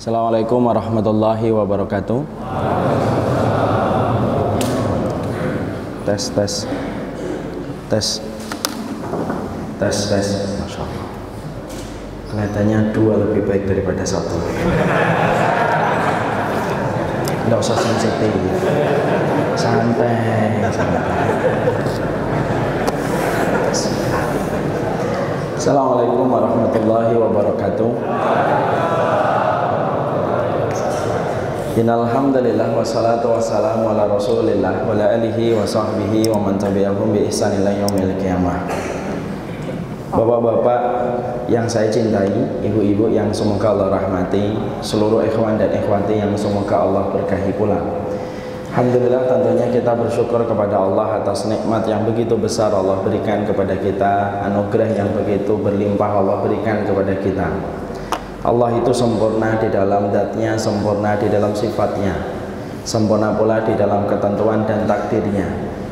Assalamualaikum warahmatullahi wabarakatuh. Tes tes tes tes tes. Masya Allah. Kelihatannya dua lebih baik daripada satu. Tidak usah sensitif. Santai, santai. Assalamualaikum warahmatullahi wabarakatuh. Innalhamdulillah wassalatu wassalamu ala rasulillah wa ala alihi wa sahbihi wa man tabi'ahum bi ihsan ila yaumil qiyamah Bapak-bapak yang saya cintai, ibu-ibu yang semoga Allah rahmati, seluruh ikhwan dan ikhwati yang semoga Allah berkahi pula. Alhamdulillah tentunya kita bersyukur kepada Allah atas nikmat yang begitu besar Allah berikan kepada kita, anugerah yang begitu berlimpah Allah berikan kepada kita. Allah itu sempurna di dalam datnya, sempurna di dalam sifatnya, sempurna pula di dalam ketentuan dan takdirnya.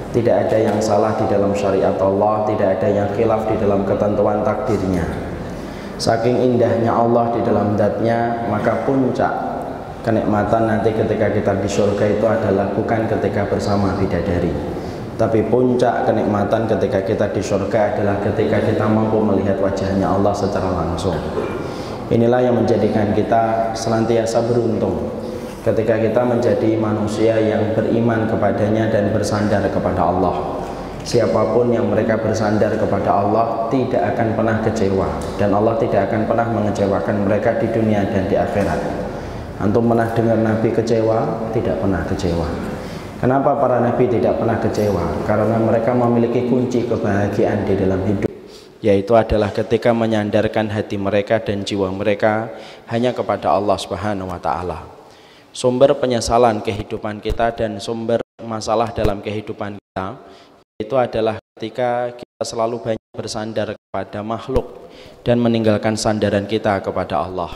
Tidak ada yang salah di dalam syariat Allah, tidak ada yang khilaf di dalam ketentuan takdirnya. Saking indahnya Allah di dalam datnya, maka puncak kenikmatan nanti ketika kita di surga itu adalah bukan ketika bersama bidadari. Tapi puncak kenikmatan ketika kita di surga adalah ketika kita mampu melihat wajahnya Allah secara langsung. Inilah yang menjadikan kita senantiasa beruntung ketika kita menjadi manusia yang beriman kepadanya dan bersandar kepada Allah. Siapa pun yang mereka bersandar kepada Allah tidak akan pernah kecewa dan Allah tidak akan pernah mengecewakan mereka di dunia dan di akhirat. Antum pernah dengar Nabi kecewa? Tidak pernah kecewa. Kenapa para Nabi tidak pernah kecewa? Karena mereka memiliki kunci kebahagiaan di dalam hidup yaitu adalah ketika menyandarkan hati mereka dan jiwa mereka hanya kepada Allah Subhanahu wa taala. Sumber penyesalan kehidupan kita dan sumber masalah dalam kehidupan kita itu adalah ketika kita selalu banyak bersandar kepada makhluk dan meninggalkan sandaran kita kepada Allah.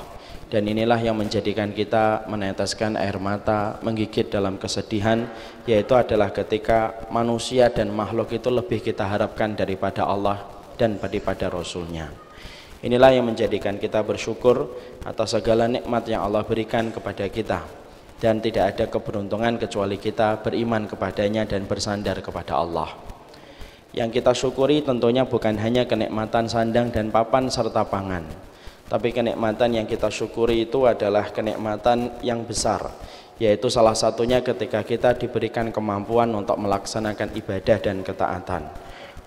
Dan inilah yang menjadikan kita meneteskan air mata, menggigit dalam kesedihan, yaitu adalah ketika manusia dan makhluk itu lebih kita harapkan daripada Allah dan daripada Rasulnya. Inilah yang menjadikan kita bersyukur atas segala nikmat yang Allah berikan kepada kita dan tidak ada keberuntungan kecuali kita beriman kepadanya dan bersandar kepada Allah. Yang kita syukuri tentunya bukan hanya kenikmatan sandang dan papan serta pangan, tapi kenikmatan yang kita syukuri itu adalah kenikmatan yang besar, yaitu salah satunya ketika kita diberikan kemampuan untuk melaksanakan ibadah dan ketaatan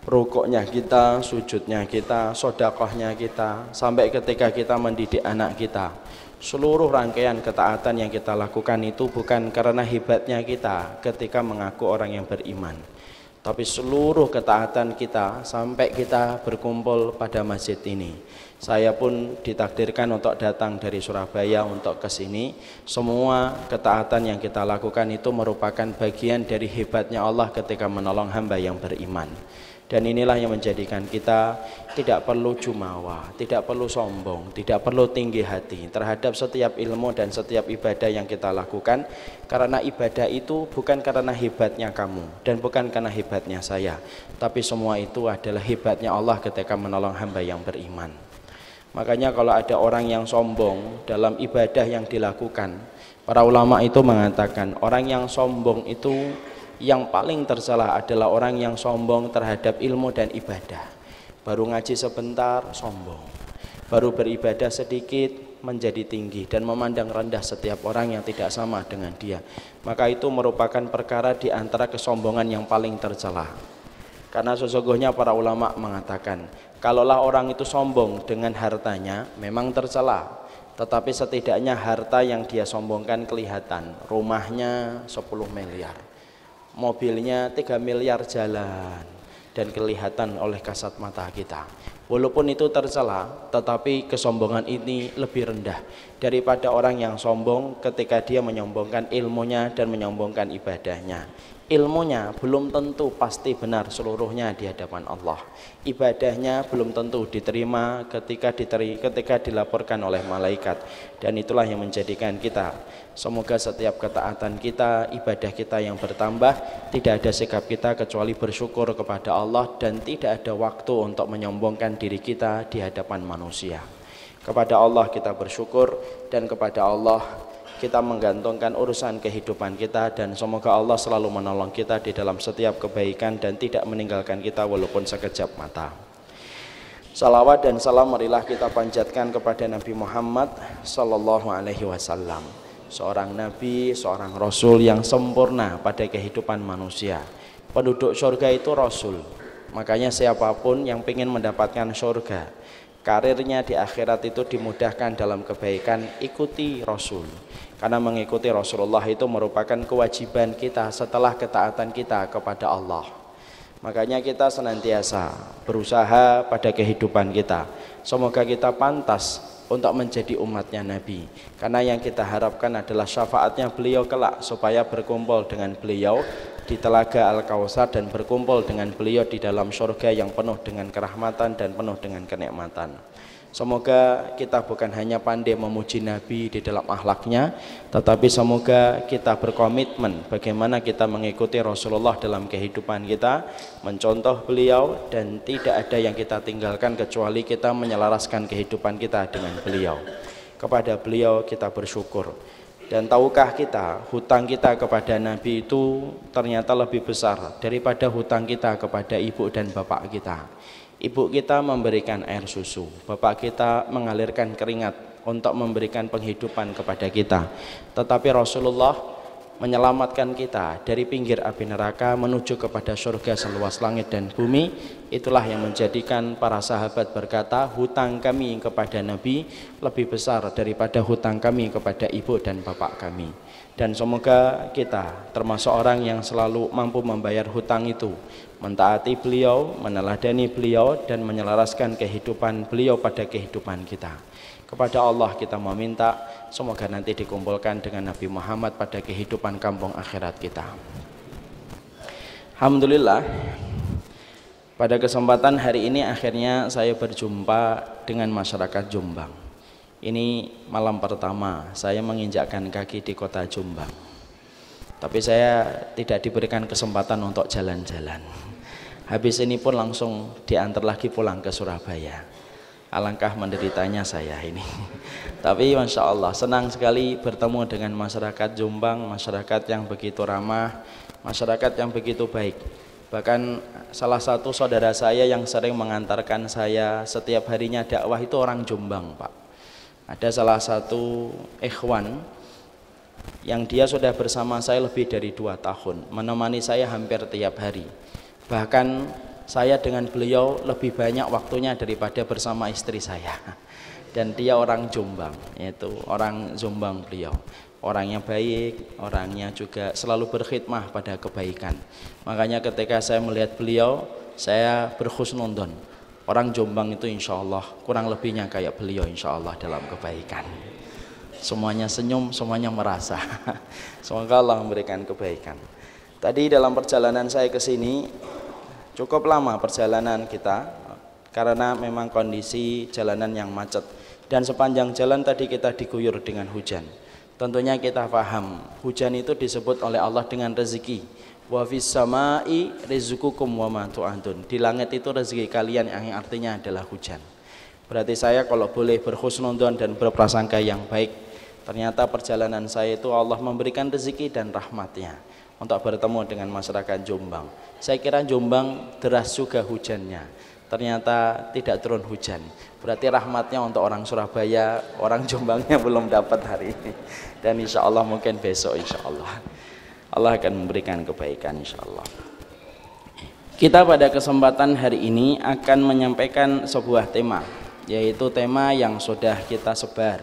rukuknya kita, sujudnya kita, sodakohnya kita, sampai ketika kita mendidik anak kita. Seluruh rangkaian ketaatan yang kita lakukan itu bukan karena hebatnya kita ketika mengaku orang yang beriman. Tapi seluruh ketaatan kita sampai kita berkumpul pada masjid ini. Saya pun ditakdirkan untuk datang dari Surabaya untuk ke sini. Semua ketaatan yang kita lakukan itu merupakan bagian dari hebatnya Allah ketika menolong hamba yang beriman. Dan inilah yang menjadikan kita tidak perlu jumawa, tidak perlu sombong, tidak perlu tinggi hati terhadap setiap ilmu dan setiap ibadah yang kita lakukan. Karena ibadah itu bukan karena hebatnya kamu dan bukan karena hebatnya saya. Tapi semua itu adalah hebatnya Allah ketika menolong hamba yang beriman. Makanya kalau ada orang yang sombong dalam ibadah yang dilakukan, para ulama itu mengatakan orang yang sombong itu yang paling tercela adalah orang yang sombong terhadap ilmu dan ibadah. Baru ngaji sebentar, sombong. Baru beribadah sedikit, menjadi tinggi dan memandang rendah setiap orang yang tidak sama dengan dia. Maka itu merupakan perkara di antara kesombongan yang paling tercela. Karena sesungguhnya para ulama mengatakan, kalaulah orang itu sombong dengan hartanya, memang tercela. Tetapi setidaknya harta yang dia sombongkan kelihatan, rumahnya 10 miliar mobilnya 3 miliar jalan dan kelihatan oleh kasat mata kita. Walaupun itu tercela, tetapi kesombongan ini lebih rendah daripada orang yang sombong ketika dia menyombongkan ilmunya dan menyombongkan ibadahnya ilmunya belum tentu pasti benar seluruhnya di hadapan Allah. Ibadahnya belum tentu diterima ketika diteri, ketika dilaporkan oleh malaikat dan itulah yang menjadikan kita semoga setiap ketaatan kita, ibadah kita yang bertambah, tidak ada sikap kita kecuali bersyukur kepada Allah dan tidak ada waktu untuk menyombongkan diri kita di hadapan manusia. Kepada Allah kita bersyukur dan kepada Allah kita menggantungkan urusan kehidupan kita dan semoga Allah selalu menolong kita di dalam setiap kebaikan dan tidak meninggalkan kita walaupun sekejap mata. Salawat dan salam marilah kita panjatkan kepada Nabi Muhammad sallallahu alaihi wasallam. Seorang nabi, seorang rasul yang sempurna pada kehidupan manusia. Penduduk surga itu rasul. Makanya siapa pun yang ingin mendapatkan surga, karirnya di akhirat itu dimudahkan dalam kebaikan ikuti Rasul karena mengikuti Rasulullah itu merupakan kewajiban kita setelah ketaatan kita kepada Allah. Makanya kita senantiasa berusaha pada kehidupan kita. Semoga kita pantas untuk menjadi umatnya Nabi. Karena yang kita harapkan adalah syafaatnya beliau kelak supaya berkumpul dengan beliau di telaga Al-Kausar dan berkumpul dengan beliau di dalam surga yang penuh dengan kerahmatan dan penuh dengan kenikmatan. Semoga kita bukan hanya pandai memuji Nabi di dalam akhlaknya, tetapi semoga kita berkomitmen bagaimana kita mengikuti Rasulullah dalam kehidupan kita, mencontoh beliau dan tidak ada yang kita tinggalkan kecuali kita menyelaraskan kehidupan kita dengan beliau. Kepada beliau kita bersyukur. Dan tahukah kita hutang kita kepada Nabi itu ternyata lebih besar daripada hutang kita kepada ibu dan bapak kita. Ibu kita memberikan air susu, bapak kita mengalirkan keringat untuk memberikan penghidupan kepada kita. Tetapi Rasulullah menyelamatkan kita dari pinggir api neraka menuju kepada surga seluas langit dan bumi. Itulah yang menjadikan para sahabat berkata hutang kami kepada Nabi lebih besar daripada hutang kami kepada ibu dan bapak kami. Dan semoga kita termasuk orang yang selalu mampu membayar hutang itu mentaati beliau, meneladani beliau dan menyelaraskan kehidupan beliau pada kehidupan kita kepada Allah kita meminta semoga nanti dikumpulkan dengan Nabi Muhammad pada kehidupan kampung akhirat kita. Alhamdulillah pada kesempatan hari ini akhirnya saya berjumpa dengan masyarakat Jombang. Ini malam pertama saya menginjakkan kaki di kota Jombang. Tapi saya tidak diberikan kesempatan untuk jalan-jalan. Habis ini pun langsung diantar lagi pulang ke Surabaya. Alangkah menderitanya saya ini. Tapi Masya Allah senang sekali bertemu dengan masyarakat Jombang masyarakat yang begitu ramah masyarakat yang begitu baik. Bahkan salah satu saudara saya yang sering mengantarkan saya setiap harinya dakwah itu orang Jombang Pak. Ada salah satu ikhwan yang dia sudah bersama saya lebih dari dua tahun menemani saya hampir tiap hari bahkan saya dengan beliau lebih banyak waktunya daripada bersama istri saya. Dan dia orang Jombang yaitu orang Jombang beliau. Orangnya baik orangnya juga selalu berkhidmah pada kebaikan. Makanya ketika saya melihat beliau saya berkhusnudon orang Jombang itu insya Allah kurang lebihnya kayak beliau insya Allah dalam kebaikan. Semuanya senyum semuanya merasa. Semoga Allah memberikan kebaikan tadi dalam perjalanan saya ke sini cukup lama perjalanan kita karena memang kondisi jalanan yang macet. Dan sepanjang jalan tadi kita diguyur dengan hujan. Tentunya kita paham hujan itu disebut oleh Allah dengan rezeki. Wa fis samai rizqukum wa ma tu'adun. Di langit itu rezeki kalian yang artinya adalah hujan. Berarti saya kalau boleh berhusnudon dan berprasangka yang baik ternyata perjalanan saya itu Allah memberikan rezeki dan rahmatnya untuk bertemu dengan masyarakat Jombang. Saya kira Jombang deras juga hujannya. Ternyata tidak turun hujan. Berarti rahmatnya untuk orang Surabaya, orang Jombangnya belum dapat hari ini. Dan insya Allah mungkin besok insya Allah. Allah akan memberikan kebaikan insya Allah. Kita pada kesempatan hari ini akan menyampaikan sebuah tema, yaitu tema yang sudah kita sebar.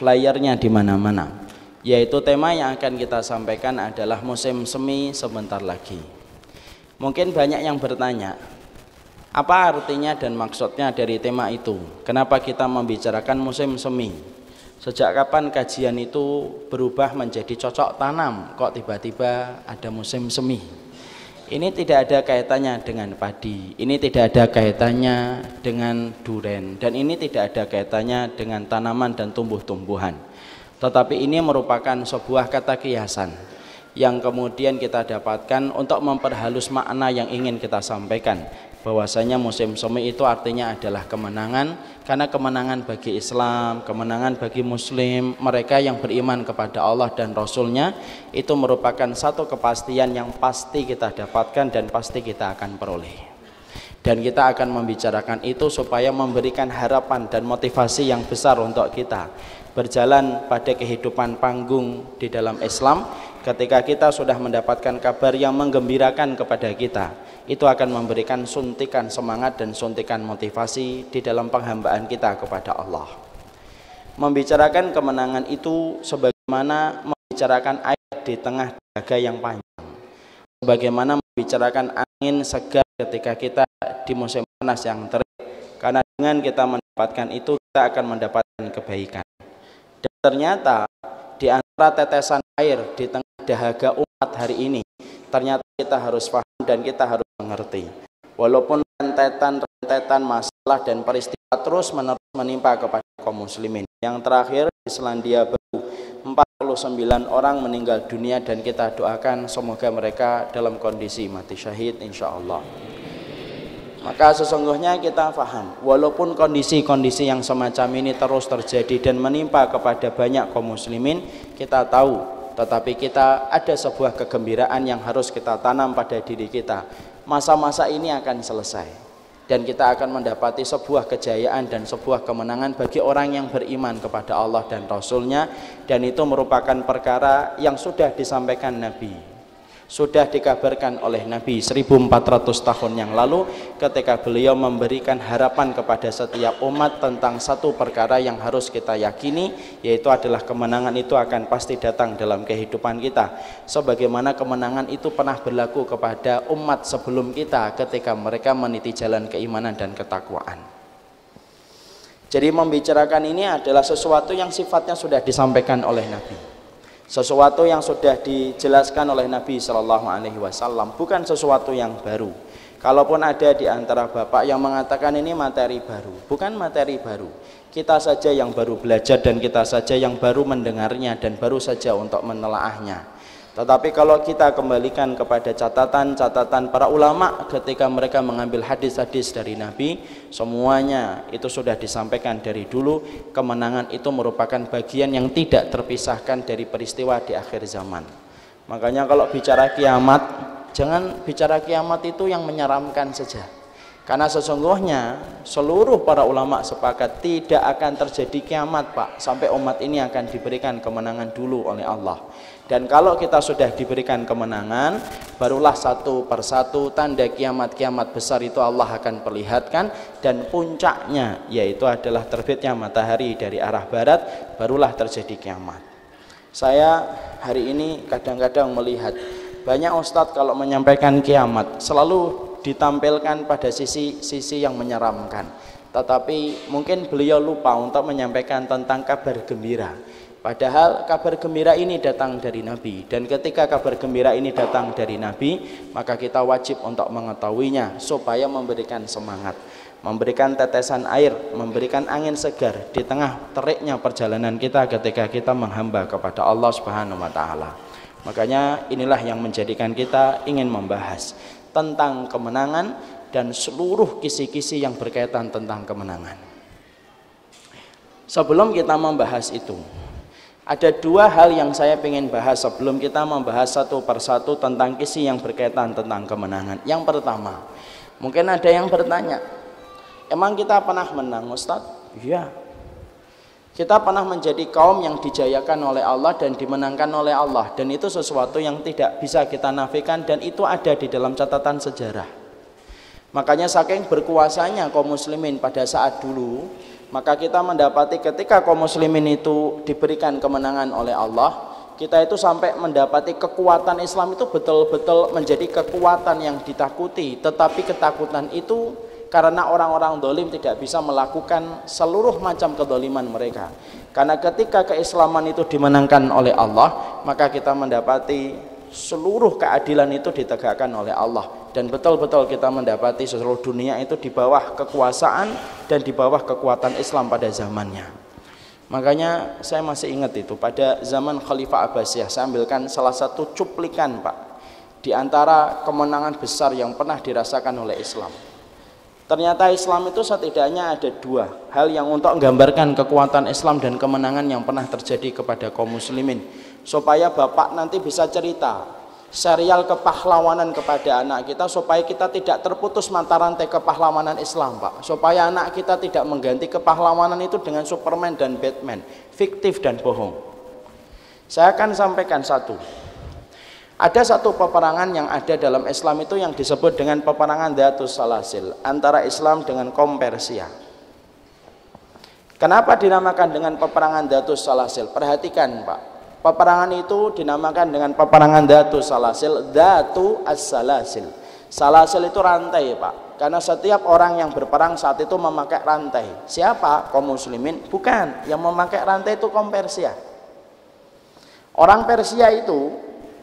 Flyernya di mana-mana yaitu tema yang akan kita sampaikan adalah musim semi sebentar lagi. Mungkin banyak yang bertanya, apa artinya dan maksudnya dari tema itu? Kenapa kita membicarakan musim semi? Sejak kapan kajian itu berubah menjadi cocok tanam? Kok tiba-tiba ada musim semi? Ini tidak ada kaitannya dengan padi, ini tidak ada kaitannya dengan duren, dan ini tidak ada kaitannya dengan tanaman dan tumbuh-tumbuhan tetapi ini merupakan sebuah kata kiasan yang kemudian kita dapatkan untuk memperhalus makna yang ingin kita sampaikan. Bahwasanya musim semi itu artinya adalah kemenangan karena kemenangan bagi Islam, kemenangan bagi muslim, mereka yang beriman kepada Allah dan Rasulnya itu merupakan satu kepastian yang pasti kita dapatkan dan pasti kita akan peroleh. Dan kita akan membicarakan itu supaya memberikan harapan dan motivasi yang besar untuk kita berjalan pada kehidupan panggung di dalam Islam ketika kita sudah mendapatkan kabar yang menggembirakan kepada kita itu akan memberikan suntikan semangat dan suntikan motivasi di dalam penghambaan kita kepada Allah. Membicarakan kemenangan itu sebagaimana membicarakan air di tengah daga yang panjang. Sebagaimana membicarakan angin segar ketika kita di musim panas yang terik. Karena dengan kita mendapatkan itu kita akan mendapatkan kebaikan. Ternyata di antara tetesan air di tengah dahaga umat hari ini ternyata kita harus paham dan kita harus mengerti. Walaupun rentetan-rentetan masalah dan peristiwa terus menerus menimpa kepada kaum muslimin. Yang terakhir di Selandia Baru 49 orang meninggal dunia dan kita doakan semoga mereka dalam kondisi mati syahid insya Allah. Maka sesungguhnya kita paham, walaupun kondisi-kondisi yang semacam ini terus terjadi dan menimpa kepada banyak kaum muslimin, kita tahu tetapi kita ada sebuah kegembiraan yang harus kita tanam pada diri kita. Masa-masa ini akan selesai dan kita akan mendapati sebuah kejayaan dan sebuah kemenangan bagi orang yang beriman kepada Allah dan Rasulnya dan itu merupakan perkara yang sudah disampaikan Nabi sudah dikabarkan oleh Nabi 1400 tahun yang lalu ketika beliau memberikan harapan kepada setiap umat tentang satu perkara yang harus kita yakini yaitu adalah kemenangan itu akan pasti datang dalam kehidupan kita. Sebagaimana kemenangan itu pernah berlaku kepada umat sebelum kita ketika mereka meniti jalan keimanan dan ketakwaan. Jadi membicarakan ini adalah sesuatu yang sifatnya sudah disampaikan oleh Nabi sesuatu yang sudah dijelaskan oleh Nabi Shallallahu Alaihi Wasallam bukan sesuatu yang baru. Kalaupun ada di antara bapak yang mengatakan ini materi baru, bukan materi baru. Kita saja yang baru belajar dan kita saja yang baru mendengarnya dan baru saja untuk menelaahnya. Tetapi kalau kita kembalikan kepada catatan-catatan para ulama ketika mereka mengambil hadis-hadis dari Nabi, semuanya itu sudah disampaikan dari dulu. Kemenangan itu merupakan bagian yang tidak terpisahkan dari peristiwa di akhir zaman. Makanya kalau bicara kiamat, jangan bicara kiamat itu yang menyeramkan saja. Karena sesungguhnya seluruh para ulama sepakat tidak akan terjadi kiamat Pak sampai umat ini akan diberikan kemenangan dulu oleh Allah. Dan kalau kita sudah diberikan kemenangan, barulah satu persatu tanda kiamat-kiamat besar itu Allah akan perlihatkan dan puncaknya yaitu adalah terbitnya matahari dari arah barat, barulah terjadi kiamat. Saya hari ini kadang-kadang melihat banyak ustadz kalau menyampaikan kiamat selalu ditampilkan pada sisi-sisi yang menyeramkan. Tetapi mungkin beliau lupa untuk menyampaikan tentang kabar gembira Padahal kabar gembira ini datang dari Nabi dan ketika kabar gembira ini datang dari Nabi maka kita wajib untuk mengetahuinya supaya memberikan semangat memberikan tetesan air, memberikan angin segar di tengah teriknya perjalanan kita ketika kita menghamba kepada Allah Subhanahu wa taala. Makanya inilah yang menjadikan kita ingin membahas tentang kemenangan dan seluruh kisi-kisi yang berkaitan tentang kemenangan. Sebelum kita membahas itu, ada dua hal yang saya ingin bahas sebelum kita membahas satu persatu tentang kisi yang berkaitan tentang kemenangan. Yang pertama, mungkin ada yang bertanya, emang kita pernah menang Ustaz? Iya. Kita pernah menjadi kaum yang dijayakan oleh Allah dan dimenangkan oleh Allah dan itu sesuatu yang tidak bisa kita nafikan dan itu ada di dalam catatan sejarah. Makanya saking berkuasanya kaum muslimin pada saat dulu maka kita mendapati ketika kaum muslimin itu diberikan kemenangan oleh Allah kita itu sampai mendapati kekuatan Islam itu betul-betul menjadi kekuatan yang ditakuti. Tetapi ketakutan itu karena orang-orang dolim tidak bisa melakukan seluruh macam kedoliman mereka. Karena ketika keislaman itu dimenangkan oleh Allah maka kita mendapati seluruh keadilan itu ditegakkan oleh Allah dan betul-betul kita mendapati seluruh dunia itu di bawah kekuasaan dan di bawah kekuatan Islam pada zamannya. Makanya saya masih ingat itu pada zaman Khalifah Abbasiyah saya ambilkan salah satu cuplikan Pak di antara kemenangan besar yang pernah dirasakan oleh Islam. Ternyata Islam itu setidaknya ada dua hal yang untuk menggambarkan kekuatan Islam dan kemenangan yang pernah terjadi kepada kaum muslimin. Supaya Bapak nanti bisa cerita serial kepahlawanan kepada anak kita supaya kita tidak terputus mata rantai kepahlawanan Islam Pak. Supaya anak kita tidak mengganti kepahlawanan itu dengan Superman dan Batman, fiktif dan bohong. Saya akan sampaikan satu. Ada satu peperangan yang ada dalam Islam itu yang disebut dengan peperangan Datus Salasil antara Islam dengan kaum Persia. Kenapa dinamakan dengan peperangan Datus Salasil? Perhatikan Pak. Peperangan itu dinamakan dengan peperangan Datus Salasil, Datu As-Salasil. Salasil itu rantai Pak. Karena setiap orang yang berperang saat itu memakai rantai. Siapa? Kaum muslimin? Bukan. Yang memakai rantai itu kaum Persia. Orang Persia itu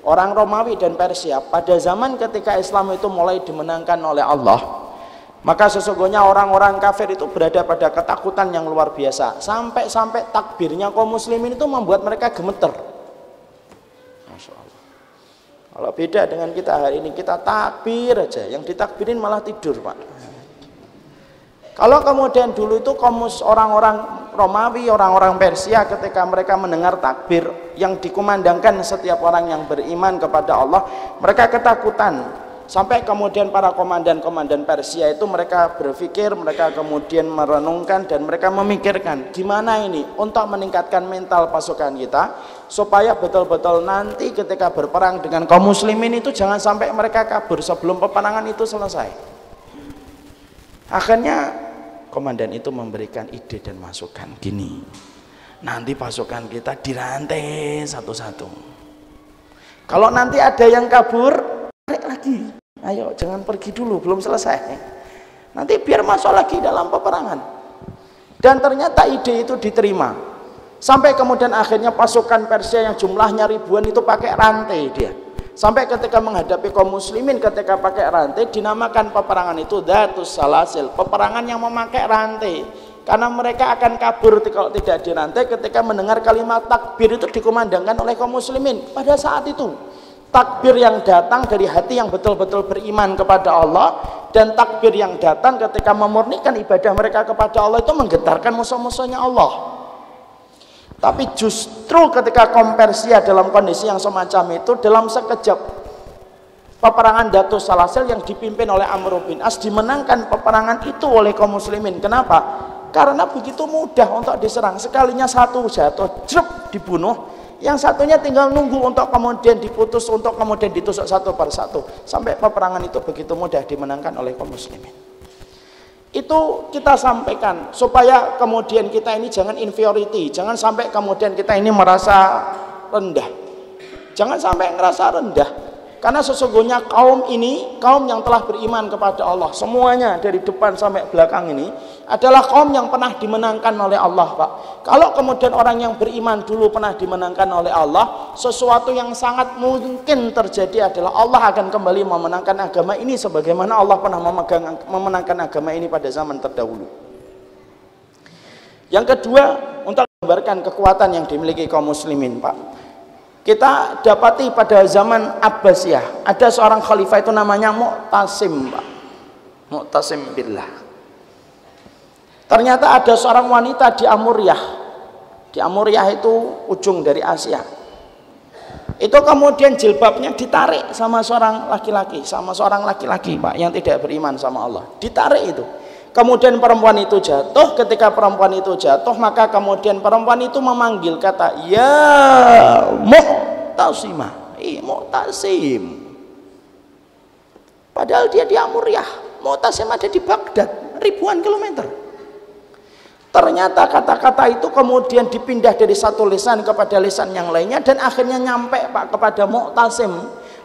orang Romawi dan Persia pada zaman ketika Islam itu mulai dimenangkan oleh Allah maka sesungguhnya orang-orang kafir itu berada pada ketakutan yang luar biasa. Sampai-sampai takbirnya kaum muslimin itu membuat mereka gemeter. Masya Allah kalau beda dengan kita hari ini kita takbir aja. Yang ditakbirin malah tidur Pak. Kalau kemudian dulu itu orang-orang Romawi, orang-orang Persia ketika mereka mendengar takbir yang dikumandangkan setiap orang yang beriman kepada Allah, mereka ketakutan. Sampai kemudian para komandan-komandan Persia itu mereka berpikir, mereka kemudian merenungkan dan mereka memikirkan gimana ini untuk meningkatkan mental pasukan kita supaya betul-betul nanti ketika berperang dengan kaum muslimin itu jangan sampai mereka kabur sebelum peperangan itu selesai. Akhirnya komandan itu memberikan ide dan masukan gini nanti pasukan kita dirantai satu-satu kalau nanti ada yang kabur ayo jangan pergi dulu belum selesai. Nanti biar masuk lagi dalam peperangan. Dan ternyata ide itu diterima. Sampai kemudian akhirnya pasukan Persia yang jumlahnya ribuan itu pakai rantai dia. Sampai ketika menghadapi kaum muslimin ketika pakai rantai dinamakan peperangan itu datus salasil, peperangan yang memakai rantai. Karena mereka akan kabur kalau tidak dirantai ketika mendengar kalimat takbir itu dikumandangkan oleh kaum muslimin pada saat itu. Takbir yang datang dari hati yang betul-betul beriman kepada Allah dan takbir yang datang ketika memurnikan ibadah mereka kepada Allah itu menggetarkan musuh-musuhnya Allah. Tapi justru ketika kompersia dalam kondisi yang semacam itu dalam sekejap peperangan Datu Salasil yang dipimpin oleh Amr bin As dimenangkan peperangan itu oleh kaum muslimin. Kenapa? Karena begitu mudah untuk diserang. Sekalinya satu jatuh, jrep dibunuh. Yang satunya tinggal nunggu untuk kemudian diputus, untuk kemudian ditusuk satu per satu. Sampai peperangan itu begitu mudah dimenangkan oleh kaum muslimin. Itu kita sampaikan supaya kemudian kita ini jangan inferiority jangan sampai kemudian kita ini merasa rendah. Jangan sampai ngerasa rendah. Karena sesungguhnya kaum ini kaum yang telah beriman kepada Allah semuanya dari depan sampai belakang ini adalah kaum yang pernah dimenangkan oleh Allah Pak kalau kemudian orang yang beriman dulu pernah dimenangkan oleh Allah sesuatu yang sangat mungkin terjadi adalah Allah akan kembali memenangkan agama ini sebagaimana Allah pernah memegang, memenangkan agama ini pada zaman terdahulu yang kedua untuk menggambarkan kekuatan yang dimiliki kaum muslimin Pak kita dapati pada zaman Abbasiyah ada seorang khalifah itu namanya Mu'tasim Pak. Mu'tasim billah. Ternyata ada seorang wanita di Amuriah. Di Amuriah itu ujung dari Asia. Itu kemudian jilbabnya ditarik sama seorang laki-laki, sama seorang laki-laki Pak yang tidak beriman sama Allah. Ditarik itu kemudian perempuan itu jatuh ketika perempuan itu jatuh maka kemudian perempuan itu memanggil kata ya muhtasimah eh muhtasim padahal dia di Amuriah muhtasim ada di Baghdad ribuan kilometer ternyata kata-kata itu kemudian dipindah dari satu lisan kepada lisan yang lainnya dan akhirnya nyampe Pak kepada Mu'tasim.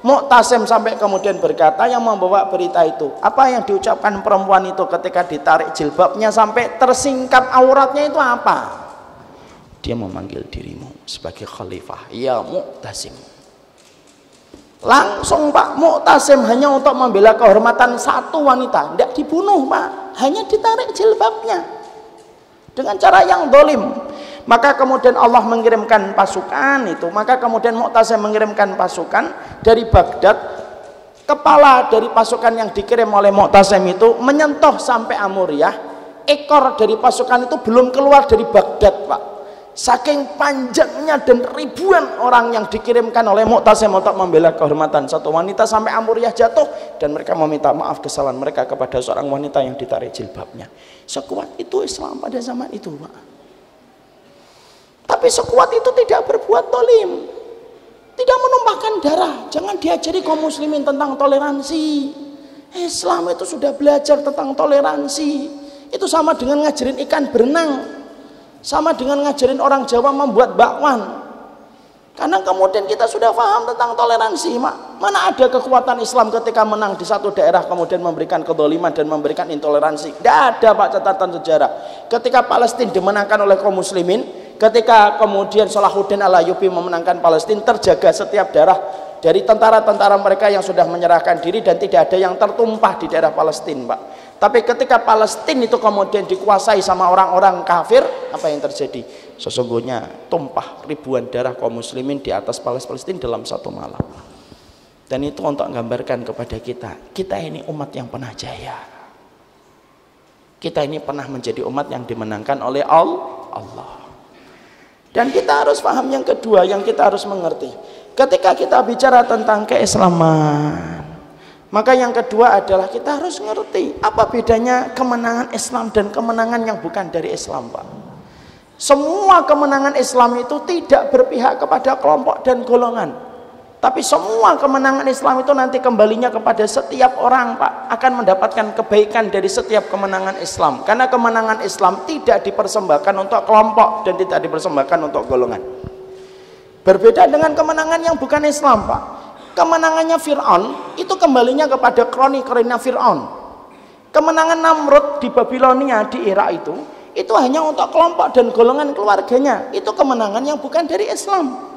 Mu'tasim sampai kemudian berkata yang membawa berita itu apa yang diucapkan perempuan itu ketika ditarik jilbabnya sampai tersingkap auratnya itu apa? Dia memanggil dirimu sebagai khalifah. Ya Mu'tasim. Langsung Pak Mu'tasim hanya untuk membela kehormatan satu wanita. Tidak dibunuh Pak. Hanya ditarik jilbabnya dengan cara yang dolim. Maka kemudian Allah mengirimkan pasukan itu. Maka kemudian Mu'tasim mengirimkan pasukan dari Baghdad. Kepala dari pasukan yang dikirim oleh Mu'tasim itu menyentuh sampai Amuriah ekor dari pasukan itu belum keluar dari Baghdad Pak saking panjangnya dan ribuan orang yang dikirimkan oleh Mu'tasim untuk membela kehormatan. Satu wanita sampai Amuriah jatuh dan mereka meminta maaf kesalahan mereka kepada seorang wanita yang ditarik jilbabnya. Sekuat itu Islam pada zaman itu Pak. Tapi sekuat itu tidak berbuat tolim tidak menumpahkan darah. Jangan diajari kaum muslimin tentang toleransi. Islam itu sudah belajar tentang toleransi. Itu sama dengan ngajarin ikan berenang sama dengan ngajarin orang Jawa membuat bakwan. Karena kemudian kita sudah paham tentang toleransi. Mana ada kekuatan Islam ketika menang di satu daerah kemudian memberikan kedoliman dan memberikan intoleransi. Tidak ada Pak catatan sejarah. Ketika Palestina dimenangkan oleh kaum muslimin, ketika kemudian Salahuddin al-Ayyubi memenangkan Palestina, terjaga setiap daerah dari tentara-tentara mereka yang sudah menyerahkan diri dan tidak ada yang tertumpah di daerah Palestina, Pak. Tapi ketika Palestina itu kemudian dikuasai sama orang-orang kafir, apa yang terjadi? Sesungguhnya tumpah ribuan darah kaum muslimin di atas Palestina dalam satu malam. Dan itu untuk menggambarkan kepada kita, kita ini umat yang pernah jaya. Kita ini pernah menjadi umat yang dimenangkan oleh Allah. Dan kita harus paham yang kedua, yang kita harus mengerti. Ketika kita bicara tentang keislaman, maka yang kedua adalah kita harus ngerti apa bedanya kemenangan Islam dan kemenangan yang bukan dari Islam, Pak. Semua kemenangan Islam itu tidak berpihak kepada kelompok dan golongan. Tapi semua kemenangan Islam itu nanti kembalinya kepada setiap orang, Pak, akan mendapatkan kebaikan dari setiap kemenangan Islam. Karena kemenangan Islam tidak dipersembahkan untuk kelompok dan tidak dipersembahkan untuk golongan. Berbeda dengan kemenangan yang bukan Islam, Pak kemenangannya Fir'aun itu kembalinya kepada kroni-kroninya Fir'aun. Kemenangan Namrud di Babilonia di era itu itu hanya untuk kelompok dan golongan keluarganya. Itu kemenangan yang bukan dari Islam.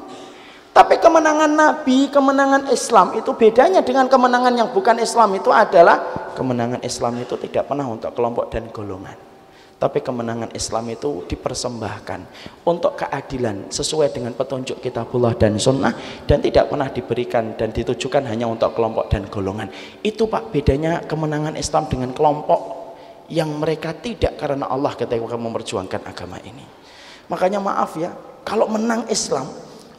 Tapi kemenangan Nabi, kemenangan Islam itu bedanya dengan kemenangan yang bukan Islam itu adalah kemenangan Islam itu tidak pernah untuk kelompok dan golongan tapi kemenangan Islam itu dipersembahkan untuk keadilan sesuai dengan petunjuk kitabullah dan sunnah dan tidak pernah diberikan dan ditujukan hanya untuk kelompok dan golongan. Itu pak bedanya kemenangan Islam dengan kelompok yang mereka tidak karena Allah ketika memperjuangkan agama ini. Makanya maaf ya kalau menang Islam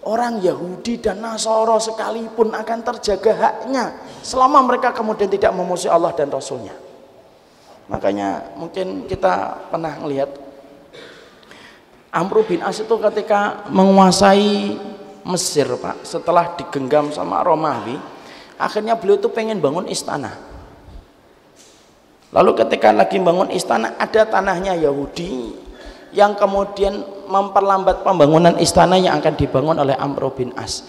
orang Yahudi dan Nasoro sekalipun akan terjaga haknya selama mereka kemudian tidak memusuhi Allah dan Rasulnya Makanya mungkin kita pernah melihat Amr bin As itu ketika menguasai Mesir Pak setelah digenggam sama Romawi akhirnya beliau itu pengen bangun istana. Lalu ketika lagi bangun istana ada tanahnya Yahudi yang kemudian memperlambat pembangunan istana yang akan dibangun oleh Amr bin As.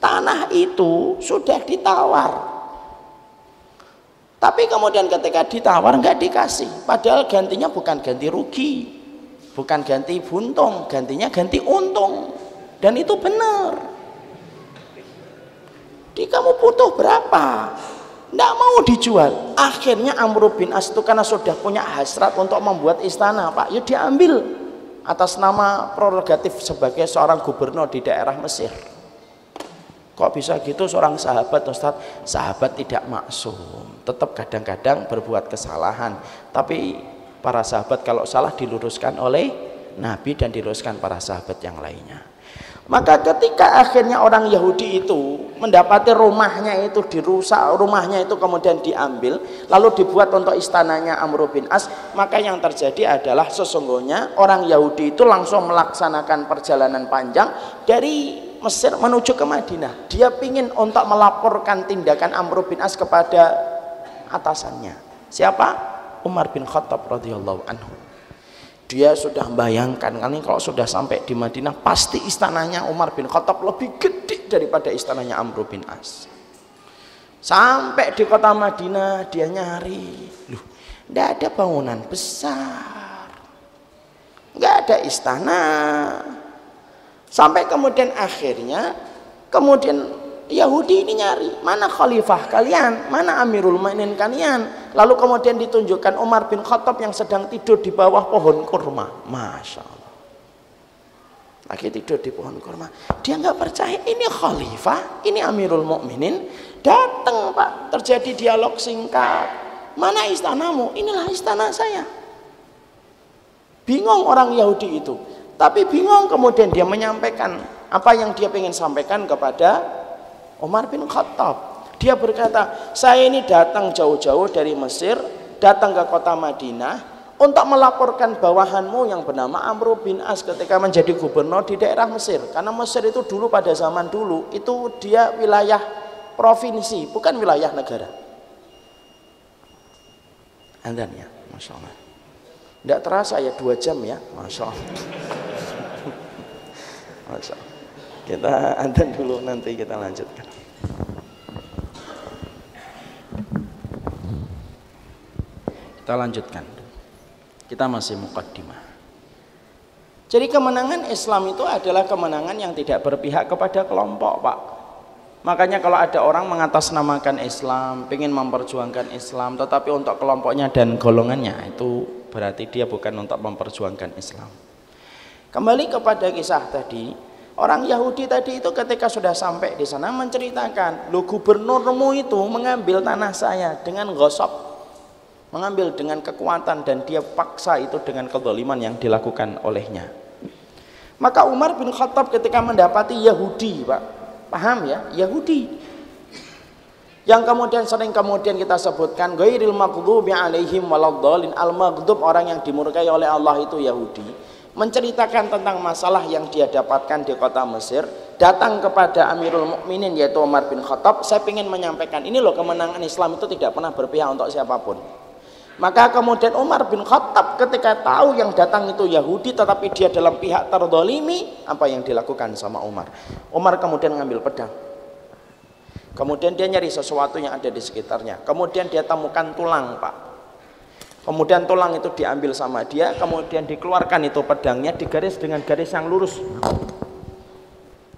Tanah itu sudah ditawar tapi kemudian ketika ditawar nggak dikasih, padahal gantinya bukan ganti rugi, bukan ganti buntung, gantinya ganti untung. Dan itu benar. Di kamu butuh berapa? Nggak mau dijual. Akhirnya Amr bin As itu karena sudah punya hasrat untuk membuat istana, Pak, ya diambil atas nama prerogatif sebagai seorang gubernur di daerah Mesir. Kok bisa gitu seorang sahabat Ustaz? Sahabat tidak maksum. Tetap kadang-kadang berbuat kesalahan. Tapi para sahabat kalau salah diluruskan oleh Nabi dan diluruskan para sahabat yang lainnya. Maka ketika akhirnya orang Yahudi itu mendapati rumahnya itu dirusak, rumahnya itu kemudian diambil, lalu dibuat untuk istananya Amr bin As, maka yang terjadi adalah sesungguhnya orang Yahudi itu langsung melaksanakan perjalanan panjang dari Mesir menuju ke Madinah. Dia ingin untuk melaporkan tindakan Amr bin As kepada atasannya. Siapa? Umar bin Khattab radhiyallahu anhu. Dia sudah membayangkan kali kalau sudah sampai di Madinah pasti istananya Umar bin Khattab lebih gede daripada istananya Amr bin As. Sampai di kota Madinah dia nyari, loh, tidak ada bangunan besar, nggak ada istana, Sampai kemudian akhirnya kemudian Yahudi ini nyari mana khalifah kalian, mana Amirul Mainin kalian. Lalu kemudian ditunjukkan Umar bin Khattab yang sedang tidur di bawah pohon kurma. Masya Allah. Lagi tidur di pohon kurma. Dia nggak percaya ini khalifah, ini Amirul Mukminin. Datang Pak, terjadi dialog singkat. Mana istanamu? Inilah istana saya. Bingung orang Yahudi itu. Tapi bingung kemudian dia menyampaikan apa yang dia ingin sampaikan kepada Umar bin Khattab. Dia berkata, saya ini datang jauh-jauh dari Mesir, datang ke kota Madinah untuk melaporkan bawahanmu yang bernama Amr bin As ketika menjadi gubernur di daerah Mesir. Karena Mesir itu dulu pada zaman dulu itu dia wilayah provinsi, bukan wilayah negara. Anda ya, Masya Allah. Tidak terasa ya dua jam ya, Masya Allah. Masya Allah. Kita adzan dulu nanti kita lanjutkan. Kita lanjutkan. Kita masih mukaddimah. Jadi kemenangan Islam itu adalah kemenangan yang tidak berpihak kepada kelompok, Pak. Makanya kalau ada orang mengatasnamakan Islam, ingin memperjuangkan Islam, tetapi untuk kelompoknya dan golongannya itu berarti dia bukan untuk memperjuangkan Islam. Kembali kepada kisah tadi, orang Yahudi tadi itu ketika sudah sampai di sana menceritakan, lu gubernurmu itu mengambil tanah saya dengan gosok, mengambil dengan kekuatan dan dia paksa itu dengan kezaliman yang dilakukan olehnya. Maka Umar bin Khattab ketika mendapati Yahudi, Pak, Paham ya? Yahudi. Yang kemudian sering kemudian kita sebutkan ghairil maghdubi alaihim waladdallin. Al-maghdub orang yang dimurkai oleh Allah itu Yahudi. Menceritakan tentang masalah yang dia dapatkan di kota Mesir, datang kepada Amirul Mukminin yaitu Umar bin Khattab, saya ingin menyampaikan ini loh kemenangan Islam itu tidak pernah berpihak untuk siapa pun. Maka kemudian Umar bin Khattab ketika tahu yang datang itu Yahudi tetapi dia dalam pihak terdolimi, apa yang dilakukan sama Umar? Umar kemudian mengambil pedang. Kemudian dia nyari sesuatu yang ada di sekitarnya. Kemudian dia temukan tulang, Pak. Kemudian tulang itu diambil sama dia, kemudian dikeluarkan itu pedangnya digaris dengan garis yang lurus.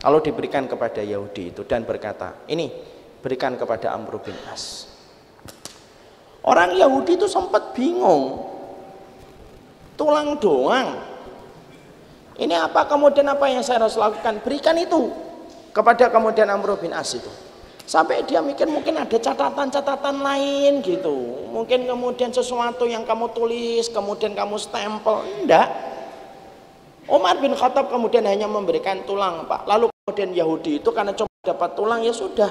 Lalu diberikan kepada Yahudi itu dan berkata, ini berikan kepada Amr bin As. Orang Yahudi itu sempat bingung. Tulang doang. Ini apa kemudian apa yang saya harus lakukan? Berikan itu kepada kemudian Amr bin As itu. Sampai dia mikir mungkin ada catatan-catatan lain gitu. Mungkin kemudian sesuatu yang kamu tulis, kemudian kamu stempel. Enggak. Umar bin Khattab kemudian hanya memberikan tulang, Pak. Lalu kemudian Yahudi itu karena coba dapat tulang ya sudah.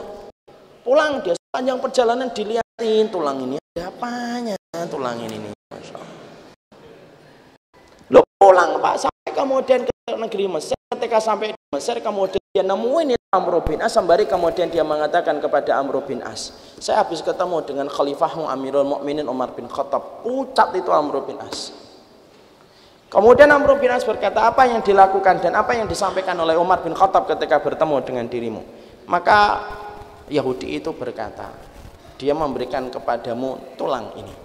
Pulang dia sepanjang perjalanan dilihatin tulang ini ada apanya tulang ini nih. Masya Allah. Lo pulang Pak. Sampai kemudian ke negeri Mesir. Ketika sampai di Mesir kemudian dia nemuin Amr bin As sembari kemudian dia mengatakan kepada Amr bin As saya habis ketemu dengan khalifahmu Amirul Mukminin Umar bin Khattab. Pucat itu Amr bin As. Kemudian Amr bin As berkata apa yang dilakukan dan apa yang disampaikan oleh Umar bin Khattab ketika bertemu dengan dirimu? Maka Yahudi itu berkata dia memberikan kepadamu tulang ini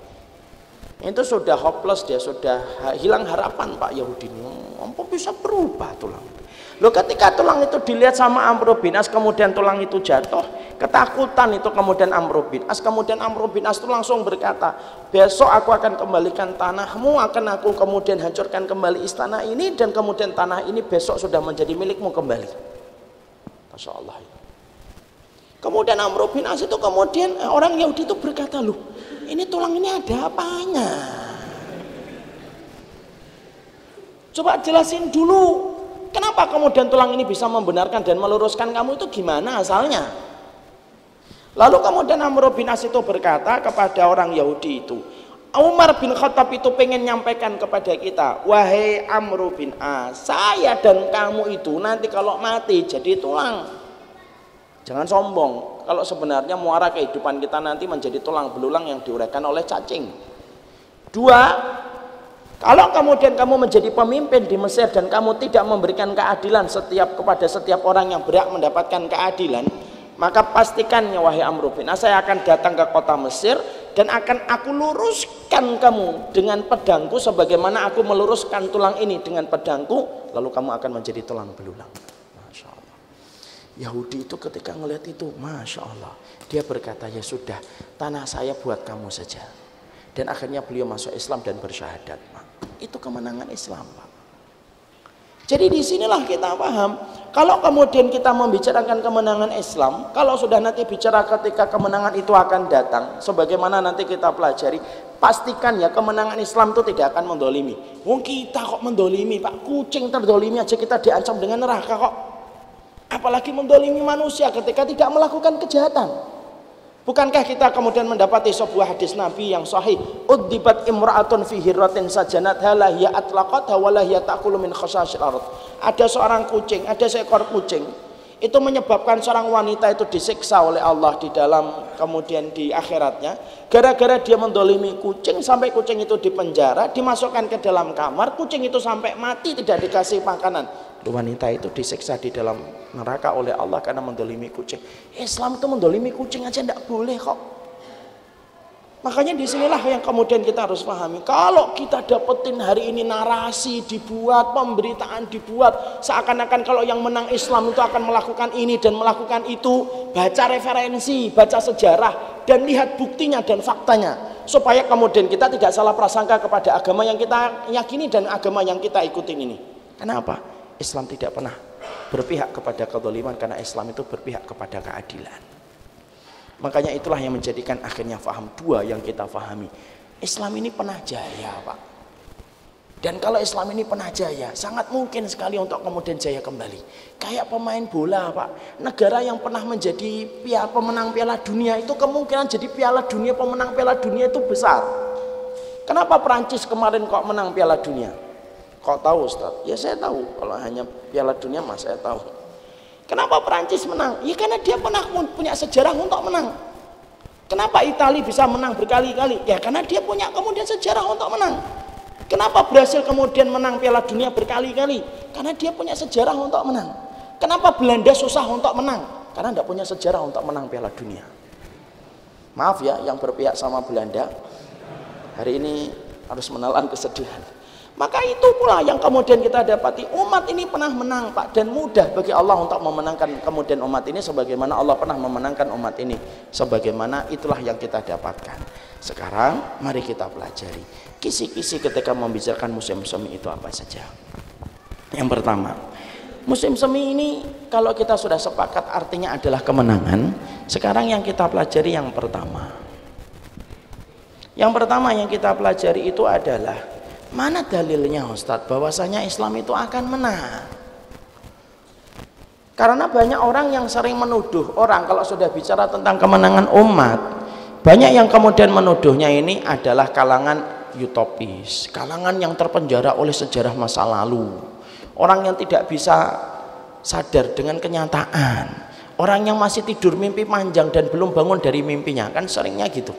itu sudah hopeless dia sudah hilang harapan Pak Yahudi ini apa bisa berubah tulang Loh ketika tulang itu dilihat sama Amr bin As kemudian tulang itu jatuh, ketakutan itu kemudian Amr bin As, kemudian Amr bin As itu langsung berkata, besok aku akan kembalikan tanahmu, akan aku kemudian hancurkan kembali istana ini dan kemudian tanah ini besok sudah menjadi milikmu kembali. Masya Allah. Kemudian Amr bin As itu kemudian eh, orang Yahudi itu berkata, loh ini tulang ini ada apanya? Coba jelasin dulu Kenapa kemudian tulang ini bisa membenarkan dan meluruskan kamu itu gimana asalnya? Lalu kemudian Amr bin As itu berkata kepada orang Yahudi itu, Umar bin Khattab itu pengen nyampaikan kepada kita, wahai Amr bin As, saya dan kamu itu nanti kalau mati jadi tulang. Jangan sombong, kalau sebenarnya muara kehidupan kita nanti menjadi tulang belulang yang diuraikan oleh cacing. Dua, kalau kemudian kamu menjadi pemimpin di Mesir dan kamu tidak memberikan keadilan setiap kepada setiap orang yang berhak mendapatkan keadilan, maka pastikan ya wahai Amr bin saya akan datang ke kota Mesir dan akan aku luruskan kamu dengan pedangku sebagaimana aku meluruskan tulang ini dengan pedangku, lalu kamu akan menjadi tulang belulang. Yahudi itu ketika melihat itu, Masya Allah. Dia berkata, ya sudah, tanah saya buat kamu saja. Dan akhirnya beliau masuk Islam dan bersyahadat. Itu kemenangan Islam, Pak. Jadi di sinilah kita paham kalau kemudian kita membicarakan kemenangan Islam, kalau sudah nanti bicara ketika kemenangan itu akan datang, sebagaimana nanti kita pelajari, pastikan ya kemenangan Islam itu tidak akan mendolimi. Wong kita kok mendolimi, Pak, kucing terdolimi aja kita diancam dengan neraka kok. Apalagi mendolimi manusia ketika tidak melakukan kejahatan. Bukankah kita kemudian mendapati sebuah hadis Nabi yang sahih, "Udibat imra'atun fi hirratin sajanat halahya atlaqatha wa lahya ta'kulu min khashasil ard." Ada seorang kucing, ada seekor kucing itu menyebabkan seorang wanita itu disiksa oleh Allah di dalam kemudian di akhiratnya gara-gara dia mendolimi kucing sampai kucing itu dipenjara dimasukkan ke dalam kamar kucing itu sampai mati tidak dikasih makanan wanita itu disiksa di dalam neraka oleh Allah karena mendolimi kucing. Islam itu mendolimi kucing aja tidak boleh kok. Makanya di sinilah yang kemudian kita harus pahami. Kalau kita dapetin hari ini narasi dibuat, pemberitaan dibuat, seakan-akan kalau yang menang Islam itu akan melakukan ini dan melakukan itu, baca referensi, baca sejarah, dan lihat buktinya dan faktanya. Supaya kemudian kita tidak salah prasangka kepada agama yang kita yakini dan agama yang kita ikutin ini. Kenapa? Islam tidak pernah berpihak kepada kezaliman karena Islam itu berpihak kepada keadilan. Makanya itulah yang menjadikan akhirnya faham dua yang kita fahami. Islam ini pernah jaya, Pak. Dan kalau Islam ini pernah jaya, sangat mungkin sekali untuk kemudian jaya kembali. Kayak pemain bola, Pak. Negara yang pernah menjadi piala pemenang Piala Dunia itu kemungkinan jadi Piala Dunia pemenang Piala Dunia itu besar. Kenapa Prancis kemarin kok menang Piala Dunia? Kok tahu Ustaz? Ya saya tahu. Kalau hanya Piala Dunia mas saya tahu. Kenapa Perancis menang? Ya karena dia pernah punya sejarah untuk menang. Kenapa Italia bisa menang berkali-kali? Ya karena dia punya kemudian sejarah untuk menang. Kenapa Brasil kemudian menang Piala Dunia berkali-kali? Karena dia punya sejarah untuk menang. Kenapa Belanda susah untuk menang? Karena tidak punya sejarah untuk menang Piala Dunia. Maaf ya yang berpihak sama Belanda. Hari ini harus menelan kesedihan. Maka itu pula yang kemudian kita dapati umat ini pernah menang Pak dan mudah bagi Allah untuk memenangkan kemudian umat ini sebagaimana Allah pernah memenangkan umat ini sebagaimana itulah yang kita dapatkan. Sekarang mari kita pelajari kisi-kisi ketika membicarakan musim semi itu apa saja. Yang pertama, musim semi ini kalau kita sudah sepakat artinya adalah kemenangan. Sekarang yang kita pelajari yang pertama. Yang pertama yang kita pelajari itu adalah Mana dalilnya Ustadz bahwasanya Islam itu akan menang? Karena banyak orang yang sering menuduh orang kalau sudah bicara tentang kemenangan umat, banyak yang kemudian menuduhnya ini adalah kalangan utopis, kalangan yang terpenjara oleh sejarah masa lalu, orang yang tidak bisa sadar dengan kenyataan, orang yang masih tidur mimpi panjang dan belum bangun dari mimpinya, kan seringnya gitu.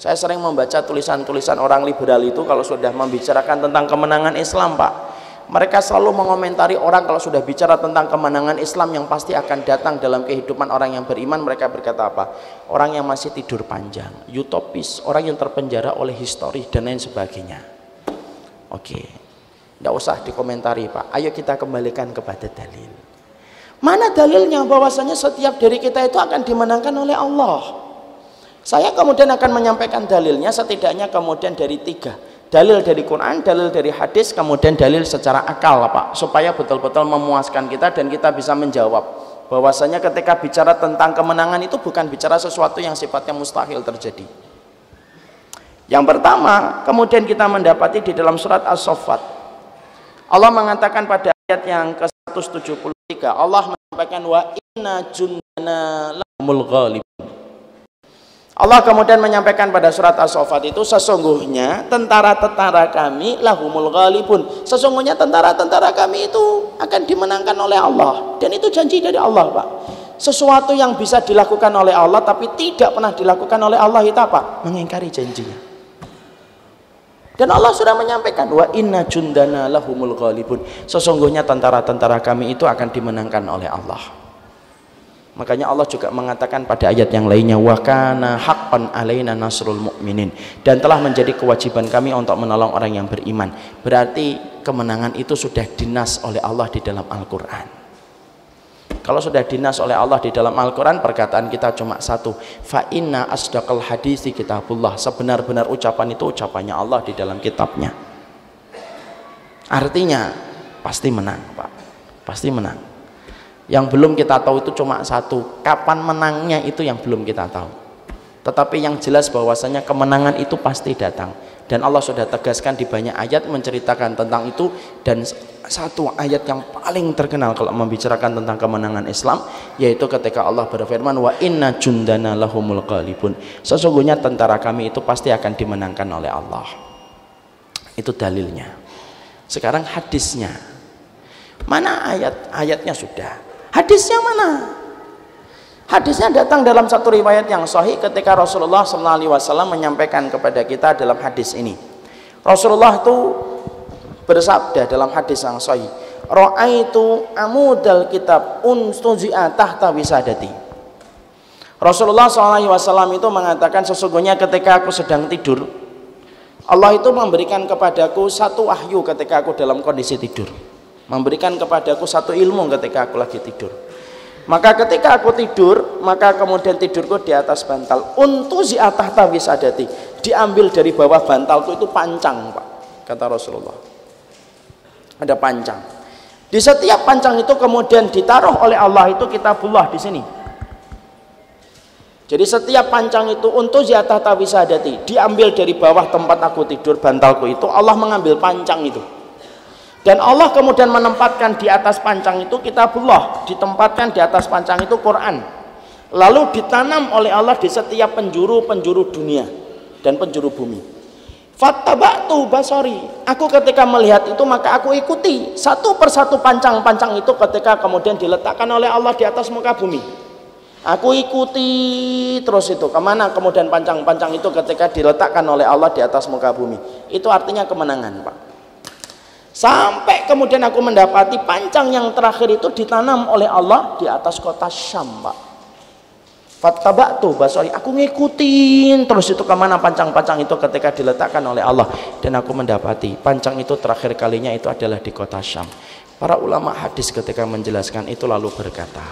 Saya sering membaca tulisan-tulisan orang liberal itu kalau sudah membicarakan tentang kemenangan Islam, Pak. Mereka selalu mengomentari orang kalau sudah bicara tentang kemenangan Islam yang pasti akan datang dalam kehidupan orang yang beriman, mereka berkata apa? Orang yang masih tidur panjang, utopis, orang yang terpenjara oleh histori dan lain sebagainya. Oke. Tidak usah dikomentari, Pak. Ayo kita kembalikan kepada dalil. Mana dalilnya bahwasanya setiap dari kita itu akan dimenangkan oleh Allah? Saya kemudian akan menyampaikan dalilnya setidaknya kemudian dari tiga. Dalil dari Quran, dalil dari hadis, kemudian dalil secara akal Pak. Supaya betul-betul memuaskan kita dan kita bisa menjawab. Bahwasanya ketika bicara tentang kemenangan itu bukan bicara sesuatu yang sifatnya mustahil terjadi. Yang pertama, kemudian kita mendapati di dalam surat As-Saffat. Allah mengatakan pada ayat yang ke-173, Allah menyampaikan wa inna jundana lamul ghalib. Allah kemudian menyampaikan pada surat As-Saffat itu sesungguhnya tentara-tentara kami lahumul ghalibun. Sesungguhnya tentara-tentara kami itu akan dimenangkan oleh Allah dan itu janji dari Allah, Pak. Sesuatu yang bisa dilakukan oleh Allah tapi tidak pernah dilakukan oleh Allah itu apa? Mengingkari janjinya. Dan Allah sudah menyampaikan wa inna jundana lahumul ghalibun. Sesungguhnya tentara-tentara kami itu akan dimenangkan oleh Allah. Makanya Allah juga mengatakan pada ayat yang lainnya wa kana haqqan alaina nasrul mu'minin dan telah menjadi kewajiban kami untuk menolong orang yang beriman. Berarti kemenangan itu sudah dinas oleh Allah di dalam Al-Qur'an. Kalau sudah dinas oleh Allah di dalam Al-Qur'an perkataan kita cuma satu, fa inna asdaqal hadisi kitabullah. Sebenar-benar ucapan itu ucapannya Allah di dalam kitabnya. Artinya pasti menang Pak pasti menang yang belum kita tahu itu cuma satu. Kapan menangnya itu yang belum kita tahu. Tetapi yang jelas bahwasanya kemenangan itu pasti datang. Dan Allah sudah tegaskan di banyak ayat menceritakan tentang itu. Dan satu ayat yang paling terkenal kalau membicarakan tentang kemenangan Islam yaitu ketika Allah berfirman wa inna jundana lahumul qalibun sesungguhnya tentara kami itu pasti akan dimenangkan oleh Allah. Itu dalilnya. Sekarang hadisnya. Mana ayat? Ayatnya sudah hadisnya mana? Hadisnya datang dalam satu riwayat yang sahih ketika Rasulullah SAW menyampaikan kepada kita dalam hadis ini. Rasulullah itu bersabda dalam hadis yang sahih ra'aitu amudal kitab unstuzi'a tahta wisadati. Rasulullah SAW itu mengatakan sesungguhnya ketika aku sedang tidur Allah itu memberikan kepadaku satu wahyu ketika aku dalam kondisi tidur memberikan kepadaku satu ilmu ketika aku lagi tidur. Maka ketika aku tidur maka kemudian tidurku di atas bantal. Untuk tahta wisadati. Diambil dari bawah bantalku itu pancang Pak kata Rasulullah. Ada pancang. Di setiap pancang itu kemudian ditaruh oleh Allah itu kitabullah di sini. Jadi setiap pancang itu untuk ziyatah tawisadati diambil dari bawah tempat aku tidur bantalku itu Allah mengambil pancang itu dan Allah kemudian menempatkan di atas pancang itu kitabullah ditempatkan di atas pancang itu Quran lalu ditanam oleh Allah di setiap penjuru-penjuru dunia dan penjuru bumi Fattaba'tu basori. Aku ketika melihat itu maka aku ikuti satu persatu pancang-pancang itu ketika kemudian diletakkan oleh Allah di atas muka bumi. Aku ikuti terus itu ke mana kemudian pancang-pancang itu ketika diletakkan oleh Allah di atas muka bumi. Itu artinya kemenangan, Pak. Sampai kemudian aku mendapati pancang yang terakhir itu ditanam oleh Allah di atas kota Syam, Pak. Tuh basari aku ngikutin terus itu ke mana pancang-pancang itu ketika diletakkan oleh Allah. Dan aku mendapati pancang itu terakhir kalinya itu adalah di kota Syam. Para ulama hadis ketika menjelaskan itu lalu berkata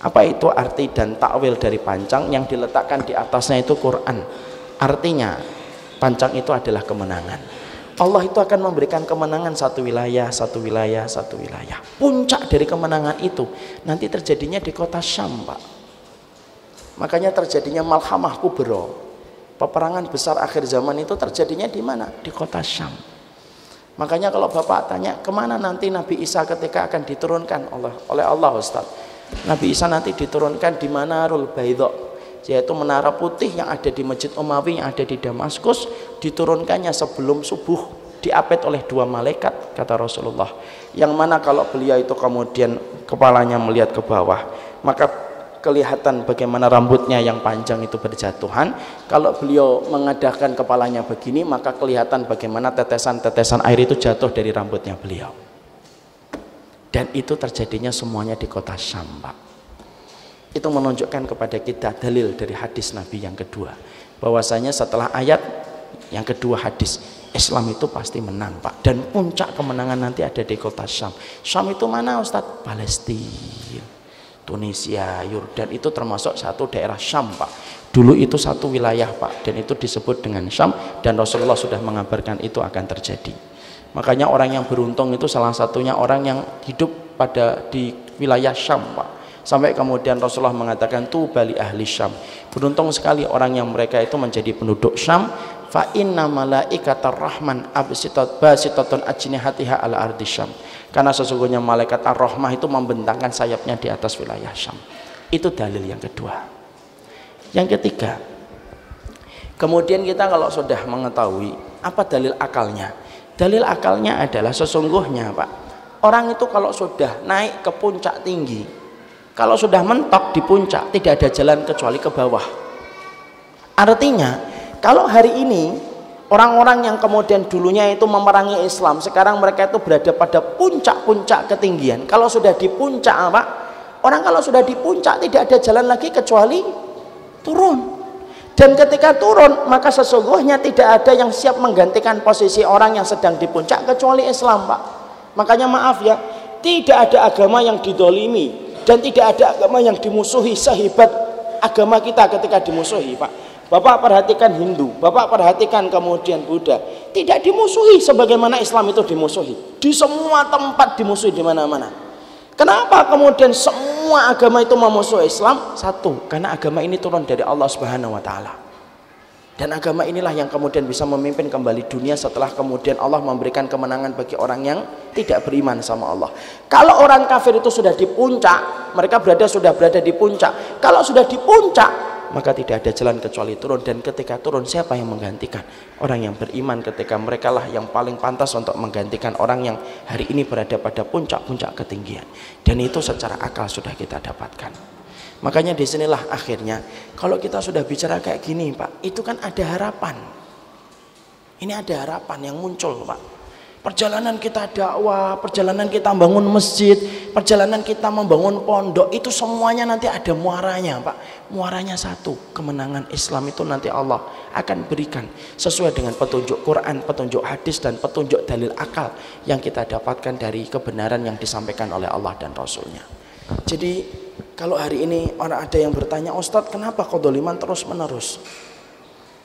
apa itu arti dan takwil dari pancang yang diletakkan di atasnya itu Quran? Artinya pancang itu adalah kemenangan Allah itu akan memberikan kemenangan satu wilayah, satu wilayah, satu wilayah. Puncak dari kemenangan itu nanti terjadinya di kota Syam, Pak. Makanya terjadinya malhamah kubro. Peperangan besar akhir zaman itu terjadinya di mana? Di kota Syam. Makanya kalau Bapak tanya, ke mana nanti Nabi Isa ketika akan diturunkan oleh, Allah Ustaz? Nabi Isa nanti diturunkan di mana Rul Baidok, yaitu menara putih yang ada di Masjid Umawi yang ada di Damaskus, diturunkannya sebelum subuh diapit oleh dua malaikat kata Rasulullah. Yang mana kalau beliau itu kemudian kepalanya melihat ke bawah maka kelihatan bagaimana rambutnya yang panjang itu berjatuhan. Kalau beliau mengadakan kepalanya begini maka kelihatan bagaimana tetesan-tetesan air itu jatuh dari rambutnya beliau. Dan itu terjadinya semuanya di kota Syam Pak itu menunjukkan kepada kita dalil dari hadis Nabi yang kedua. Bahwasanya setelah ayat yang kedua hadis Islam itu pasti menang Pak. Dan puncak kemenangan nanti ada di kota Syam. Syam itu mana Ustadz? Palestina Tunisia, Yordan. Itu termasuk satu daerah Syam Pak. Dulu itu satu wilayah Pak. Dan itu disebut dengan Syam. Dan Rasulullah sudah mengabarkan itu akan terjadi. Makanya orang yang beruntung itu salah satunya orang yang hidup pada di wilayah Syam Pak sampai kemudian Rasulullah mengatakan tuh bali ahli Syam. Beruntung sekali orang yang mereka itu menjadi penduduk Syam. Fa inna malaikatar rahman absitat basitatun ajnihatiha ala ardi Syam. Karena sesungguhnya malaikat ar-rahmah itu membentangkan sayapnya di atas wilayah Syam. Itu dalil yang kedua. Yang ketiga kemudian kita kalau sudah mengetahui apa dalil akalnya. Dalil akalnya adalah sesungguhnya Pak. Orang itu kalau sudah naik ke puncak tinggi kalau sudah mentok di puncak tidak ada jalan kecuali ke bawah artinya kalau hari ini Orang-orang yang kemudian dulunya itu memerangi Islam, sekarang mereka itu berada pada puncak-puncak ketinggian. Kalau sudah di puncak apa? Orang kalau sudah di puncak tidak ada jalan lagi kecuali turun. Dan ketika turun, maka sesungguhnya tidak ada yang siap menggantikan posisi orang yang sedang di puncak kecuali Islam, Pak. Makanya maaf ya, tidak ada agama yang didolimi dan tidak ada agama yang dimusuhi sehebat agama kita ketika dimusuhi, Pak Bapak perhatikan Hindu, Bapak perhatikan kemudian Buddha, tidak dimusuhi sebagaimana Islam itu dimusuhi. Di semua tempat dimusuhi di mana-mana. Kenapa kemudian semua agama itu memusuhi Islam? Satu, karena agama ini turun dari Allah Subhanahu wa taala. Dan agama inilah yang kemudian bisa memimpin kembali dunia setelah kemudian Allah memberikan kemenangan bagi orang yang tidak beriman sama Allah. Kalau orang kafir itu sudah di puncak, mereka berada sudah berada di puncak. Kalau sudah di puncak, maka tidak ada jalan kecuali turun dan ketika turun siapa yang menggantikan? Orang yang beriman ketika mereka lah yang paling pantas untuk menggantikan orang yang hari ini berada pada puncak-puncak ketinggian. Dan itu secara akal sudah kita dapatkan. Makanya di sinilah akhirnya kalau kita sudah bicara kayak gini Pak, itu kan ada harapan. Ini ada harapan yang muncul Pak. Perjalanan kita dakwah, perjalanan kita membangun masjid, perjalanan kita membangun pondok, itu semuanya nanti ada muaranya Pak. Muaranya satu, kemenangan Islam itu nanti Allah akan berikan sesuai dengan petunjuk Quran, petunjuk hadis dan petunjuk dalil akal yang kita dapatkan dari kebenaran yang disampaikan oleh Allah dan Rasulnya. Jadi kalau hari ini orang ada yang bertanya, Ustadz kenapa kodoliman terus menerus?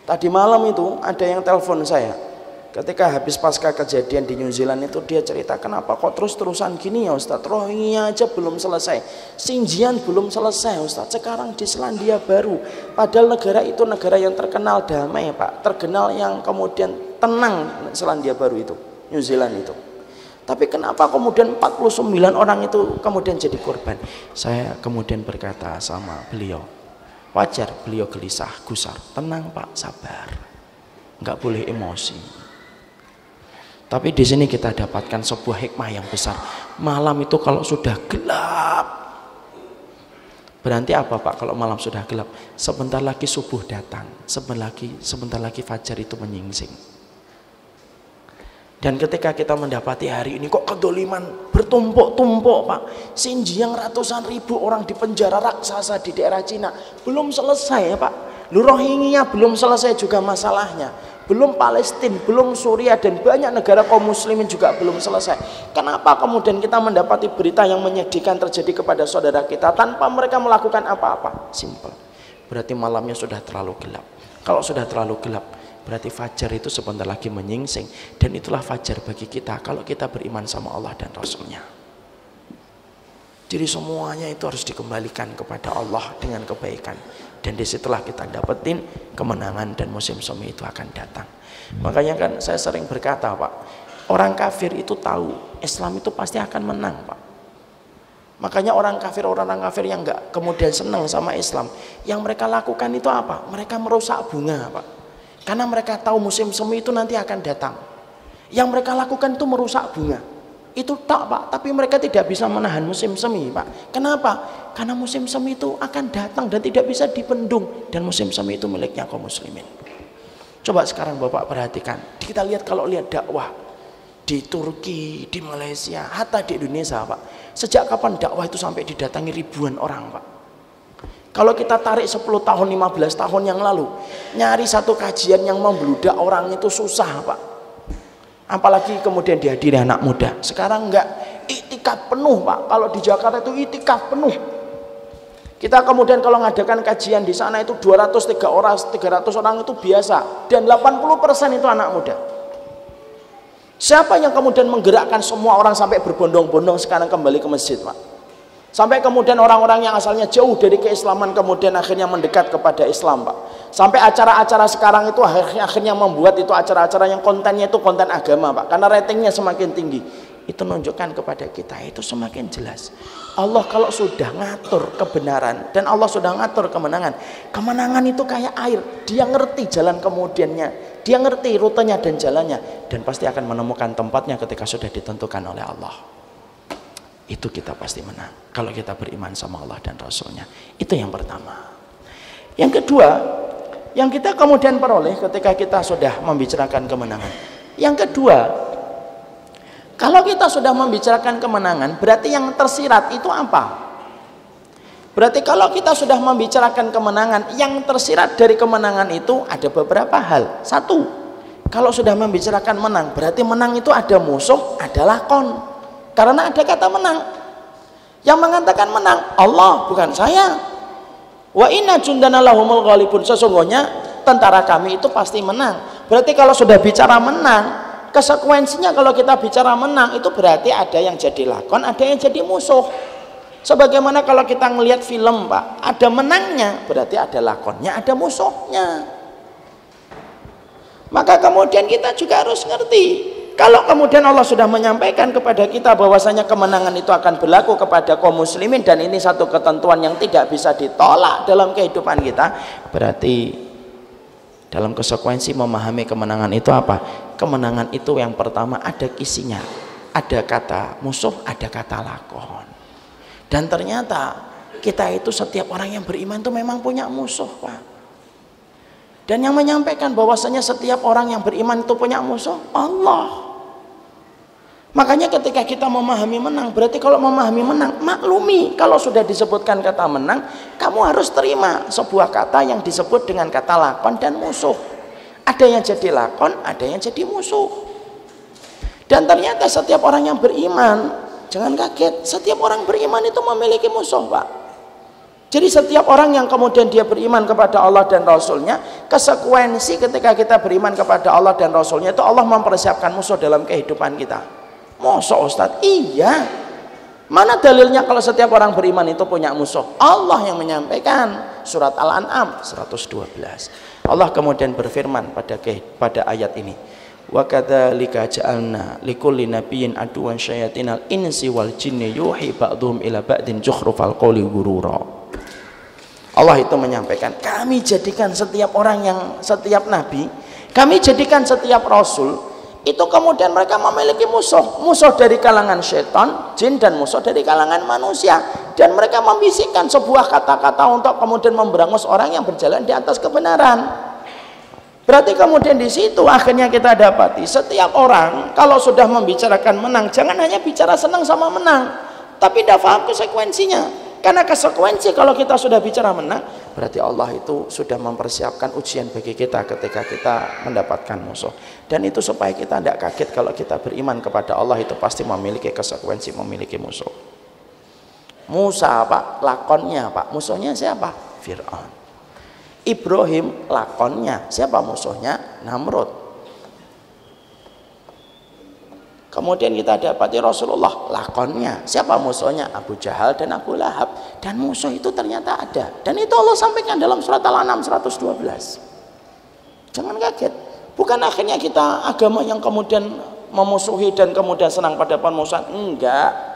Tadi malam itu ada yang telepon saya. Ketika habis pasca kejadian di New Zealand itu dia cerita kenapa kok terus-terusan gini ya Ustadz? Rohingya aja belum selesai. Sinjian belum selesai Ustadz. Sekarang di Selandia Baru. Padahal negara itu negara yang terkenal damai Pak. Terkenal yang kemudian tenang Selandia Baru itu New Zealand itu tapi kenapa kemudian 49 orang itu kemudian jadi korban? Saya kemudian berkata sama beliau, wajar beliau gelisah, gusar. Tenang pak, sabar. Enggak boleh emosi. Tapi di sini kita dapatkan sebuah hikmah yang besar. Malam itu kalau sudah gelap, Berarti apa Pak kalau malam sudah gelap? Sebentar lagi subuh datang, sebentar lagi sebentar lagi fajar itu menyingsing. Dan ketika kita mendapati hari ini kok kedoliman bertumpuk-tumpuk Pak. Sinjiang ratusan ribu orang di penjara raksasa di daerah Cina. Belum selesai ya Pak. Lu Rohingya belum selesai juga masalahnya. Belum Palestina, belum Suriah dan banyak negara kaum muslimin juga belum selesai. Kenapa kemudian kita mendapati berita yang menyedihkan terjadi kepada saudara kita tanpa mereka melakukan apa-apa? Simple. Berarti malamnya sudah terlalu gelap. Kalau sudah terlalu gelap, Berarti fajar itu sebentar lagi menyingsing. Dan itulah fajar bagi kita kalau kita beriman sama Allah dan Rasulnya. Jadi semuanya itu harus dikembalikan kepada Allah dengan kebaikan. Dan di situlah kita dapetin kemenangan dan musim semi itu akan datang. Makanya kan saya sering berkata Pak, orang kafir itu tahu Islam itu pasti akan menang Pak. Makanya orang kafir, orang-orang kafir yang enggak kemudian senang sama Islam, yang mereka lakukan itu apa? Mereka merusak bunga, Pak. Karena mereka tahu musim semi itu nanti akan datang. Yang mereka lakukan itu merusak bunga. Itu tak pak, tapi mereka tidak bisa menahan musim semi pak. Kenapa? Karena musim semi itu akan datang dan tidak bisa dipendung. Dan musim semi itu miliknya kaum muslimin. Coba sekarang bapak perhatikan. Kita lihat kalau lihat dakwah di Turki, di Malaysia, hatta di Indonesia pak. Sejak kapan dakwah itu sampai didatangi ribuan orang pak? Kalau kita tarik 10 tahun, 15 tahun yang lalu, nyari satu kajian yang membludak orang itu susah, Pak. Apalagi kemudian dihadiri anak muda. Sekarang enggak itikaf penuh, Pak. Kalau di Jakarta itu itikaf penuh. Kita kemudian kalau mengadakan kajian di sana itu 203 orang, 300 orang itu biasa dan 80% itu anak muda. Siapa yang kemudian menggerakkan semua orang sampai berbondong-bondong sekarang kembali ke masjid, Pak? Sampai kemudian orang-orang yang asalnya jauh dari keislaman kemudian akhirnya mendekat kepada Islam, Pak. Sampai acara-acara sekarang itu akhirnya membuat itu acara-acara yang kontennya itu konten agama, Pak. Karena ratingnya semakin tinggi. Itu menunjukkan kepada kita itu semakin jelas. Allah kalau sudah ngatur kebenaran dan Allah sudah ngatur kemenangan. Kemenangan itu kayak air. Dia ngerti jalan kemudiannya. Dia ngerti rutenya dan jalannya dan pasti akan menemukan tempatnya ketika sudah ditentukan oleh Allah itu kita pasti menang. Kalau kita beriman sama Allah dan Rasulnya. Itu yang pertama. Yang kedua yang kita kemudian peroleh ketika kita sudah membicarakan kemenangan. Yang kedua kalau kita sudah membicarakan kemenangan berarti yang tersirat itu apa? Berarti kalau kita sudah membicarakan kemenangan yang tersirat dari kemenangan itu ada beberapa hal. Satu kalau sudah membicarakan menang berarti menang itu ada musuh adalah kon karena ada kata menang. Yang mengatakan menang Allah bukan saya. Wa inna jundana lahumul ghalibun. Sesungguhnya tentara kami itu pasti menang berarti kalau sudah bicara menang konsekuensinya kalau kita bicara menang itu berarti ada yang jadi lakon ada yang jadi musuh sebagaimana kalau kita ngelihat film pak ada menangnya berarti ada lakonnya ada musuhnya maka kemudian kita juga harus ngerti kalau kemudian Allah sudah menyampaikan kepada kita bahwasanya kemenangan itu akan berlaku kepada kaum muslimin dan ini satu ketentuan yang tidak bisa ditolak dalam kehidupan kita, berarti dalam konsekuensi memahami kemenangan itu apa? Kemenangan itu yang pertama ada kisinya, ada kata musuh, ada kata lakon. Dan ternyata kita itu setiap orang yang beriman itu memang punya musuh, Pak. Dan yang menyampaikan bahwasanya setiap orang yang beriman itu punya musuh Allah. Makanya ketika kita memahami menang, berarti kalau memahami menang, maklumi. Kalau sudah disebutkan kata menang, kamu harus terima sebuah kata yang disebut dengan kata lakon dan musuh. Ada yang jadi lakon, ada yang jadi musuh. Dan ternyata setiap orang yang beriman, jangan kaget, setiap orang beriman itu memiliki musuh, Pak. Jadi setiap orang yang kemudian dia beriman kepada Allah dan Rasulnya Konsekuensi ketika kita beriman kepada Allah dan Rasulnya Itu Allah mempersiapkan musuh dalam kehidupan kita Masa Ustaz? Iya. Mana dalilnya kalau setiap orang beriman itu punya musuh? Allah yang menyampaikan surat Al-An'am 112. Allah kemudian berfirman pada pada ayat ini. Wa kadzalika ja'alna likulli nabiyyin aduwan syayatinal insi wal jinni yuhi ba'dhum ila ba'din zukhrufal qawli gurura. Allah itu menyampaikan, kami jadikan setiap orang yang setiap nabi, kami jadikan setiap rasul itu kemudian mereka memiliki musuh. Musuh dari kalangan setan jin dan musuh dari kalangan manusia. Dan mereka membisikkan sebuah kata-kata untuk kemudian memberangus orang yang berjalan di atas kebenaran. Berarti kemudian di situ akhirnya kita dapati setiap orang kalau sudah membicarakan menang jangan hanya bicara senang sama menang tapi tidak paham konsekuensinya karena konsekuensi kalau kita sudah bicara menang, berarti Allah itu sudah mempersiapkan ujian bagi kita ketika kita mendapatkan musuh. Dan itu supaya kita tidak kaget kalau kita beriman kepada Allah itu pasti memiliki konsekuensi, memiliki musuh. Musa Pak, lakonnya Pak, musuhnya siapa? Fir'aun. Ibrahim lakonnya, siapa musuhnya? Namrud. Kemudian kita dapati Rasulullah lakonnya. Siapa musuhnya? Abu Jahal dan Abu Lahab. Dan musuh itu ternyata ada. Dan itu Allah sampaikan dalam surat Al-An'am 112. Jangan kaget. Bukan akhirnya kita agama yang kemudian memusuhi dan kemudian senang pada permusuhan. Enggak.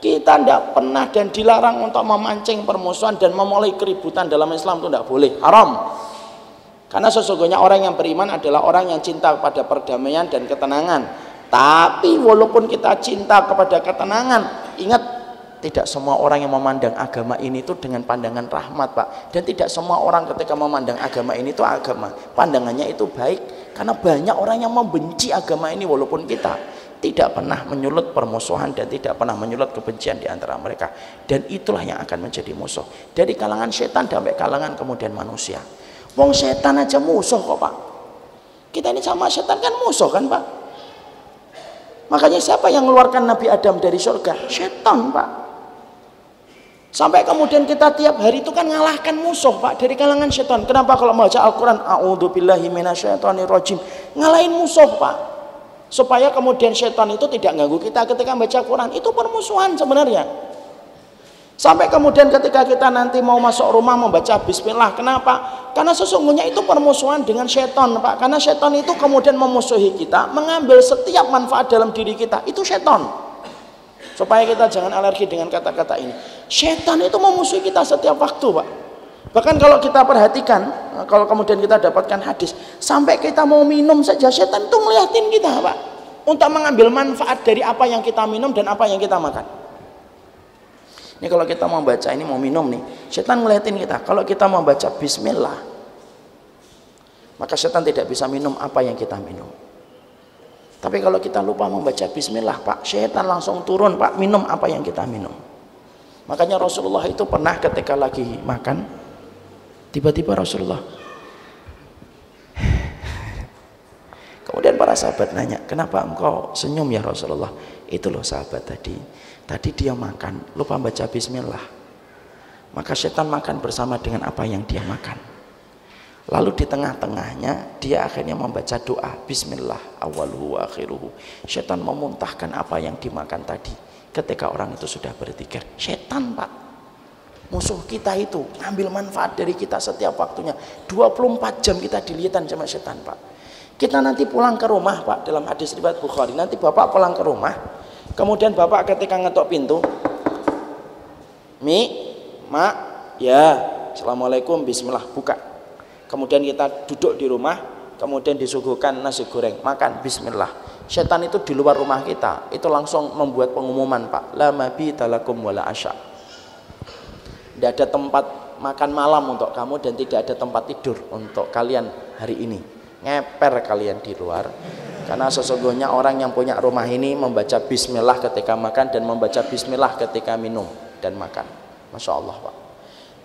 Kita tidak pernah dan dilarang untuk memancing permusuhan dan memulai keributan dalam Islam itu tidak boleh. Haram. Karena sesungguhnya orang yang beriman adalah orang yang cinta pada perdamaian dan ketenangan tapi walaupun kita cinta kepada ketenangan, ingat tidak semua orang yang memandang agama ini itu dengan pandangan rahmat Pak. Dan tidak semua orang ketika memandang agama ini itu agama. Pandangannya itu baik karena banyak orang yang membenci agama ini walaupun kita tidak pernah menyulut permusuhan dan tidak pernah menyulut kebencian di antara mereka. Dan itulah yang akan menjadi musuh. Dari kalangan setan sampai kalangan kemudian manusia. Wong setan aja musuh kok Pak. Kita ini sama setan kan musuh kan Pak Makanya siapa yang mengeluarkan Nabi Adam dari surga? Setan, Pak. Sampai kemudian kita tiap hari itu kan ngalahkan musuh, Pak, dari kalangan setan. Kenapa kalau membaca Al-Qur'an a'udzubillahi minasyaitonirrajim, ngalahin musuh, Pak. Supaya kemudian setan itu tidak ganggu kita ketika membaca Quran. Itu permusuhan sebenarnya. Sampai kemudian ketika kita nanti mau masuk rumah membaca bismillah. Kenapa? Karena sesungguhnya itu permusuhan dengan setan, Pak. Karena setan itu kemudian memusuhi kita, mengambil setiap manfaat dalam diri kita. Itu setan. Supaya kita jangan alergi dengan kata-kata ini. Setan itu memusuhi kita setiap waktu, Pak. Bahkan kalau kita perhatikan, kalau kemudian kita dapatkan hadis, sampai kita mau minum saja setan itu ngeliatin kita, Pak. Untuk mengambil manfaat dari apa yang kita minum dan apa yang kita makan. Ini kalau kita mau baca ini mau minum nih, setan ngeliatin kita. Kalau kita mau baca bismillah, maka setan tidak bisa minum apa yang kita minum. Tapi kalau kita lupa membaca bismillah, Pak, setan langsung turun, Pak, minum apa yang kita minum. Makanya Rasulullah itu pernah ketika lagi makan, tiba-tiba Rasulullah Kemudian para sahabat nanya, kenapa engkau senyum ya Rasulullah? Itu loh sahabat tadi Tadi dia makan, lupa baca bismillah. Maka setan makan bersama dengan apa yang dia makan. Lalu di tengah-tengahnya dia akhirnya membaca doa Bismillah awaluhu wa akhiruhu. Setan memuntahkan apa yang dimakan tadi. Ketika orang itu sudah berzikir, setan pak musuh kita itu ngambil manfaat dari kita setiap waktunya 24 jam kita dilihat sama setan pak kita nanti pulang ke rumah pak dalam hadis riwayat Bukhari nanti bapak pulang ke rumah kemudian bapak ketika ngetok pintu mi mak ya assalamualaikum bismillah buka. Kemudian kita duduk di rumah kemudian disuguhkan nasi goreng makan bismillah. Setan itu di luar rumah kita itu langsung membuat pengumuman pak. La mabi talakum wala asya. Tidak ada tempat makan malam untuk kamu dan tidak ada tempat tidur untuk kalian hari ini. Ngeper kalian di luar karena sesungguhnya orang yang punya rumah ini membaca bismillah ketika makan dan membaca bismillah ketika minum dan makan. Masya Allah Pak.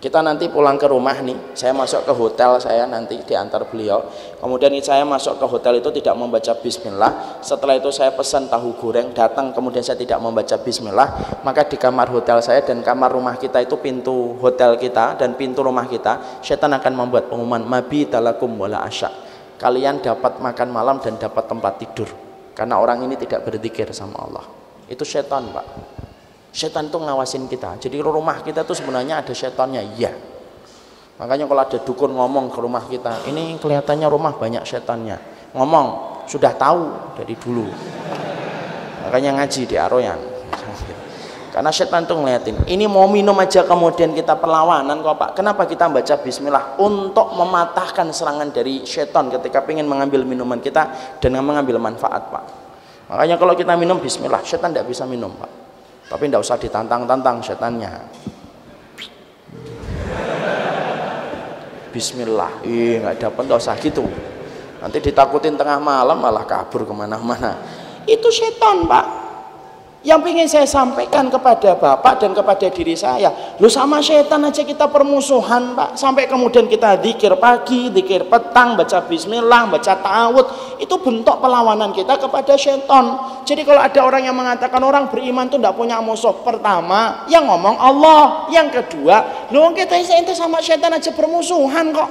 Kita nanti pulang ke rumah nih saya masuk ke hotel saya nanti diantar beliau. Kemudian saya masuk ke hotel itu tidak membaca bismillah. Setelah itu saya pesan tahu goreng datang kemudian saya tidak membaca bismillah. Maka di kamar hotel saya dan kamar rumah kita itu pintu hotel kita dan pintu rumah kita setan akan membuat pengumuman mabi talakum wala asya kalian dapat makan malam dan dapat tempat tidur karena orang ini tidak berzikir sama Allah itu setan pak Setan itu ngawasin kita. Jadi rumah kita tuh sebenarnya ada setannya, iya. Makanya kalau ada dukun ngomong ke rumah kita, ini kelihatannya rumah banyak setannya. Ngomong, sudah tahu dari dulu. Makanya ngaji di Aroyan. Karena setan tuh ngeliatin, ini mau minum aja kemudian kita perlawanan kok Pak. Kenapa kita baca bismillah? Untuk mematahkan serangan dari setan ketika ingin mengambil minuman kita dan mengambil manfaat Pak. Makanya kalau kita minum bismillah, setan tidak bisa minum Pak tapi tidak usah ditantang-tantang setannya Bismillah ih nggak dapat nggak usah gitu nanti ditakutin tengah malam malah kabur ke mana-mana itu setan pak yang ingin saya sampaikan kepada Bapak dan kepada diri saya, lu sama setan aja kita permusuhan, Pak. Sampai kemudian kita dikir pagi, dikir petang, baca bismillah, baca ta'awud, itu bentuk perlawanan kita kepada setan. Jadi kalau ada orang yang mengatakan orang beriman itu tidak punya musuh, pertama yang ngomong Allah, yang kedua, lu kita itu sama setan aja permusuhan kok.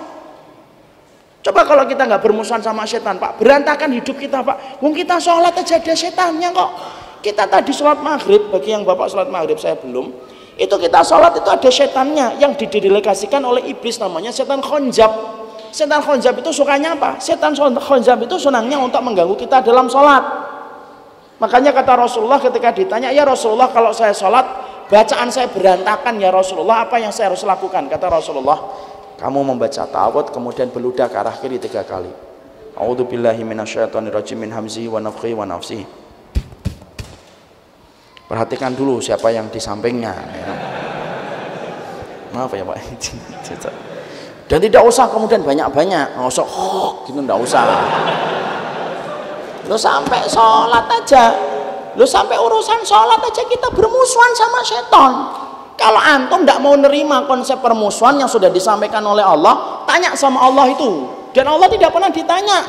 Coba kalau kita nggak bermusuhan sama setan, Pak, berantakan hidup kita, Pak. Mungkin kita sholat aja ada setannya kok. Kita tadi sholat maghrib, bagi yang bapak sholat maghrib saya belum, itu kita sholat itu ada setannya yang didelegasikan oleh iblis namanya setan khonjab. Setan khonjab itu sukanya apa? Setan khonjab itu senangnya untuk mengganggu kita dalam sholat. Makanya kata Rasulullah ketika ditanya, ya Rasulullah kalau saya sholat, bacaan saya berantakan ya Rasulullah, apa yang saya harus lakukan? Kata Rasulullah, kamu membaca ta'awud kemudian beludah ke arah kiri tiga kali. A'udzubillahi minasyaitonirrajim min hamzihi wa nafthihi wa nafsihi. Perhatikan dulu siapa yang di sampingnya. Ya. Maaf ya Pak. Dan tidak usah kemudian banyak-banyak. Nggak usah, oh, gitu tidak usah. Lo sampai sholat aja. Lo sampai urusan sholat aja kita bermusuhan sama seton. Kalau antum tidak mau nerima konsep permusuhan yang sudah disampaikan oleh Allah, tanya sama Allah itu. Dan Allah tidak pernah ditanya.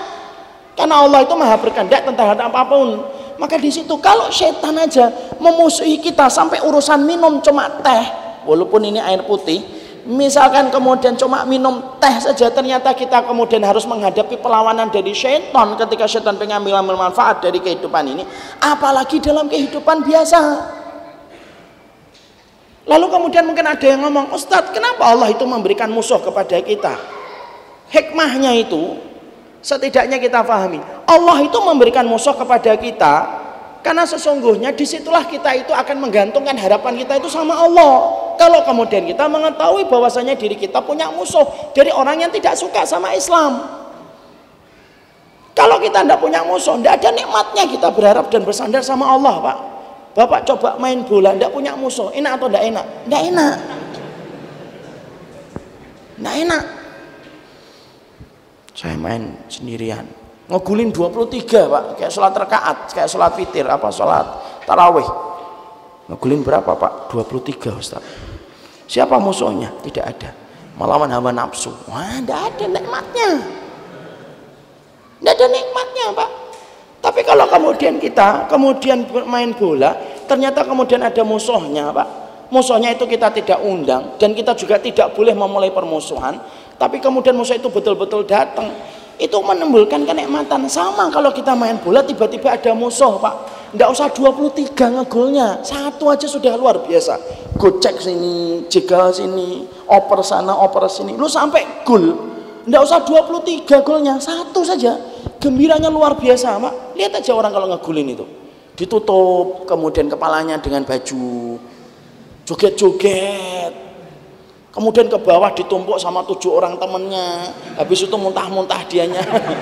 Karena Allah itu maha berkehendak tentang hal apa pun maka di situ kalau setan aja memusuhi kita sampai urusan minum cuma teh walaupun ini air putih misalkan kemudian cuma minum teh saja ternyata kita kemudian harus menghadapi perlawanan dari setan ketika setan pengambil ambil manfaat dari kehidupan ini apalagi dalam kehidupan biasa. Lalu kemudian mungkin ada yang ngomong Ustadz kenapa Allah itu memberikan musuh kepada kita? Hikmahnya itu setidaknya kita pahami Allah itu memberikan musuh kepada kita karena sesungguhnya di situlah kita itu akan menggantungkan harapan kita itu sama Allah. Kalau kemudian kita mengetahui bahwasanya diri kita punya musuh dari orang yang tidak suka sama Islam. Kalau kita tidak punya musuh tidak ada nikmatnya kita berharap dan bersandar sama Allah Pak. Bapak coba main bola tidak punya musuh enak atau tidak enak? Tidak enak. Tidak enak saya main sendirian. Ngegulin 23 pak. Kayak sholat rekaat kayak sholat fitir apa sholat tarawih. Ngegulin berapa pak? 23 Ustaz. Siapa musuhnya? Tidak ada. Melawan hawa nafsu. Wah tidak ada nikmatnya. Tidak ada nikmatnya pak. Tapi kalau kemudian kita kemudian main bola ternyata kemudian ada musuhnya pak. Musuhnya itu kita tidak undang dan kita juga tidak boleh memulai permusuhan tapi kemudian musuh itu betul-betul datang. Itu menimbulkan kenikmatan. Sama kalau kita main bola tiba-tiba ada musuh pak. Tidak usah 23 ngegolnya. Satu aja sudah luar biasa. Gocek sini jegal sini oper sana oper sini. Lu sampai gol. Tidak usah 23 golnya. Satu saja. Gembiranya luar biasa pak lihat aja orang kalau ngegolin itu. Ditutup kemudian kepalanya dengan baju. Joget-joget kemudian ke bawah ditumpuk sama tujuh orang temennya. Habis itu muntah-muntah dianya.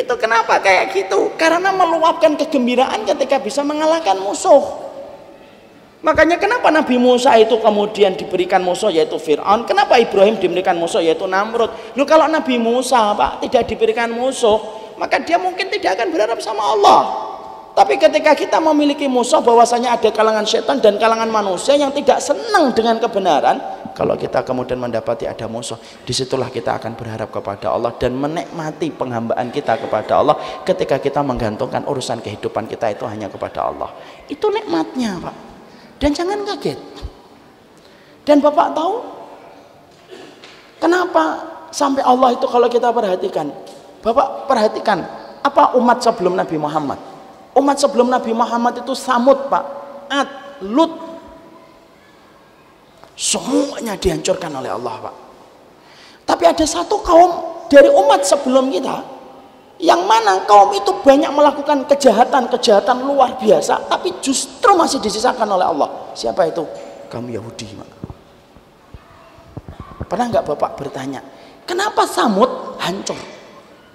Itu kenapa kayak gitu? Karena meluapkan kegembiraan ketika bisa mengalahkan musuh. Makanya kenapa Nabi Musa itu kemudian diberikan musuh yaitu Fir'aun? Kenapa Ibrahim diberikan musuh yaitu Namrud? Lu kalau Nabi Musa Pak tidak diberikan musuh maka dia mungkin tidak akan berharap sama Allah tapi ketika kita memiliki musuh bahwasanya ada kalangan setan dan kalangan manusia yang tidak senang dengan kebenaran, kalau kita kemudian mendapati ada musuh, di situlah kita akan berharap kepada Allah dan menikmati penghambaan kita kepada Allah ketika kita menggantungkan urusan kehidupan kita itu hanya kepada Allah. Itu nikmatnya, Pak. Dan jangan kaget. Dan Bapak tahu kenapa sampai Allah itu kalau kita perhatikan, Bapak perhatikan apa umat sebelum Nabi Muhammad Umat sebelum Nabi Muhammad itu Samud Pak, Ad, Lut. Semuanya dihancurkan oleh Allah Pak. Tapi ada satu kaum dari umat sebelum kita yang mana kaum itu banyak melakukan kejahatan-kejahatan luar biasa tapi justru masih disisakan oleh Allah. Siapa itu? Kaum Yahudi Pak. Pernah nggak Bapak bertanya, kenapa Samud hancur?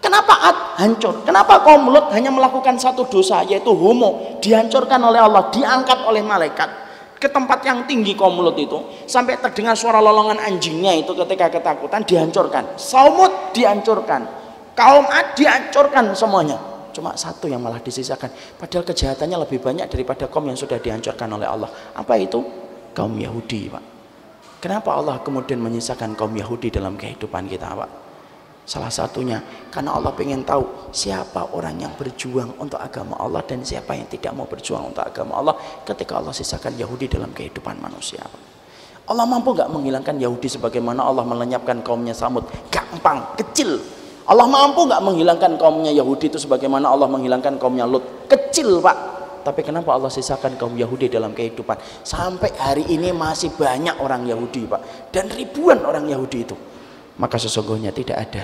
Kenapa Ad hancur? Kenapa kaum Lut hanya melakukan satu dosa yaitu homo, dihancurkan oleh Allah, diangkat oleh malaikat ke tempat yang tinggi kaum Lut itu sampai terdengar suara lolongan anjingnya itu ketika ketakutan dihancurkan. Saumud dihancurkan. Kaum Ad dihancurkan semuanya. Cuma satu yang malah disisakan. Padahal kejahatannya lebih banyak daripada kaum yang sudah dihancurkan oleh Allah. Apa itu? Kaum Yahudi, Pak. Kenapa Allah kemudian menyisakan kaum Yahudi dalam kehidupan kita, Pak? Salah satunya karena Allah ingin tahu siapa orang yang berjuang untuk agama Allah dan siapa yang tidak mau berjuang untuk agama Allah ketika Allah sisakan Yahudi dalam kehidupan manusia. Allah mampu gak menghilangkan Yahudi sebagaimana Allah melenyapkan kaumnya Samud? Gampang, kecil. Allah mampu gak menghilangkan kaumnya Yahudi itu sebagaimana Allah menghilangkan kaumnya Lut? Kecil pak. Tapi kenapa Allah sisakan kaum Yahudi dalam kehidupan? Sampai hari ini masih banyak orang Yahudi pak. Dan ribuan orang Yahudi itu maka sesungguhnya tidak ada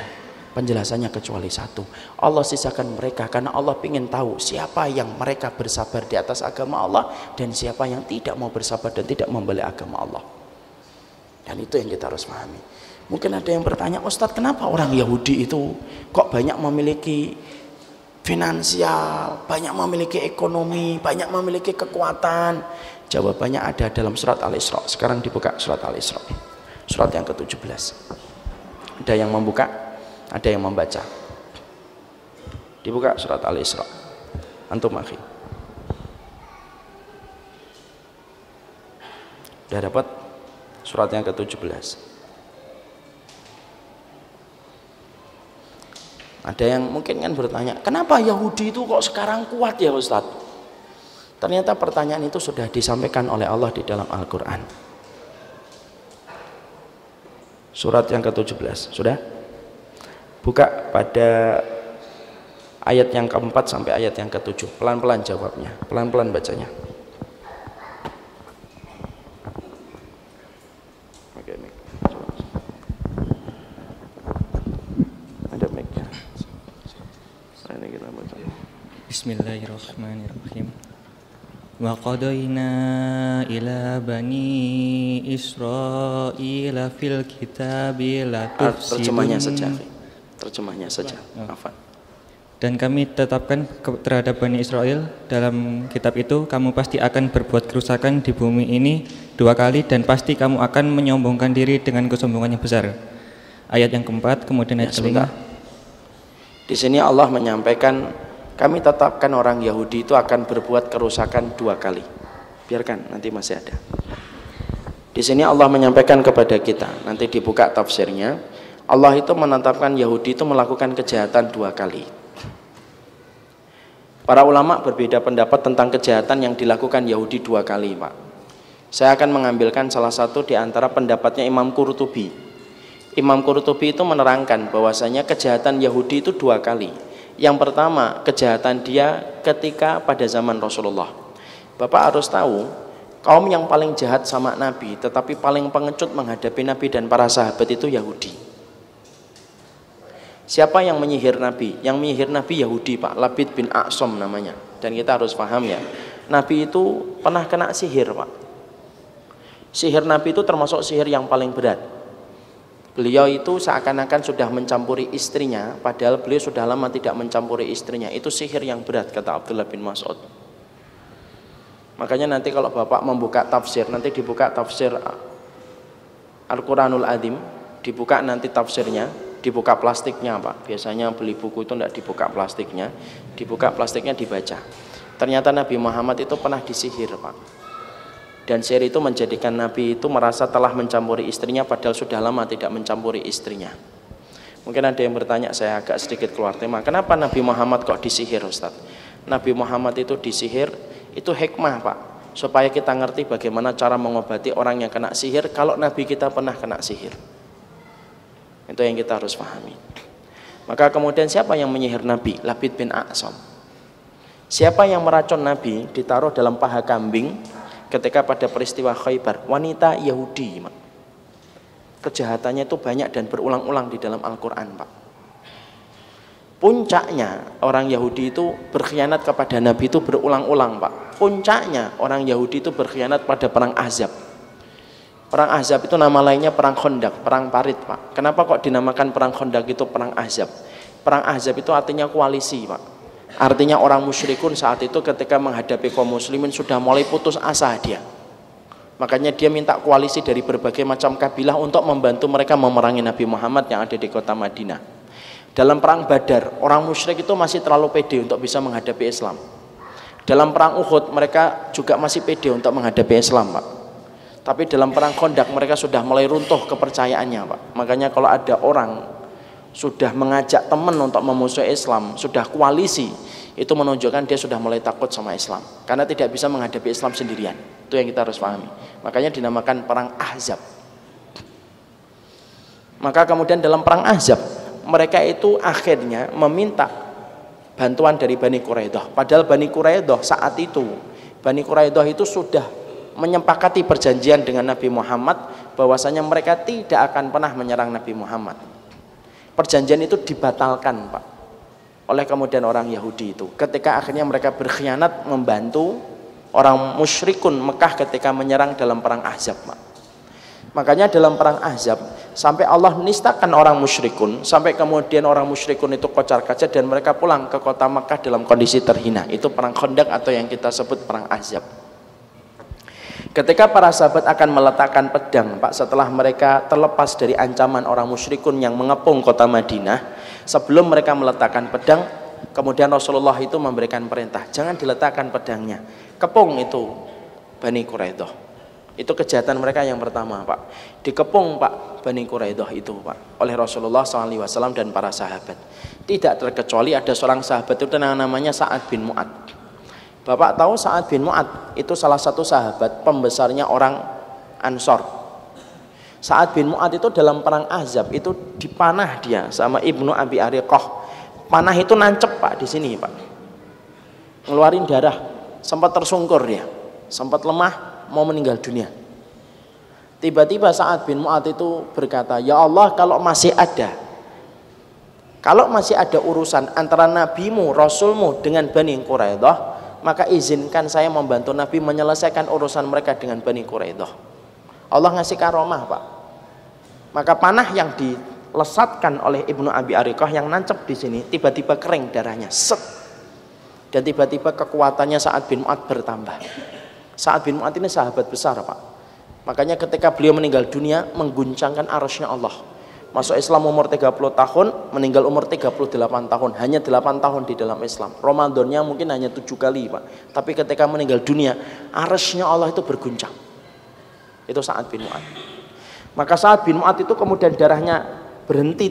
penjelasannya kecuali satu. Allah sisakan mereka karena Allah ingin tahu siapa yang mereka bersabar di atas agama Allah dan siapa yang tidak mau bersabar dan tidak membeli agama Allah. Dan itu yang kita harus pahami. Mungkin ada yang bertanya Ustadz kenapa orang Yahudi itu kok banyak memiliki finansial banyak memiliki ekonomi banyak memiliki kekuatan? Jawabannya ada dalam surat Al-Isra. Sekarang dibuka surat Al-Isra. Surat yang ke-17 ada yang membuka, ada yang membaca. Dibuka surat Al-Isra. Antum akhi. Sudah dapat surat yang ke-17. Ada yang mungkin kan bertanya, kenapa Yahudi itu kok sekarang kuat ya Ustaz? Ternyata pertanyaan itu sudah disampaikan oleh Allah di dalam Al-Quran surat yang ke-17 sudah? Buka pada ayat yang keempat sampai ayat yang ketujuh. Pelan-pelan jawabnya pelan-pelan bacanya. Oke, mic. ada Bismillahirrahmanirrahim وقضينا إلى بني إسرائيل في الكتاب terjemahnya saja terjemahnya saja oh. dan kami tetapkan terhadap Bani Israel dalam kitab itu kamu pasti akan berbuat kerusakan di bumi ini dua kali dan pasti kamu akan menyombongkan diri dengan kesombongan yang besar ayat yang keempat kemudian ayat ya, kelima di sini Allah menyampaikan kami tetapkan orang Yahudi itu akan berbuat kerusakan dua kali. Biarkan nanti masih ada. Di sini Allah menyampaikan kepada kita, nanti dibuka tafsirnya. Allah itu menetapkan Yahudi itu melakukan kejahatan dua kali. Para ulama berbeda pendapat tentang kejahatan yang dilakukan Yahudi dua kali, Pak. Saya akan mengambilkan salah satu di antara pendapatnya Imam Qurtubi. Imam Qurtubi itu menerangkan bahwasanya kejahatan Yahudi itu dua kali. Yang pertama, kejahatan dia ketika pada zaman Rasulullah. Bapak harus tahu, kaum yang paling jahat sama Nabi, tetapi paling pengecut menghadapi Nabi dan para sahabat itu Yahudi. Siapa yang menyihir Nabi? Yang menyihir Nabi Yahudi Pak, Labid bin Aqsam namanya. Dan kita harus paham ya, Nabi itu pernah kena sihir Pak. Sihir Nabi itu termasuk sihir yang paling berat. Beliau itu seakan-akan sudah mencampuri istrinya, padahal beliau sudah lama tidak mencampuri istrinya. Itu sihir yang berat kata Abdullah bin Mas'ud. Makanya nanti kalau Bapak membuka tafsir, nanti dibuka tafsir Al-Quranul Adim, dibuka nanti tafsirnya, dibuka plastiknya Pak. Biasanya beli buku itu tidak dibuka plastiknya, dibuka plastiknya dibaca. Ternyata Nabi Muhammad itu pernah disihir Pak. Dan sihir itu menjadikan Nabi itu merasa telah mencampuri istrinya padahal sudah lama tidak mencampuri istrinya. Mungkin ada yang bertanya, saya agak sedikit keluar tema. Kenapa Nabi Muhammad kok disihir Ustaz? Nabi Muhammad itu disihir, itu hikmah Pak. Supaya kita ngerti bagaimana cara mengobati orang yang kena sihir kalau Nabi kita pernah kena sihir. Itu yang kita harus pahami. Maka kemudian siapa yang menyihir Nabi? Labid bin A'sam. Siapa yang meracun Nabi ditaruh dalam paha kambing ketika pada peristiwa Khaybar. Wanita Yahudi. Kejahatannya itu banyak dan berulang-ulang di dalam Al-Quran Pak. Puncaknya orang Yahudi itu berkhianat kepada Nabi itu berulang-ulang Pak. Puncaknya orang Yahudi itu berkhianat pada perang Azab Perang Ahzab itu nama lainnya perang Khandaq, perang Parit, Pak. Kenapa kok dinamakan perang Khandaq itu perang Ahzab? Perang Ahzab itu artinya koalisi, Pak. Artinya orang musyrikun saat itu ketika menghadapi kaum muslimin sudah mulai putus asa dia. Makanya dia minta koalisi dari berbagai macam kabilah untuk membantu mereka memerangi Nabi Muhammad yang ada di kota Madinah. Dalam perang Badar, orang musyrik itu masih terlalu pede untuk bisa menghadapi Islam. Dalam perang Uhud, mereka juga masih pede untuk menghadapi Islam, Pak tapi dalam perang kondak mereka sudah mulai runtuh kepercayaannya Pak makanya kalau ada orang sudah mengajak teman untuk memusuhi Islam sudah koalisi itu menunjukkan dia sudah mulai takut sama Islam. Karena tidak bisa menghadapi Islam sendirian. Itu yang kita harus pahami. Makanya dinamakan perang Ahzab. Maka kemudian dalam perang Ahzab mereka itu akhirnya meminta bantuan dari Bani Quraidah. Padahal Bani Quraidah saat itu Bani Quraidah itu sudah menyepakati perjanjian dengan Nabi Muhammad bahwasanya mereka tidak akan pernah menyerang Nabi Muhammad. Perjanjian itu dibatalkan, Pak. Oleh kemudian orang Yahudi itu. Ketika akhirnya mereka berkhianat membantu orang musyrikun Mekah ketika menyerang dalam perang Ahzab, Pak. Makanya dalam perang Ahzab sampai Allah nistakan orang musyrikun, sampai kemudian orang musyrikun itu kocar kacir dan mereka pulang ke kota Mekah dalam kondisi terhina. Itu perang Khandaq atau yang kita sebut perang Ahzab. Ketika para sahabat akan meletakkan pedang, Pak, setelah mereka terlepas dari ancaman orang musyrikun yang mengepung kota Madinah, sebelum mereka meletakkan pedang, kemudian Rasulullah itu memberikan perintah, jangan diletakkan pedangnya. Kepung itu Bani Quraidah. Itu kejahatan mereka yang pertama, Pak. Dikepung, Pak, Bani Quraidah itu, Pak, oleh Rasulullah SAW dan para sahabat. Tidak terkecuali ada seorang sahabat itu namanya Sa'ad bin Mu'ad Bapak tahu Sa'ad bin Mu'ad itu salah satu sahabat pembesarnya orang Ansor. Sa'ad bin Mu'ad itu dalam perang Azab itu dipanah dia sama Ibnu Abi Ariqah. Panah itu nancep Pak di sini Pak. Ngeluarin darah, sempat tersungkur dia. Sempat lemah mau meninggal dunia. Tiba-tiba Sa'ad bin Mu'ad itu berkata, "Ya Allah, kalau masih ada kalau masih ada urusan antara nabimu, rasulmu dengan Bani Quraidah, maka izinkan saya membantu Nabi menyelesaikan urusan mereka dengan Bani Quraidah. Allah ngasih karomah, Pak. Maka panah yang dilesatkan oleh Ibnu Abi Ariqah yang nancep di sini tiba-tiba kering darahnya, set. Dan tiba-tiba kekuatannya saat bin Mu'ad bertambah. Saat bin Mu'ad ini sahabat besar, Pak. Makanya ketika beliau meninggal dunia mengguncangkan arusnya Allah Masuk Islam umur 30 tahun, meninggal umur 38 tahun. Hanya 8 tahun di dalam Islam. Ramadannya mungkin hanya 7 kali, Pak. Tapi ketika meninggal dunia, arasnya Allah itu berguncang. Itu saat bin Mu'ad. Maka saat bin Mu'ad itu kemudian darahnya berhenti,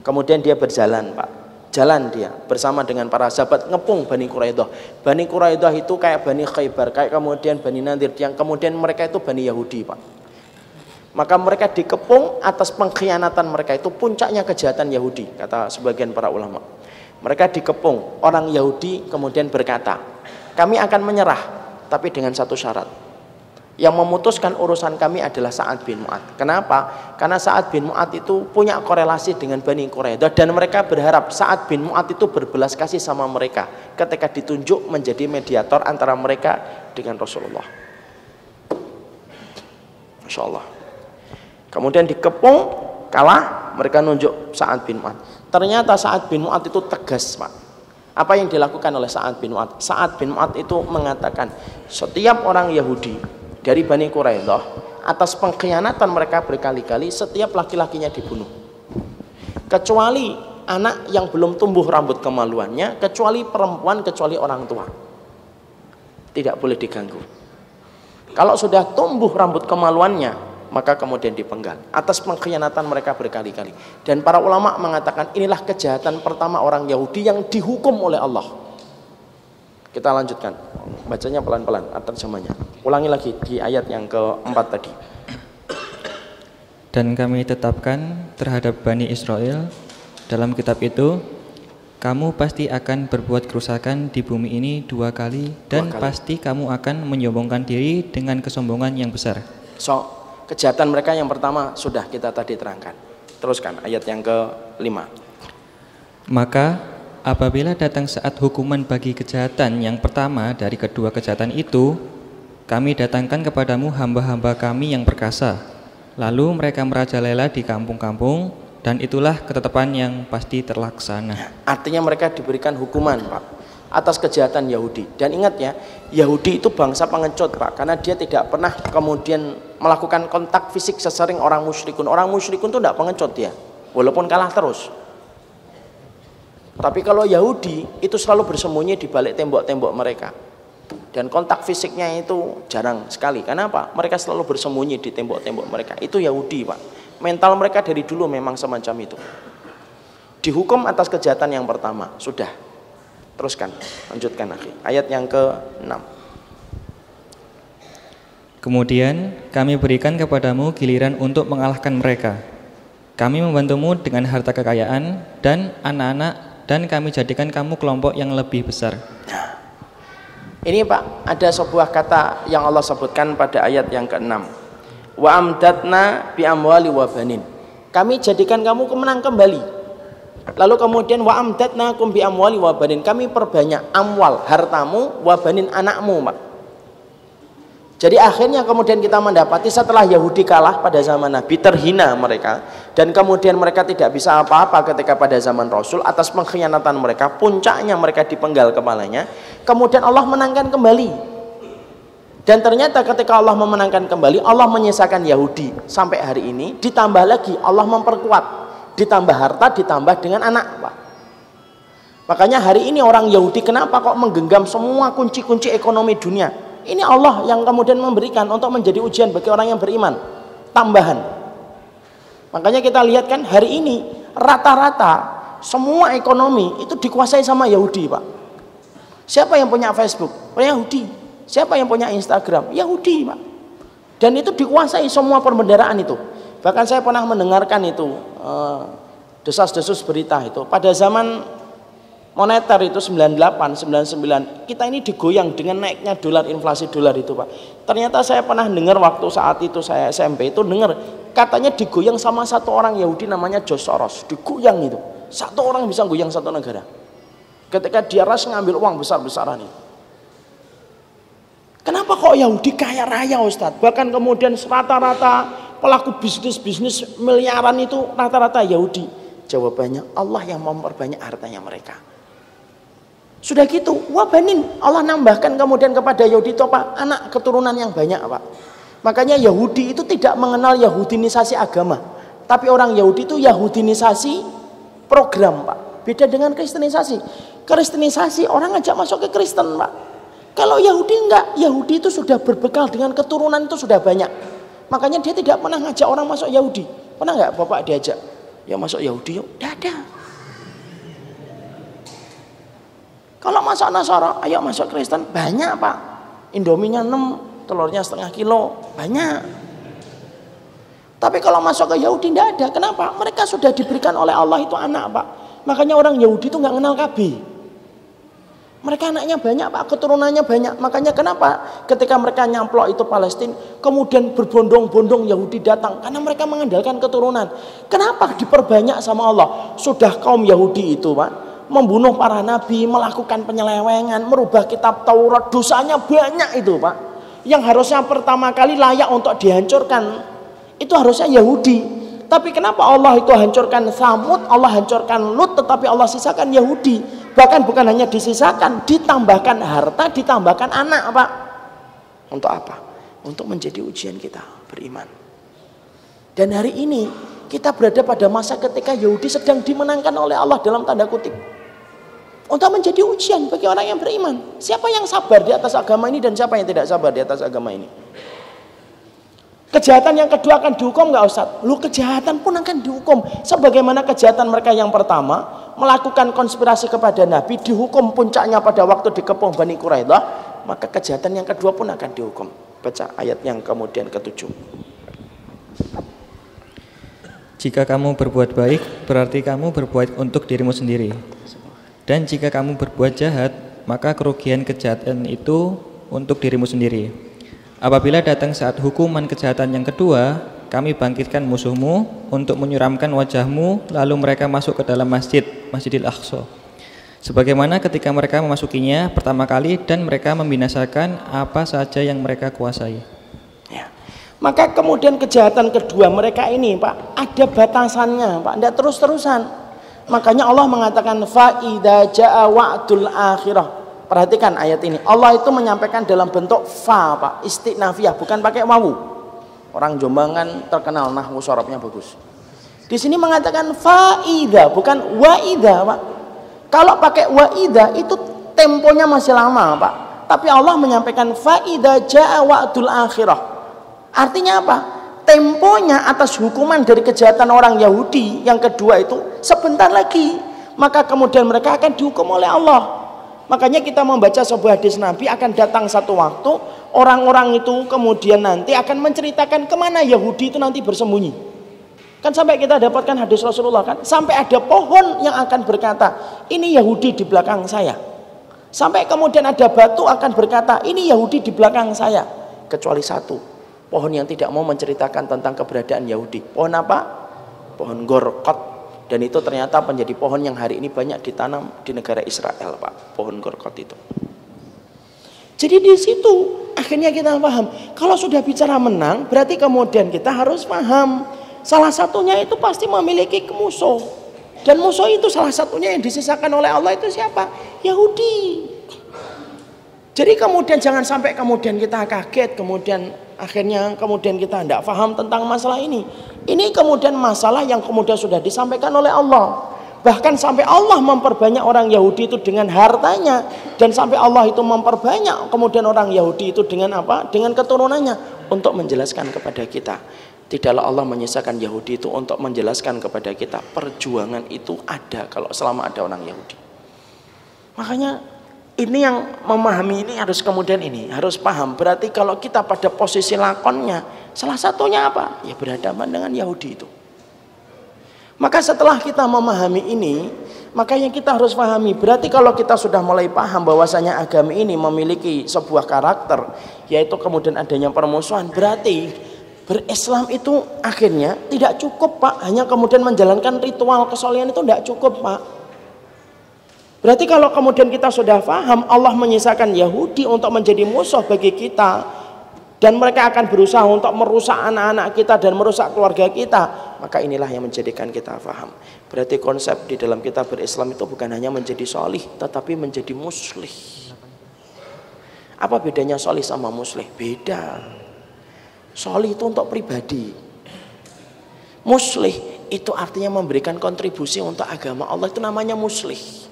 kemudian dia berjalan, Pak. jalan dia bersama dengan para sahabat ngepung Bani Quraidah. Bani Quraidah itu kayak Bani Khaybar, kayak kemudian Bani Nadir yang kemudian mereka itu Bani Yahudi, Pak. Maka mereka dikepung atas pengkhianatan mereka itu puncaknya kejahatan Yahudi, kata sebagian para ulama. Mereka dikepung, orang Yahudi kemudian berkata, kami akan menyerah, tapi dengan satu syarat yang memutuskan urusan kami adalah Sa'ad bin Mu'ad. Kenapa? Karena Sa'ad bin Mu'ad itu punya korelasi dengan Bani Quraidah dan mereka berharap Sa'ad bin Mu'ad itu berbelas kasih sama mereka ketika ditunjuk menjadi mediator antara mereka dengan Rasulullah. Masya Allah. Kemudian dikepung, kalah, mereka nunjuk Sa'ad bin Mu'ad. Ternyata Sa'ad bin Mu'ad itu tegas, Pak. Apa yang dilakukan oleh Sa'ad bin Mu'ad? Sa'ad bin Mu'ad itu mengatakan, setiap orang Yahudi dari Bani Quraidah atas pengkhianatan mereka berkali-kali setiap laki-lakinya dibunuh kecuali anak yang belum tumbuh rambut kemaluannya kecuali perempuan kecuali orang tua tidak boleh diganggu kalau sudah tumbuh rambut kemaluannya maka kemudian dipenggal atas pengkhianatan mereka berkali-kali dan para ulama mengatakan inilah kejahatan pertama orang Yahudi yang dihukum oleh Allah kita lanjutkan. Bacanya pelan-pelan terjemahnya. Ulangi lagi di ayat yang keempat tadi. Dan kami tetapkan terhadap Bani Israel dalam kitab itu kamu pasti akan berbuat kerusakan di bumi ini dua kali dan dua kali. pasti kamu akan menyombongkan diri dengan kesombongan yang besar. So, kejahatan mereka yang pertama sudah kita tadi terangkan. Teruskan ayat yang kelima. Maka Apabila datang saat hukuman bagi kejahatan yang pertama dari kedua kejahatan itu, kami datangkan kepadamu hamba-hamba kami yang perkasa. Lalu mereka merajalela di kampung-kampung dan itulah ketetapan yang pasti terlaksana. Artinya mereka diberikan hukuman, Pak, atas kejahatan Yahudi. Dan ingat ya, Yahudi itu bangsa pengecut, Pak, karena dia tidak pernah kemudian melakukan kontak fisik sesering orang musyrikun. Orang musyrikun itu tidak pengecut ya, walaupun kalah terus. Tapi kalau Yahudi itu selalu bersembunyi di balik tembok-tembok mereka. Dan kontak fisiknya itu jarang sekali. Kenapa? Mereka selalu bersembunyi di tembok-tembok mereka. Itu Yahudi, Pak. Mental mereka dari dulu memang semacam itu. Dihukum atas kejahatan yang pertama. Sudah. Teruskan. Lanjutkan lagi. Ayat yang ke-6. Kemudian kami berikan kepadamu giliran untuk mengalahkan mereka. Kami membantumu dengan harta kekayaan dan anak-anak dan kami jadikan kamu kelompok yang lebih besar. Ini Pak, ada sebuah kata yang Allah sebutkan pada ayat yang ke-6. Wa amdatna bi amwali wa banin. Kami jadikan kamu kemenang kembali. Lalu kemudian wa amdatna kum bi amwali wa banin. Kami perbanyak amwal, hartamu, wa banin anakmu, Pak. Jadi akhirnya kemudian kita mendapati setelah Yahudi kalah pada zaman Nabi terhina mereka. Dan kemudian mereka tidak bisa apa-apa ketika pada zaman Rasul atas pengkhianatan mereka puncaknya mereka dipenggal kepalanya. Kemudian Allah menangkan kembali. Dan ternyata ketika Allah memenangkan kembali Allah menyisakan Yahudi. Sampai hari ini ditambah lagi Allah memperkuat ditambah harta ditambah dengan anak Pak. Makanya hari ini orang Yahudi kenapa kok menggenggam semua kunci-kunci ekonomi dunia ini Allah yang kemudian memberikan untuk menjadi ujian bagi orang yang beriman. Tambahan. Makanya kita lihat kan hari ini rata-rata semua ekonomi itu dikuasai sama Yahudi, Pak. Siapa yang punya Facebook? Oh, Yahudi. Siapa yang punya Instagram? Yahudi, Pak. Dan itu dikuasai semua perbendaraan itu. Bahkan saya pernah mendengarkan itu uh, desas-desus berita itu. Pada zaman moneter itu 98, 99 kita ini digoyang dengan naiknya dolar inflasi dolar itu Pak. Ternyata saya pernah dengar waktu saat itu saya SMP itu dengar katanya digoyang sama satu orang Yahudi namanya George Soros. Digoyang itu. Satu orang bisa goyang satu negara. Ketika dia ras ngambil uang besar-besaran itu. Kenapa kok Yahudi kaya raya Ustadz? Bahkan kemudian rata-rata pelaku bisnis-bisnis miliaran itu rata-rata Yahudi jawabannya Allah yang memperbanyak hartanya mereka sudah gitu, wabanin Allah nambahkan kemudian kepada Yahudi itu apa? Anak keturunan yang banyak, Pak. Makanya Yahudi itu tidak mengenal Yahudinisasi agama. Tapi orang Yahudi itu Yahudinisasi program, Pak. Beda dengan Kristenisasi. Kristenisasi orang ngajak masuk ke Kristen, Pak. Kalau Yahudi enggak, Yahudi itu sudah berbekal dengan keturunan itu sudah banyak. Makanya dia tidak pernah ngajak orang masuk Yahudi. Pernah enggak Bapak diajak? Ya masuk Yahudi yuk. Tidak ada. Kalau masuk Nasara, ayo masuk Kristen, banyak pak. Indominya 6, telurnya setengah kilo, banyak. Tapi kalau masuk ke Yahudi tidak ada. Kenapa? Mereka sudah diberikan oleh Allah itu anak pak. Makanya orang Yahudi itu nggak kenal kabi. Mereka anaknya banyak pak, keturunannya banyak. Makanya kenapa ketika mereka nyamplok itu Palestina, kemudian berbondong-bondong Yahudi datang. Karena mereka mengandalkan keturunan. Kenapa diperbanyak sama Allah? Sudah kaum Yahudi itu pak, membunuh para nabi, melakukan penyelewengan, merubah kitab Taurat, dosanya banyak itu Pak. Yang harusnya pertama kali layak untuk dihancurkan itu harusnya Yahudi. Tapi kenapa Allah itu hancurkan Samud, Allah hancurkan Lut, tetapi Allah sisakan Yahudi. Bahkan bukan hanya disisakan, ditambahkan harta, ditambahkan anak, Pak. Untuk apa? Untuk menjadi ujian kita beriman. Dan hari ini kita berada pada masa ketika Yahudi sedang dimenangkan oleh Allah dalam tanda kutip untuk menjadi ujian bagi orang yang beriman. Siapa yang sabar di atas agama ini dan siapa yang tidak sabar di atas agama ini? Kejahatan yang kedua akan dihukum nggak Ustaz? Lu kejahatan pun akan dihukum. Sebagaimana kejahatan mereka yang pertama melakukan konspirasi kepada Nabi dihukum puncaknya pada waktu dikepung Bani Quraidah, maka kejahatan yang kedua pun akan dihukum. Baca ayat yang kemudian ketujuh. Jika kamu berbuat baik, berarti kamu berbuat untuk dirimu sendiri. Dan jika kamu berbuat jahat, maka kerugian kejahatan itu untuk dirimu sendiri. Apabila datang saat hukuman kejahatan yang kedua, kami bangkitkan musuhmu untuk menyuramkan wajahmu, lalu mereka masuk ke dalam masjid, Masjidil Aqsa. Sebagaimana ketika mereka memasukinya pertama kali dan mereka membinasakan apa saja yang mereka kuasai. Ya. Maka kemudian kejahatan kedua mereka ini, Pak, ada batasannya, Pak. Tidak terus-terusan. Makanya Allah mengatakan faida jaa wa'dul akhirah. Perhatikan ayat ini. Allah itu menyampaikan dalam bentuk fa, Pak, istinafiyah, bukan pakai wawu. Orang Jombang kan terkenal nahwu sorobnya bagus. Di sini mengatakan faida, bukan waida, Pak. Kalau pakai waida itu temponya masih lama, Pak. Tapi Allah menyampaikan faida jaa wa'dul akhirah. Artinya apa? temponya atas hukuman dari kejahatan orang Yahudi yang kedua itu sebentar lagi maka kemudian mereka akan dihukum oleh Allah makanya kita membaca sebuah hadis Nabi akan datang satu waktu orang-orang itu kemudian nanti akan menceritakan ke mana Yahudi itu nanti bersembunyi kan sampai kita dapatkan hadis Rasulullah kan sampai ada pohon yang akan berkata ini Yahudi di belakang saya sampai kemudian ada batu akan berkata ini Yahudi di belakang saya kecuali satu pohon yang tidak mau menceritakan tentang keberadaan Yahudi. Pohon apa? Pohon gorkot. Dan itu ternyata menjadi pohon yang hari ini banyak ditanam di negara Israel, Pak. Pohon gorkot itu. Jadi di situ akhirnya kita paham. Kalau sudah bicara menang, berarti kemudian kita harus paham. Salah satunya itu pasti memiliki musuh. Dan musuh itu salah satunya yang disisakan oleh Allah itu siapa? Yahudi. Jadi kemudian jangan sampai kemudian kita kaget, kemudian akhirnya kemudian kita tidak paham tentang masalah ini. Ini kemudian masalah yang kemudian sudah disampaikan oleh Allah. Bahkan sampai Allah memperbanyak orang Yahudi itu dengan hartanya dan sampai Allah itu memperbanyak kemudian orang Yahudi itu dengan apa? Dengan keturunannya untuk menjelaskan kepada kita. Tidaklah Allah menyisakan Yahudi itu untuk menjelaskan kepada kita perjuangan itu ada kalau selama ada orang Yahudi. Makanya ini yang memahami ini harus kemudian ini harus paham. Berarti kalau kita pada posisi lakonnya salah satunya apa? Ya berhadapan dengan Yahudi itu. Maka setelah kita memahami ini maka yang kita harus pahami. Berarti kalau kita sudah mulai paham bahwasanya agama ini memiliki sebuah karakter yaitu kemudian adanya permusuhan berarti berislam itu akhirnya tidak cukup pak. Hanya kemudian menjalankan ritual kesolehan itu tidak cukup pak Berarti kalau kemudian kita sudah paham Allah menyisakan Yahudi untuk menjadi musuh bagi kita dan mereka akan berusaha untuk merusak anak-anak kita dan merusak keluarga kita, maka inilah yang menjadikan kita paham. Berarti konsep di dalam kita berislam itu bukan hanya menjadi solih, tetapi menjadi muslih. Apa bedanya solih sama muslih? Beda. Solih itu untuk pribadi. Muslih itu artinya memberikan kontribusi untuk agama Allah itu namanya muslih.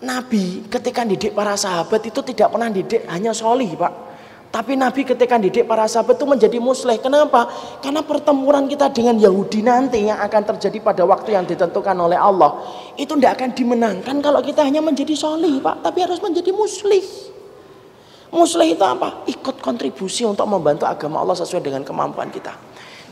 Nabi ketika didik para sahabat itu tidak pernah didik hanya solih pak. Tapi Nabi ketika didik para sahabat itu menjadi musleh. Kenapa? Karena pertempuran kita dengan Yahudi nanti yang akan terjadi pada waktu yang ditentukan oleh Allah. Itu tidak akan dimenangkan kalau kita hanya menjadi solih Pak. Tapi harus menjadi muslih. Muslih itu apa? Ikut kontribusi untuk membantu agama Allah sesuai dengan kemampuan kita.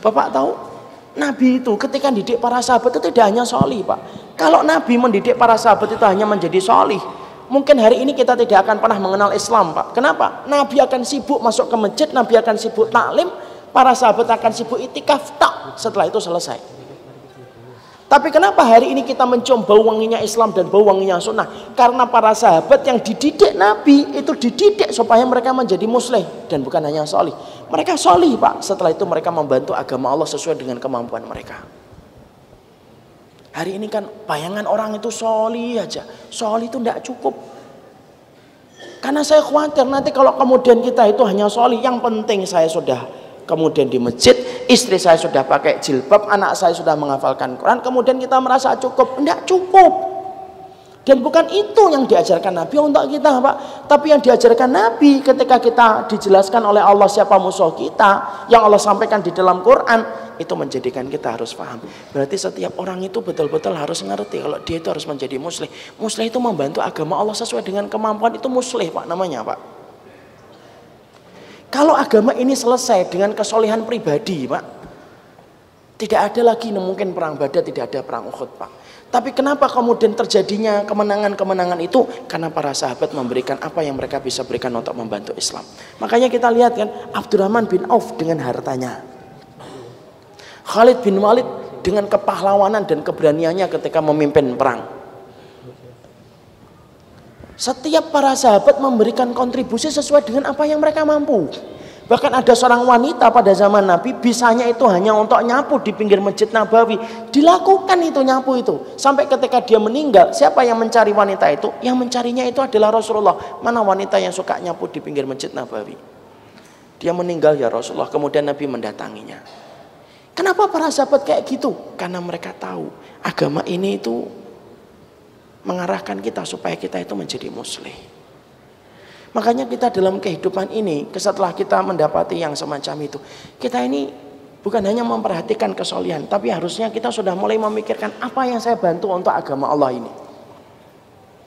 Bapak tahu Nabi itu ketika didik para sahabat itu tidak hanya solih Pak. Kalau Nabi mendidik para sahabat itu hanya menjadi solih Mungkin hari ini kita tidak akan pernah mengenal Islam, Pak. Kenapa? Nabi akan sibuk masuk ke masjid, Nabi akan sibuk taklim, para sahabat akan sibuk itikaf, tak. Setelah itu selesai. Tapi kenapa hari ini kita mencium bau wanginya Islam dan bau wanginya sunnah? Karena para sahabat yang dididik Nabi itu dididik supaya mereka menjadi muslim dan bukan hanya solih. Mereka solih pak. Setelah itu mereka membantu agama Allah sesuai dengan kemampuan mereka. Hari ini kan bayangan orang itu soli aja. Soli itu tidak cukup. Karena saya khawatir nanti kalau kemudian kita itu hanya soli, yang penting saya sudah kemudian di masjid, istri saya sudah pakai jilbab, anak saya sudah menghafalkan Quran, kemudian kita merasa cukup. Tidak cukup. Dan bukan itu yang diajarkan Nabi untuk kita, Pak. Tapi yang diajarkan Nabi ketika kita dijelaskan oleh Allah siapa musuh kita, yang Allah sampaikan di dalam Quran, itu menjadikan kita harus paham. Berarti setiap orang itu betul-betul harus ngerti kalau dia itu harus menjadi muslim. Muslim itu membantu agama Allah sesuai dengan kemampuan itu muslim, Pak namanya, Pak. Kalau agama ini selesai dengan kesolehan pribadi, Pak, tidak ada lagi mungkin perang Badar, tidak ada perang Uhud, Pak. Tapi kenapa kemudian terjadinya kemenangan-kemenangan itu? Karena para sahabat memberikan apa yang mereka bisa berikan untuk membantu Islam. Makanya kita lihat kan Abdurrahman bin Auf dengan hartanya. Khalid bin Walid dengan kepahlawanan dan keberaniannya ketika memimpin perang. Setiap para sahabat memberikan kontribusi sesuai dengan apa yang mereka mampu. Bahkan ada seorang wanita pada zaman Nabi bisanya itu hanya untuk nyapu di pinggir Masjid Nabawi. Dilakukan itu nyapu itu. Sampai ketika dia meninggal, siapa yang mencari wanita itu? Yang mencarinya itu adalah Rasulullah. Mana wanita yang suka nyapu di pinggir Masjid Nabawi? Dia meninggal ya Rasulullah. Kemudian Nabi mendatanginya. Kenapa para sahabat kayak gitu? Karena mereka tahu agama ini itu mengarahkan kita supaya kita itu menjadi muslim. Makanya kita dalam kehidupan ini, setelah kita mendapati yang semacam itu, kita ini bukan hanya memperhatikan kesolian, tapi harusnya kita sudah mulai memikirkan apa yang saya bantu untuk agama Allah ini.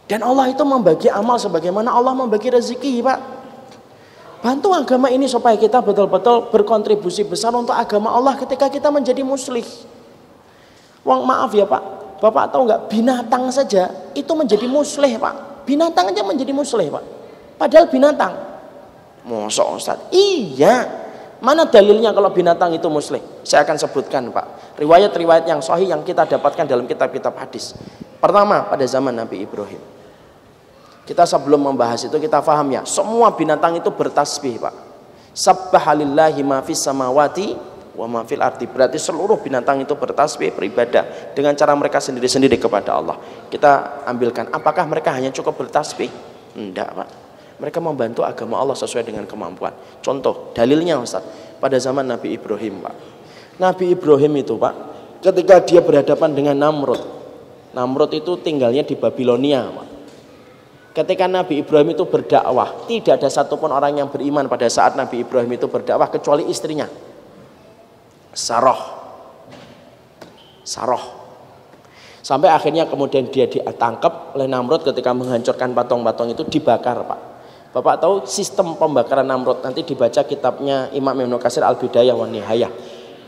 Dan Allah itu membagi amal sebagaimana Allah membagi rezeki, Pak. Bantu agama ini supaya kita betul-betul berkontribusi besar untuk agama Allah ketika kita menjadi muslim. Wong maaf ya Pak, Bapak tahu nggak binatang saja itu menjadi muslim Pak. Binatang aja menjadi muslim Pak. Padahal binatang. Mosok Ustaz? Iya. Mana dalilnya kalau binatang itu muslim? Saya akan sebutkan Pak. Riwayat-riwayat yang sahih yang kita dapatkan dalam kitab-kitab hadis. Pertama pada zaman Nabi Ibrahim. Kita sebelum membahas itu kita paham ya. Semua binatang itu bertasbih Pak. Sabbahalillahi ma fis samawati wa ma ardi. Berarti seluruh binatang itu bertasbih, beribadah dengan cara mereka sendiri-sendiri kepada Allah. Kita ambilkan apakah mereka hanya cukup bertasbih? Enggak, Pak. Mereka membantu agama Allah sesuai dengan kemampuan. Contoh, dalilnya Ustaz, pada zaman Nabi Ibrahim, Pak. Nabi Ibrahim itu, Pak, ketika dia berhadapan dengan Namrud. Namrud itu tinggalnya di Babilonia, Pak. Ketika Nabi Ibrahim itu berdakwah, tidak ada satupun orang yang beriman pada saat Nabi Ibrahim itu berdakwah kecuali istrinya. Saroh. Saroh. Sampai akhirnya kemudian dia ditangkap oleh Namrud ketika menghancurkan patung-patung itu dibakar, Pak. Bapak tahu sistem pembakaran Namrud nanti dibaca kitabnya Imam Ibnu Katsir Al-Bidayah wa Nihayah.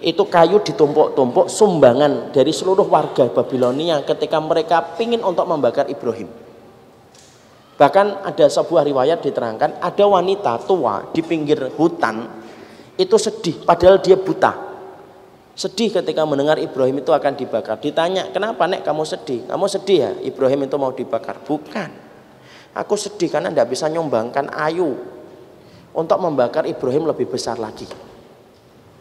Itu kayu ditumpuk-tumpuk sumbangan dari seluruh warga Babilonia ketika mereka pingin untuk membakar Ibrahim. Bahkan ada sebuah riwayat diterangkan ada wanita tua di pinggir hutan itu sedih padahal dia buta. Sedih ketika mendengar Ibrahim itu akan dibakar. Ditanya, "Kenapa, Nek, kamu sedih?" "Kamu sedih ya? Ibrahim itu mau dibakar." "Bukan." Aku sedih karena tidak bisa nyumbangkan ayu untuk membakar Ibrahim lebih besar lagi.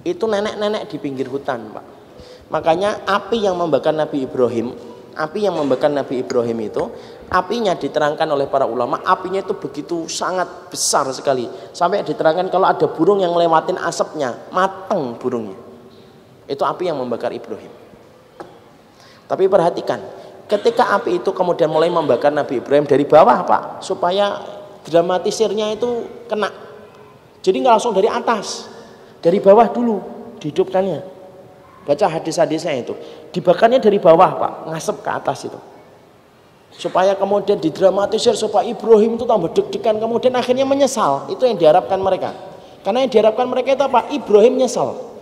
Itu nenek-nenek di pinggir hutan, Pak. Makanya api yang membakar Nabi Ibrahim, api yang membakar Nabi Ibrahim itu, apinya diterangkan oleh para ulama, apinya itu begitu sangat besar sekali. Sampai diterangkan kalau ada burung yang lewatin asapnya, mateng burungnya. Itu api yang membakar Ibrahim. Tapi perhatikan, ketika api itu kemudian mulai membakar Nabi Ibrahim dari bawah Pak supaya dramatisirnya itu kena Jadi nggak langsung dari atas, dari bawah dulu dihidupkannya. Baca hadis-hadisnya itu. Dibakarnya dari bawah pak, ngasep ke atas itu. Supaya kemudian didramatisir supaya Ibrahim itu tambah deg-degan kemudian akhirnya menyesal. Itu yang diharapkan mereka. Karena yang diharapkan mereka itu apa? Ibrahim nyesal.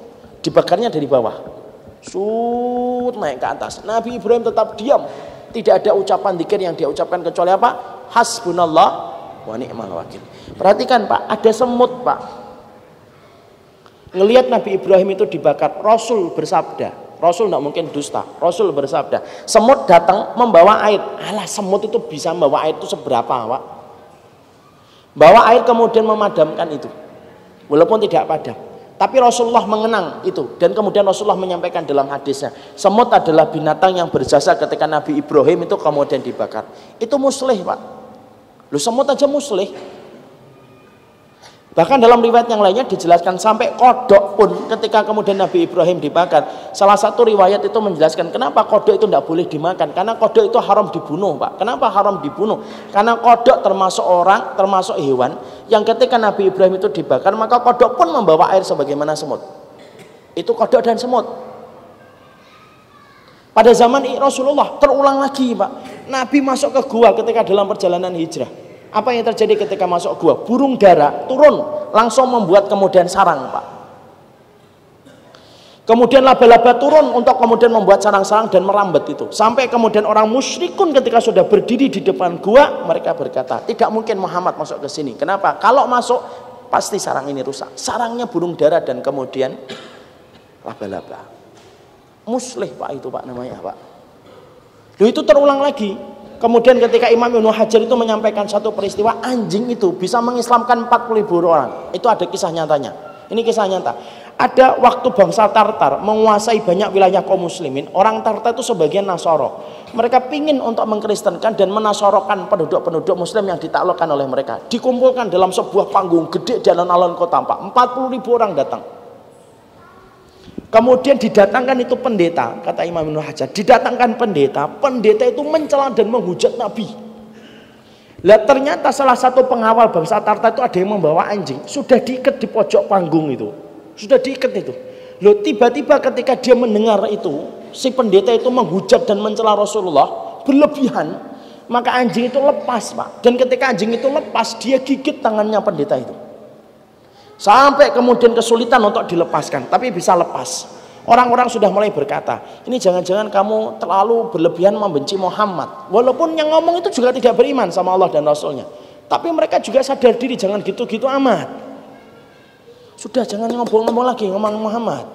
Dibakarnya dari bawah. Sud naik ke atas. Nabi Ibrahim tetap diam. Tidak ada ucapan dikir yang dia ucapkan kecuali apa? Hasbunallah wa ni'mal wakil. Perhatikan Pak, ada semut Pak. Ngelihat Nabi Ibrahim itu dibakar, Rasul bersabda, Rasul tidak mungkin dusta. Rasul bersabda, semut datang membawa air. Alah semut itu bisa membawa air itu seberapa, Pak? Bawa air kemudian memadamkan itu. Walaupun tidak padam. Tapi Rasulullah mengenang itu dan kemudian Rasulullah menyampaikan dalam hadisnya, semut adalah binatang yang berjasa ketika Nabi Ibrahim itu kemudian dibakar. Itu muslih, Pak. Lu semut aja muslih. Bahkan dalam riwayat yang lainnya dijelaskan sampai kodok pun ketika kemudian Nabi Ibrahim dibakar. Salah satu riwayat itu menjelaskan kenapa kodok itu tidak boleh dimakan. Karena kodok itu haram dibunuh Pak. Kenapa haram dibunuh? Karena kodok termasuk orang, termasuk hewan yang ketika Nabi Ibrahim itu dibakar maka kodok pun membawa air sebagaimana semut. Itu kodok dan semut. Pada zaman Rasulullah terulang lagi Pak. Nabi masuk ke gua ketika dalam perjalanan hijrah. Apa yang terjadi ketika masuk gua? Burung dara turun langsung membuat kemudian sarang, Pak. Kemudian laba-laba turun untuk kemudian membuat sarang-sarang dan merambat itu. Sampai kemudian orang musyrikun ketika sudah berdiri di depan gua, mereka berkata, tidak mungkin Muhammad masuk ke sini. Kenapa? Kalau masuk, pasti sarang ini rusak. Sarangnya burung dara dan kemudian laba-laba. Muslih Pak itu Pak namanya Pak. Loh itu terulang lagi. Kemudian ketika Imam Ibnu Hajar itu menyampaikan satu peristiwa anjing itu bisa mengislamkan 40 ribu orang. Itu ada kisah nyatanya. Ini kisah nyata. Ada waktu bangsa Tartar menguasai banyak wilayah kaum muslimin. Orang Tartar itu sebagian Nasoro. Mereka pingin untuk mengkristenkan dan menasorokan penduduk-penduduk muslim yang ditaklukkan oleh mereka. Dikumpulkan dalam sebuah panggung gede di alun-alun kota 40 ribu orang datang. Kemudian didatangkan itu pendeta, kata Imam Ibnu Hajar, didatangkan pendeta, pendeta itu mencela dan menghujat Nabi. Lah ternyata salah satu pengawal bangsa Tarta itu ada yang membawa anjing, sudah diikat di pojok panggung itu. Sudah diikat itu. Loh tiba-tiba ketika dia mendengar itu, si pendeta itu menghujat dan mencela Rasulullah berlebihan, maka anjing itu lepas, Pak. Dan ketika anjing itu lepas, dia gigit tangannya pendeta itu. Sampai kemudian kesulitan untuk dilepaskan, tapi bisa lepas. Orang-orang sudah mulai berkata, ini jangan-jangan kamu terlalu berlebihan membenci Muhammad. Walaupun yang ngomong itu juga tidak beriman sama Allah dan Rasulnya. Tapi mereka juga sadar diri, jangan gitu-gitu amat. Sudah jangan ngomong-ngomong lagi, ngomong Muhammad.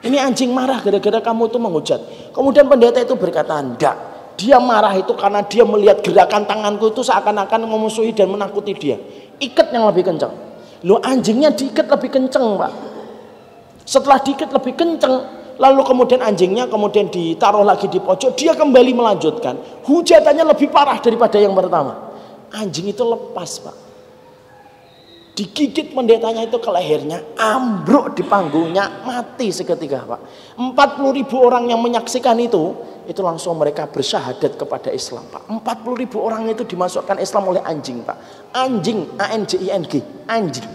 Ini anjing marah gara-gara kamu itu menghujat. Kemudian pendeta itu berkata, enggak. Dia marah itu karena dia melihat gerakan tanganku itu seakan-akan memusuhi dan menakuti dia. Ikat yang lebih kencang. Lo anjingnya diikat lebih kenceng pak. Setelah diikat lebih kenceng, lalu kemudian anjingnya kemudian ditaruh lagi di pojok, dia kembali melanjutkan. Hujatannya lebih parah daripada yang pertama. Anjing itu lepas pak. Digigit pendetanya itu ke lehernya, ambruk di panggungnya, mati seketika pak. 40 ribu orang yang menyaksikan itu, itu langsung mereka bersyahadat kepada Islam Pak. 40 ribu orang itu dimasukkan Islam oleh anjing Pak. Anjing A N J I N G anjing.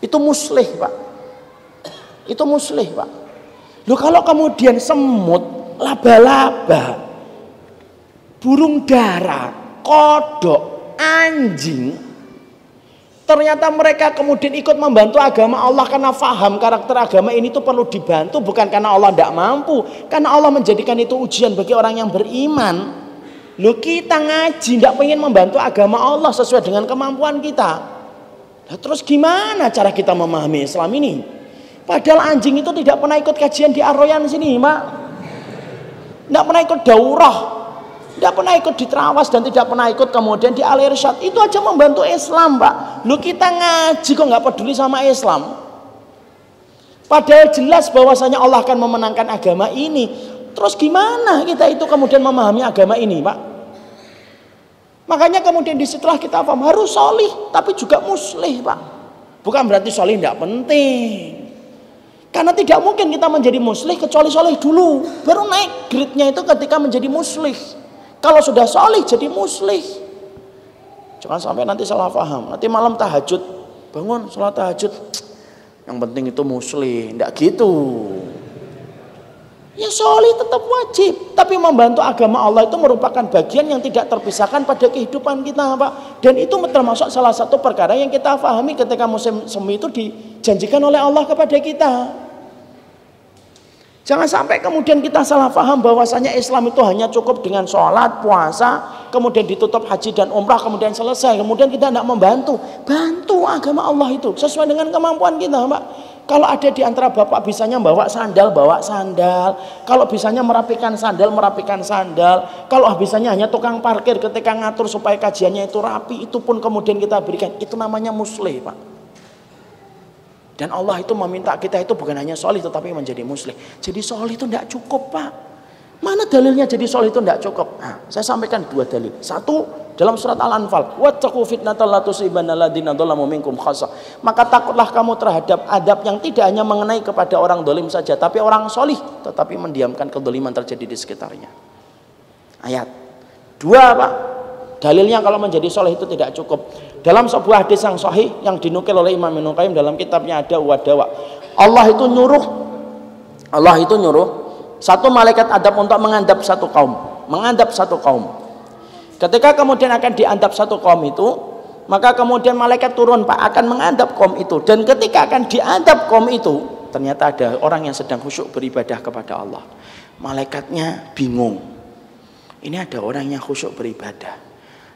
Itu muslih Pak. Itu muslih Pak. Loh kalau kemudian semut laba-laba burung dara kodok anjing Ternyata mereka kemudian ikut membantu agama Allah karena faham karakter agama ini tuh perlu dibantu bukan karena Allah tidak mampu, karena Allah menjadikan itu ujian bagi orang yang beriman. Lu kita ngaji tidak pengen membantu agama Allah sesuai dengan kemampuan kita. Nah, terus gimana cara kita memahami Islam ini? Padahal anjing itu tidak pernah ikut kajian di Arroyan sini, Mak. Tidak pernah ikut daurah, tidak pernah ikut di terawas dan tidak pernah ikut kemudian di al itu aja membantu Islam pak. Lu kita ngaji kok nggak peduli sama Islam? Padahal jelas bahwasanya Allah akan memenangkan agama ini. Terus gimana kita itu kemudian memahami agama ini pak? Makanya kemudian di setelah kita paham harus solih tapi juga muslih pak. Bukan berarti solih tidak penting. Karena tidak mungkin kita menjadi muslih kecuali solih dulu. Baru naik grade-nya itu ketika menjadi muslih kalau sudah solih jadi muslih. Jangan sampai nanti salah paham. Nanti malam tahajud, bangun sholat tahajud. Yang penting itu muslim, tidak gitu. Ya solih tetap wajib, tapi membantu agama Allah itu merupakan bagian yang tidak terpisahkan pada kehidupan kita, Pak. Dan itu termasuk salah satu perkara yang kita pahami ketika musim semi itu dijanjikan oleh Allah kepada kita. Jangan sampai kemudian kita salah paham bahwasanya Islam itu hanya cukup dengan sholat, puasa, kemudian ditutup haji dan umrah, kemudian selesai. Kemudian kita tidak membantu. Bantu agama Allah itu sesuai dengan kemampuan kita, Pak. Kalau ada di antara bapak bisanya bawa sandal, bawa sandal. Kalau bisanya merapikan sandal, merapikan sandal. Kalau bisanya hanya tukang parkir ketika ngatur supaya kajiannya itu rapi, itu pun kemudian kita berikan. Itu namanya muslim, Pak. Dan Allah itu meminta kita itu bukan hanya solih tetapi menjadi muslim. Jadi solih itu tidak cukup pak. Mana dalilnya jadi solih itu tidak cukup? Nah, saya sampaikan dua dalil. Satu dalam surat Al-Anfal. Maka takutlah kamu terhadap adab yang tidak hanya mengenai kepada orang dolim saja, tapi orang solih, tetapi mendiamkan kedoliman terjadi di sekitarnya. Ayat. Dua, Pak. Dalilnya kalau menjadi soleh itu tidak cukup. Dalam sebuah hadis yang sahih yang dinukil oleh Imam Ibnu Qayyim dalam kitabnya ada wadawa. Allah itu nyuruh Allah itu nyuruh satu malaikat adab untuk mengadab satu kaum, mengadab satu kaum. Ketika kemudian akan diadab satu kaum itu, maka kemudian malaikat turun Pak akan mengadab kaum itu dan ketika akan diadab kaum itu, ternyata ada orang yang sedang khusyuk beribadah kepada Allah. Malaikatnya bingung. Ini ada orang yang khusyuk beribadah.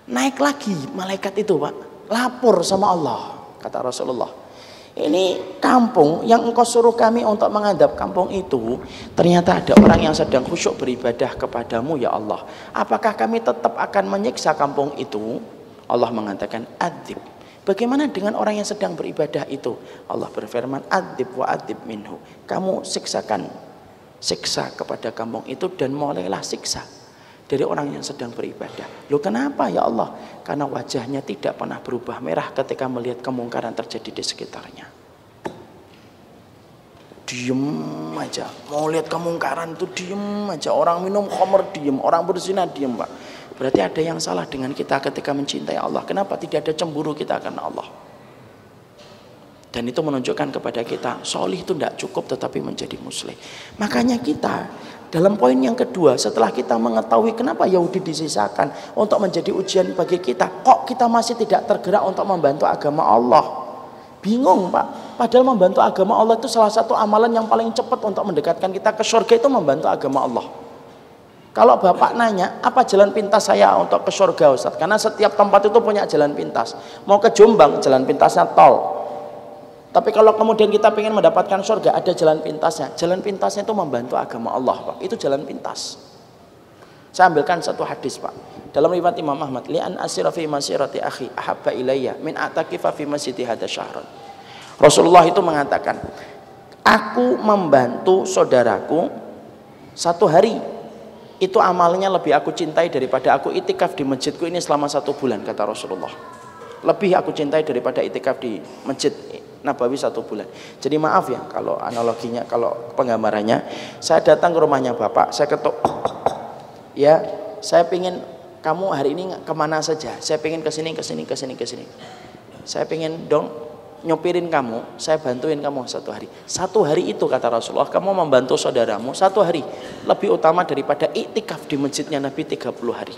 Naik lagi malaikat itu, Pak lapor sama Allah kata Rasulullah ini kampung yang engkau suruh kami untuk menghadap kampung itu ternyata ada orang yang sedang khusyuk beribadah kepadamu ya Allah apakah kami tetap akan menyiksa kampung itu Allah mengatakan adib Bagaimana dengan orang yang sedang beribadah itu? Allah berfirman, adib wa adib minhu. Kamu siksakan siksa kepada kampung itu dan mulailah siksa dari orang yang sedang beribadah. Loh kenapa ya Allah? Karena wajahnya tidak pernah berubah merah ketika melihat kemungkaran terjadi di sekitarnya. Diem aja. Mau lihat kemungkaran itu diem aja. Orang minum khamr diem. Orang berzina diem pak. Berarti ada yang salah dengan kita ketika mencintai Allah. Kenapa tidak ada cemburu kita karena Allah? Dan itu menunjukkan kepada kita, solih itu tidak cukup tetapi menjadi muslim. Makanya kita dalam poin yang kedua, setelah kita mengetahui kenapa Yahudi disisakan untuk menjadi ujian bagi kita, kok kita masih tidak tergerak untuk membantu agama Allah? Bingung Pak, padahal membantu agama Allah itu salah satu amalan yang paling cepat untuk mendekatkan kita ke surga itu membantu agama Allah. Kalau Bapak nanya, apa jalan pintas saya untuk ke surga Ustaz? Karena setiap tempat itu punya jalan pintas. Mau ke Jombang, jalan pintasnya tol. Tapi kalau kemudian kita ingin mendapatkan surga, ada jalan pintasnya. Jalan pintasnya itu membantu agama Allah, Pak. Itu jalan pintas. Saya ambilkan satu hadis, Pak. Dalam riwayat Imam Ahmad, li'an asira fi masirati akhi ahabba ilayya min atakifa fi masjidi hada syahran. Rasulullah itu mengatakan, aku membantu saudaraku satu hari itu amalnya lebih aku cintai daripada aku itikaf di masjidku ini selama satu bulan kata Rasulullah lebih aku cintai daripada itikaf di masjid Nabawi satu bulan. Jadi maaf ya kalau analoginya, kalau penggambarannya, saya datang ke rumahnya bapak, saya ketuk, ya, saya pingin kamu hari ini ke mana saja? Saya pingin ke sini, ke sini, ke sini, ke sini. Saya pingin dong nyopirin kamu, saya bantuin kamu satu hari. Satu hari itu kata Rasulullah, kamu membantu saudaramu satu hari lebih utama daripada itikaf di masjidnya Nabi 30 hari.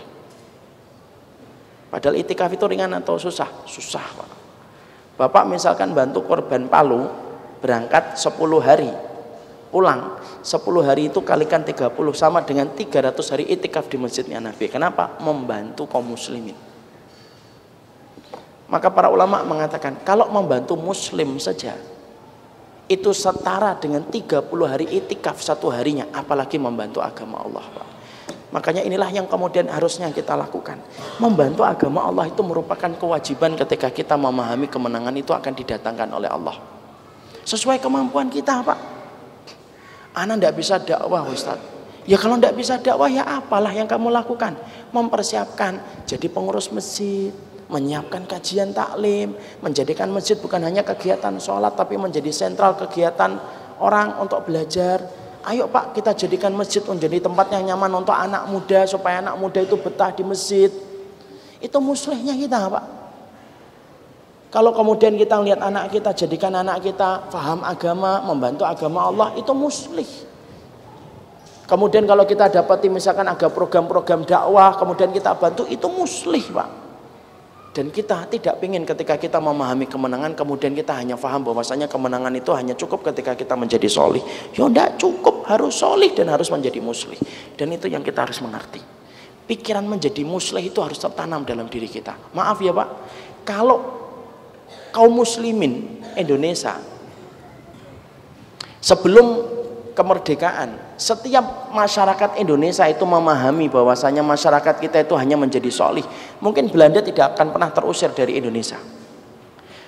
Padahal itikaf itu ringan atau susah? Susah, Pak. Bapak misalkan bantu korban Palu berangkat 10 hari pulang 10 hari itu kalikan 30 sama dengan 300 hari itikaf di masjidnya Nabi. Kenapa? membantu kaum muslimin. Maka para ulama mengatakan kalau membantu muslim saja itu setara dengan 30 hari itikaf satu harinya apalagi membantu agama Allah Pak Makanya inilah yang kemudian harusnya kita lakukan. Membantu agama Allah itu merupakan kewajiban ketika kita memahami kemenangan itu akan didatangkan oleh Allah. Sesuai kemampuan kita, Pak. Anak tidak bisa dakwah, Ustaz. Ya kalau tidak bisa dakwah ya apalah yang kamu lakukan? Mempersiapkan jadi pengurus masjid, menyiapkan kajian taklim, menjadikan masjid bukan hanya kegiatan sholat tapi menjadi sentral kegiatan orang untuk belajar, Ayo Pak kita jadikan masjid menjadi tempat yang nyaman untuk anak muda supaya anak muda itu betah di masjid. Itu muslihnya kita Pak. Kalau kemudian kita lihat anak kita, jadikan anak kita paham agama, membantu agama Allah, itu muslih. Kemudian kalau kita dapati misalkan ada program-program dakwah, kemudian kita bantu, itu muslih Pak. Dan kita tidak ingin ketika kita memahami kemenangan, kemudian kita hanya paham bahwasanya kemenangan itu hanya cukup ketika kita menjadi solih. Ya tidak cukup, harus solih dan harus menjadi muslih. Dan itu yang kita harus mengerti. Pikiran menjadi muslih itu harus tertanam dalam diri kita. Maaf ya Pak, kalau kaum muslimin Indonesia sebelum kemerdekaan, setiap masyarakat Indonesia itu memahami bahwasanya masyarakat kita itu hanya menjadi solih. Mungkin Belanda tidak akan pernah terusir dari Indonesia.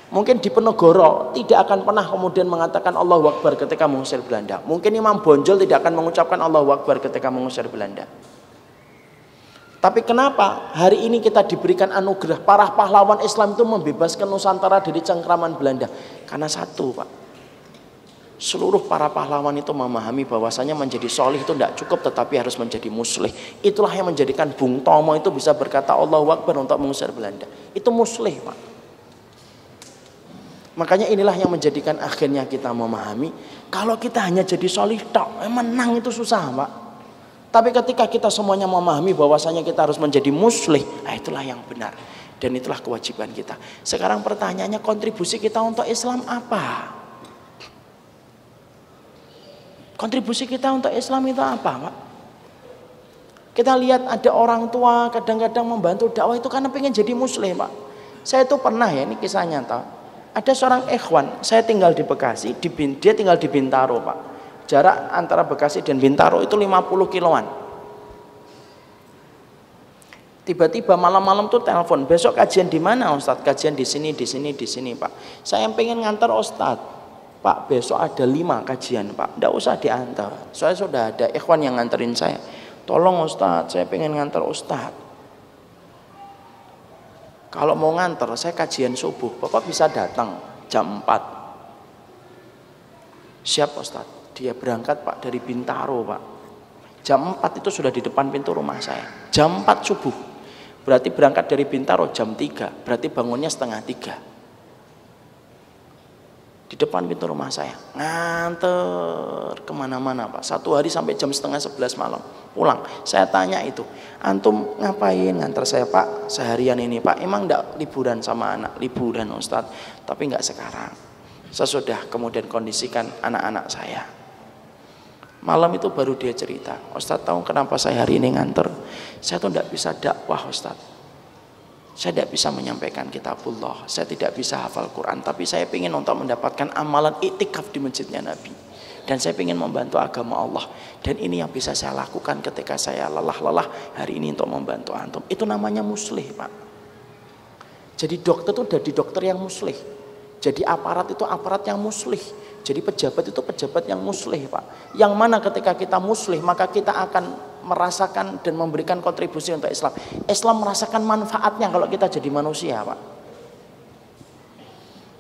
Mungkin di Penogoro tidak akan pernah kemudian mengatakan Allah Akbar ketika mengusir Belanda. Mungkin Imam Bonjol tidak akan mengucapkan Allah Akbar ketika mengusir Belanda. Tapi kenapa hari ini kita diberikan anugerah para pahlawan Islam itu membebaskan Nusantara dari cengkraman Belanda? Karena satu, Pak seluruh para pahlawan itu memahami bahwasanya menjadi solih itu tidak cukup tetapi harus menjadi muslih. Itulah yang menjadikan Bung Tomo itu bisa berkata Allah Akbar untuk mengusir Belanda. Itu muslih Pak. Makanya inilah yang menjadikan akhirnya kita memahami kalau kita hanya jadi solih tok eh, menang itu susah Pak. Tapi ketika kita semuanya memahami bahwasanya kita harus menjadi muslih nah itulah yang benar. Dan itulah kewajiban kita. Sekarang pertanyaannya kontribusi kita untuk Islam apa Kontribusi kita untuk Islam itu apa, Pak? Kita lihat ada orang tua kadang-kadang membantu dakwah itu karena pengen jadi muslim, Pak. Saya itu pernah ya, ini kisah nyata. Ada seorang ikhwan, saya tinggal di Bekasi, di, dia tinggal di Bintaro, Pak. Jarak antara Bekasi dan Bintaro itu 50 kiloan. Tiba-tiba malam-malam tuh telepon, besok kajian di mana Ustadz? Kajian di sini, di sini, di sini, Pak. Saya pengen ngantar Ustadz. Pak besok ada lima kajian Pak. Tidak usah diantar. Saya sudah ada ikhwan yang nganterin saya. Tolong Ustadz saya pengen ngantar Ustadz kalau mau nganter saya kajian subuh. Bapak bisa datang jam 4 siap Ustadz dia berangkat Pak dari Bintaro Pak. Jam 4 itu sudah di depan pintu rumah saya. Jam 4 subuh. Berarti berangkat dari Bintaro jam 3 berarti bangunnya setengah 3 di depan pintu rumah saya. Nganter ke mana-mana pak. Satu hari sampai jam setengah sebelas malam. Pulang. Saya tanya itu antum ngapain nganter saya pak? Seharian ini pak. Emang enggak liburan sama anak? Liburan Ustadz tapi enggak sekarang. Saya sudah kemudian kondisikan anak-anak saya. Malam itu baru dia cerita Ustadz tahu kenapa saya hari ini nganter? Saya tuh enggak bisa dakwah Ustadz saya tidak bisa menyampaikan kitabullah, saya tidak bisa hafal Quran, tapi saya ingin untuk mendapatkan amalan itikaf di masjidnya Nabi. Dan saya ingin membantu agama Allah. Dan ini yang bisa saya lakukan ketika saya lelah-lelah hari ini untuk membantu antum. Itu namanya muslih Pak. Jadi dokter itu dari dokter yang muslih. Jadi aparat itu aparat yang muslih. Jadi pejabat itu pejabat yang muslih Pak. Yang mana ketika kita muslih maka kita akan merasakan dan memberikan kontribusi untuk Islam. Islam merasakan manfaatnya kalau kita jadi manusia, Pak.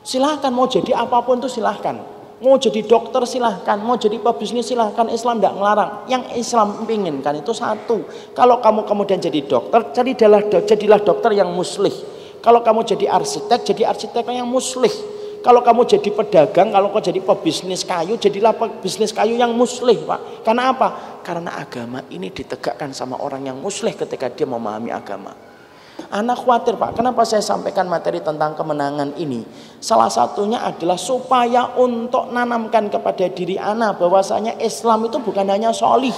Silahkan mau jadi apa pun itu silahkan. Mau jadi dokter silahkan, mau jadi pebisnis silahkan. Islam tidak melarang. Yang Islam inginkan itu satu. Kalau kamu kemudian jadi dokter, jadilah jadilah dokter yang muslih. Kalau kamu jadi arsitek, jadi arsitek yang muslih. Kalau kamu jadi pedagang, kalau kau jadi pebisnis kayu, jadilah pebisnis kayu yang muslih, Pak. Karena apa? Karena agama ini ditegakkan sama orang yang muslih ketika dia memahami agama. Anak khawatir Pak, kenapa saya sampaikan materi tentang kemenangan ini? Salah satunya adalah supaya untuk nanamkan kepada diri anak bahwasanya Islam itu bukan hanya solih.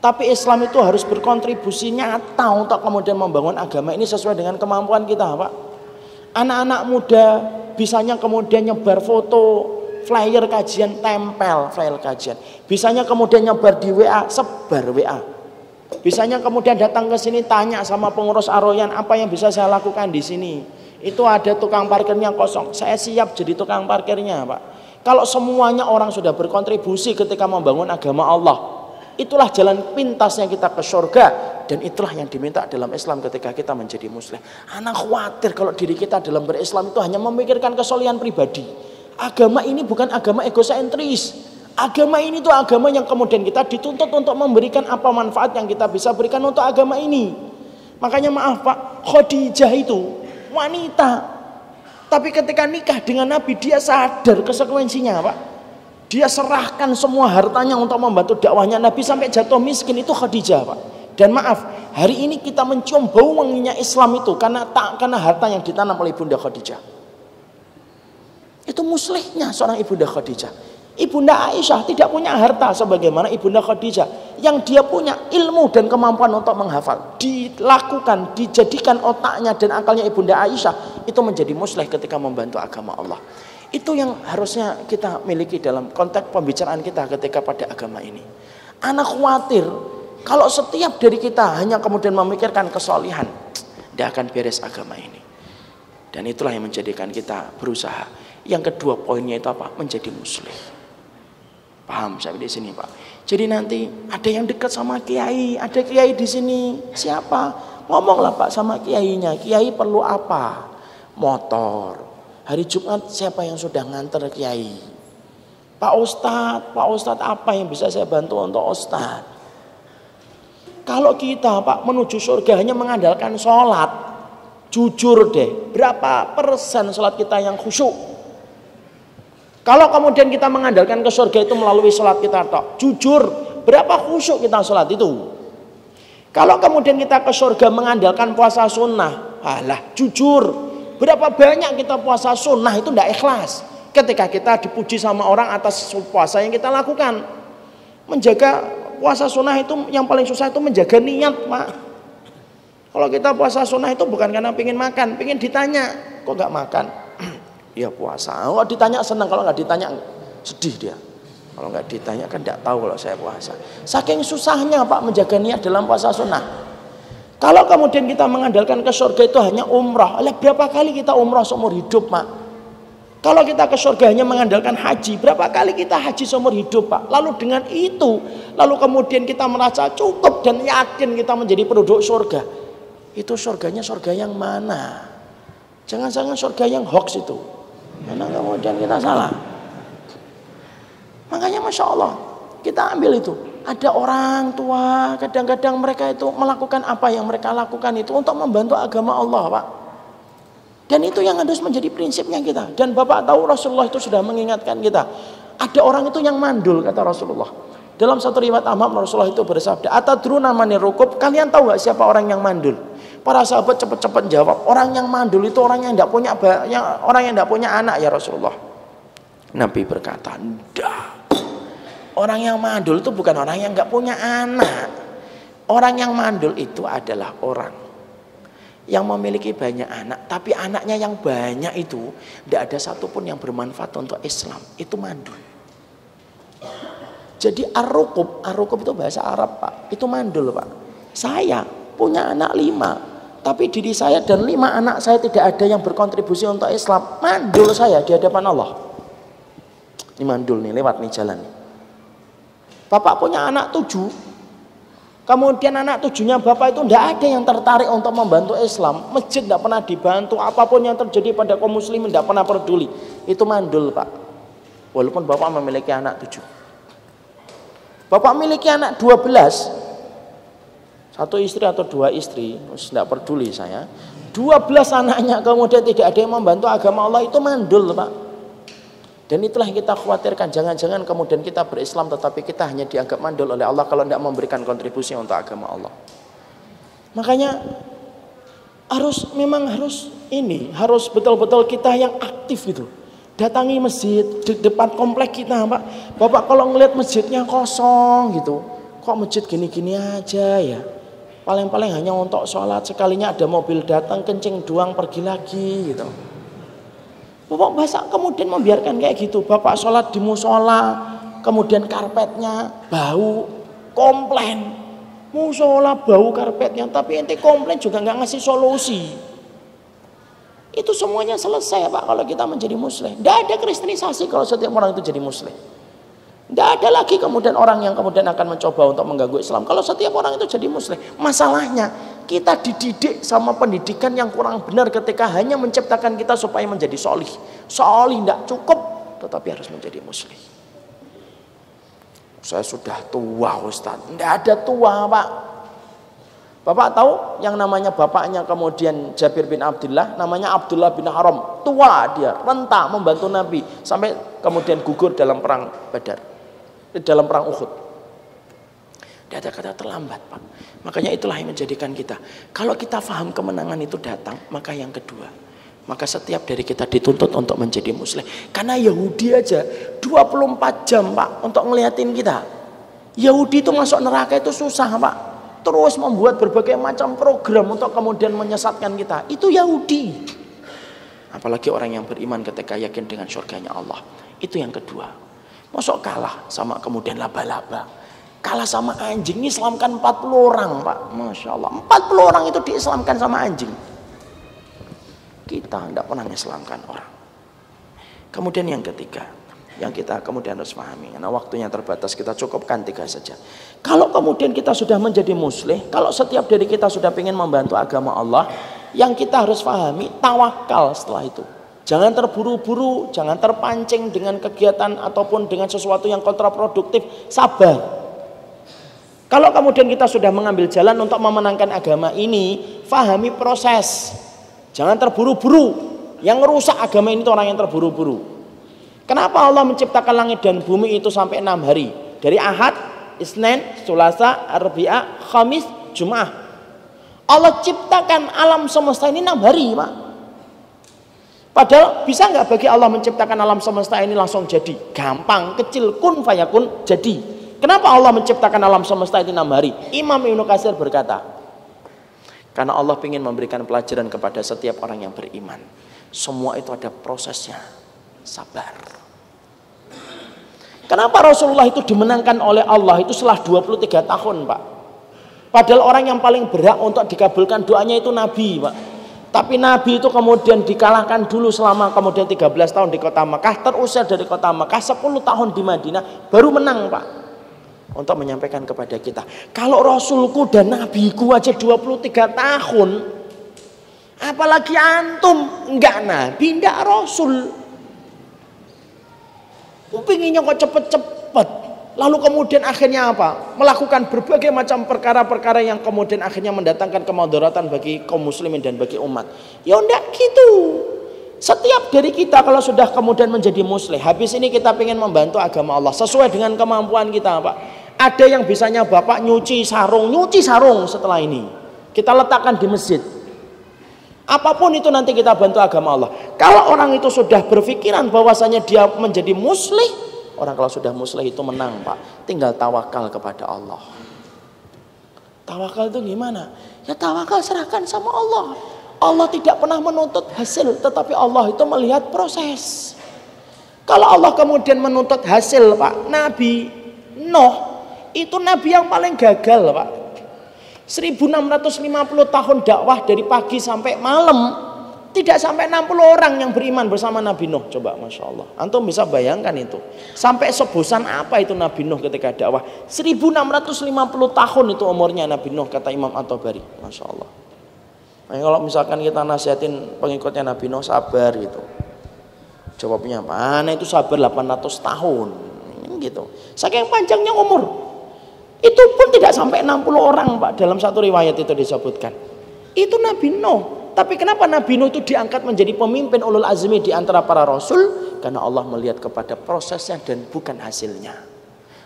Tapi Islam itu harus berkontribusi nyata untuk kemudian membangun agama ini sesuai dengan kemampuan kita Pak. Anak-anak muda bisanya kemudian nyebar foto flyer kajian tempel flyer kajian. Bisanya kemudian nyebar di WA, sebar WA. Bisanya kemudian datang ke sini tanya sama pengurus Aroyan apa yang bisa saya lakukan di sini. Itu ada tukang parkirnya kosong. Saya siap jadi tukang parkirnya, Pak. Kalau semuanya orang sudah berkontribusi ketika membangun agama Allah, itulah jalan pintasnya kita ke surga dan itulah yang diminta dalam Islam ketika kita menjadi muslim. Anak khawatir kalau diri kita dalam berislam itu hanya memikirkan kesolian pribadi. Agama ini bukan agama egosentris. Agama ini tuh agama yang kemudian kita dituntut untuk memberikan apa manfaat yang kita bisa berikan untuk agama ini. Makanya maaf Pak, Khadijah itu wanita. Tapi ketika nikah dengan Nabi dia sadar konsekuensinya Pak. Dia serahkan semua hartanya untuk membantu dakwahnya Nabi sampai jatuh miskin itu Khadijah Pak. Dan maaf, hari ini kita mencium bau wanginya Islam itu karena tak karena harta yang ditanam oleh Ibunda Khadijah. Itu muslihnya seorang Ibunda Khadijah. Ibunda Aisyah tidak punya harta sebagaimana Ibunda Khadijah. Yang dia punya ilmu dan kemampuan untuk menghafal. Dilakukan, dijadikan otaknya dan akalnya Ibunda Aisyah. Itu menjadi muslih ketika membantu agama Allah. Itu yang harusnya kita miliki dalam konteks pembicaraan kita ketika pada agama ini. Anak khawatir kalau setiap dari kita hanya kemudian memikirkan kesolihan. Tidak akan beres agama ini. Dan itulah yang menjadikan kita berusaha. Yang kedua poinnya itu apa? Menjadi muslim. Paham saya di sini Pak. Jadi nanti ada yang dekat sama kiai, ada kiai di sini. Siapa? Ngomonglah Pak sama kiainya. Kiai perlu apa? Motor. Hari Jumat siapa yang sudah nganter kiai? Pak Ustadz, Pak Ustadz apa yang bisa saya bantu untuk Ustadz? Kalau kita Pak menuju surga hanya mengandalkan sholat, jujur deh, berapa persen sholat kita yang khusyuk? Kalau kemudian kita mengandalkan ke surga itu melalui sholat kita tok, jujur, berapa khusyuk kita sholat itu? Kalau kemudian kita ke surga mengandalkan puasa sunnah, alah jujur, berapa banyak kita puasa sunnah itu tidak ikhlas. Ketika kita dipuji sama orang atas puasa yang kita lakukan, menjaga puasa sunnah itu yang paling susah itu menjaga niat, pak. Kalau kita puasa sunnah itu bukan karena pingin makan, pingin ditanya, kok gak makan? Iya puasa. Kalau ditanya senang, kalau nggak ditanya sedih dia. Kalau nggak ditanya kan tidak tahu kalau saya puasa. Saking susahnya Pak menjaga niat dalam puasa sunnah. Kalau kemudian kita mengandalkan ke surga itu hanya umrah. Oleh berapa kali kita umrah seumur hidup Pak? Kalau kita ke surga hanya mengandalkan haji, berapa kali kita haji seumur hidup Pak? Lalu dengan itu, lalu kemudian kita merasa cukup dan yakin kita menjadi penduduk surga. Itu surganya surga yang mana? Jangan-jangan surga yang hoax itu. Karena kemudian kita salah. Makanya Masya Allah, kita ambil itu. Ada orang tua, kadang-kadang mereka itu melakukan apa yang mereka lakukan itu untuk membantu agama Allah, Pak. Dan itu yang harus menjadi prinsipnya kita. Dan Bapak tahu Rasulullah itu sudah mengingatkan kita. Ada orang itu yang mandul, kata Rasulullah. Dalam satu riwayat Ahmad Rasulullah itu bersabda, Atadruna manirukub, kalian tahu gak siapa orang yang mandul? Para sahabat cepat-cepat jawab, orang yang mandul itu orang yang tidak punya yang, orang yang tidak punya anak ya Rasulullah. Nabi berkata, "Ndak. Orang yang mandul itu bukan orang yang nggak punya anak. Orang yang mandul itu adalah orang yang memiliki banyak anak, tapi anaknya yang banyak itu tidak ada satupun yang bermanfaat untuk Islam. Itu mandul. Jadi arukub, arukub itu bahasa Arab pak, itu mandul pak. Saya punya anak lima, tapi diri saya dan lima anak saya tidak ada yang berkontribusi untuk Islam. Mandul saya di hadapan Allah. Ini mandul nih, lewat nih jalan nih. Bapak punya anak tujuh. Kemudian anak tujuhnya bapak itu tidak ada yang tertarik untuk membantu Islam. Masjid tidak pernah dibantu. Apa pun yang terjadi pada kaum muslimin tidak pernah peduli. Itu mandul pak. Walaupun bapak memiliki anak tujuh. Bapak memiliki anak dua belas satu istri atau dua istri, tidak peduli saya. Dua belas anaknya kemudian tidak ada yang membantu agama Allah itu mandul Pak. Dan itulah yang kita khawatirkan. Jangan-jangan kemudian kita berislam tetapi kita hanya dianggap mandul oleh Allah kalau tidak memberikan kontribusi untuk agama Allah. Makanya harus memang harus ini harus betul-betul kita yang aktif gitu datangi masjid di depan komplek kita pak bapak kalau ngelihat masjidnya kosong gitu kok masjid gini-gini aja ya paling-paling hanya untuk sholat sekalinya ada mobil datang kencing doang pergi lagi gitu Bapak bahasa kemudian membiarkan kayak gitu? Bapak sholat di musola kemudian karpetnya bau komplain. Musola bau karpetnya tapi ente komplain juga nggak ngasih solusi. Itu semuanya selesai Pak kalau kita menjadi muslim. Tidak ada kristenisasi kalau setiap orang itu jadi muslim tidak ada lagi kemudian orang yang kemudian akan mencoba untuk mengganggu Islam. Kalau setiap orang itu jadi muslim. Masalahnya kita dididik sama pendidikan yang kurang benar ketika hanya menciptakan kita supaya menjadi solih. Solih tidak cukup tetapi harus menjadi muslim. Saya sudah tua Ustaz. Tidak ada tua Pak. Bapak tahu yang namanya bapaknya kemudian Jabir bin Abdullah, namanya Abdullah bin Haram. Tua dia, renta membantu Nabi sampai kemudian gugur dalam perang Badar. Dalam perang Uhud. Dia ada kata terlambat, Pak. Makanya itulah yang menjadikan kita. Kalau kita faham kemenangan itu datang, maka yang kedua, maka setiap dari kita dituntut untuk menjadi muslim. Karena Yahudi aja 24 jam, Pak, untuk ngeliatin kita. Yahudi itu masuk neraka itu susah, Pak terus membuat berbagai macam program untuk kemudian menyesatkan kita. Itu Yahudi. Apalagi orang yang beriman ketika yakin dengan surganya Allah. Itu yang kedua. Masuk kalah sama kemudian laba-laba. Kalah sama anjing. Islamkan 40 orang Pak. Masya Allah. 40 orang itu diislamkan sama anjing. Kita tidak pernah mengislamkan orang. Kemudian yang ketiga yang kita kemudian harus pahami. Karena waktunya terbatas kita cukupkan tiga saja. Kalau kemudian kita sudah menjadi muslim, kalau setiap dari kita sudah ingin membantu agama Allah, yang kita harus pahami tawakal setelah itu. Jangan terburu-buru, jangan terpancing dengan kegiatan ataupun dengan sesuatu yang kontraproduktif. Sabar. Kalau kemudian kita sudah mengambil jalan untuk memenangkan agama ini, fahami proses. Jangan terburu-buru. Yang merusak agama ini itu orang yang terburu-buru. Kenapa Allah menciptakan langit dan bumi itu sampai enam hari? Dari Ahad, Isnin, Selasa, Arbi'a, Khamis, Jumat. Allah ciptakan alam semesta ini enam hari, Pak. Padahal bisa nggak bagi Allah menciptakan alam semesta ini langsung jadi? Gampang, kecil, kun fayakun, jadi. Kenapa Allah menciptakan alam semesta ini enam hari? Imam Ibnu Katsir berkata, karena Allah ingin memberikan pelajaran kepada setiap orang yang beriman. Semua itu ada prosesnya. Sabar. Kenapa Rasulullah itu dimenangkan oleh Allah itu setelah 23 tahun Pak Padahal orang yang paling berhak untuk dikabulkan doanya itu Nabi Pak tapi Nabi itu kemudian dikalahkan dulu selama kemudian 13 tahun di kota Mekah, terusir dari kota Mekah 10 tahun di Madinah, baru menang Pak. Untuk menyampaikan kepada kita, kalau Rasulku dan Nabiku aja 23 tahun, apalagi antum, enggak Nabi, enggak Rasul. Pinginnya kok cepet-cepet. Lalu kemudian akhirnya apa? Melakukan berbagai macam perkara-perkara yang kemudian akhirnya mendatangkan kemadaratan bagi kaum muslimin dan bagi umat. Ya enggak gitu. Setiap dari kita kalau sudah kemudian menjadi muslim, habis ini kita ingin membantu agama Allah sesuai dengan kemampuan kita, Pak. Ada yang bisanya Bapak nyuci sarung, nyuci sarung setelah ini. Kita letakkan di masjid. Apa pun itu nanti kita bantu agama Allah. Kalau orang itu sudah berpikiran bahwasanya dia menjadi muslim, orang kalau sudah muslim itu menang, Pak. Tinggal tawakal kepada Allah. Tawakal itu gimana? Ya tawakal serahkan sama Allah. Allah tidak pernah menuntut hasil, tetapi Allah itu melihat proses. Kalau Allah kemudian menuntut hasil, Pak, Nabi Nuh itu nabi yang paling gagal, Pak. 1650 tahun dakwah dari pagi sampai malam tidak sampai 60 orang yang beriman bersama Nabi Nuh. Coba Masya Allah. Antum bisa bayangkan itu. Sampai sebosan apa itu Nabi Nuh ketika dakwah? 1650 tahun itu umurnya Nabi Nuh kata Imam At-Tabari. Masya Allah. Nah, kalau misalkan kita nasihatin pengikutnya Nabi Nuh sabar gitu. Jawabnya mana itu sabar 800 tahun? Gitu. Saking panjangnya umur. Itu pun tidak sampai 60 orang Pak dalam satu riwayat itu disebutkan. Itu Nabi Nuh. Tapi kenapa Nabi Nuh itu diangkat menjadi pemimpin ulul azmi di antara para rasul? Karena Allah melihat kepada prosesnya dan bukan hasilnya.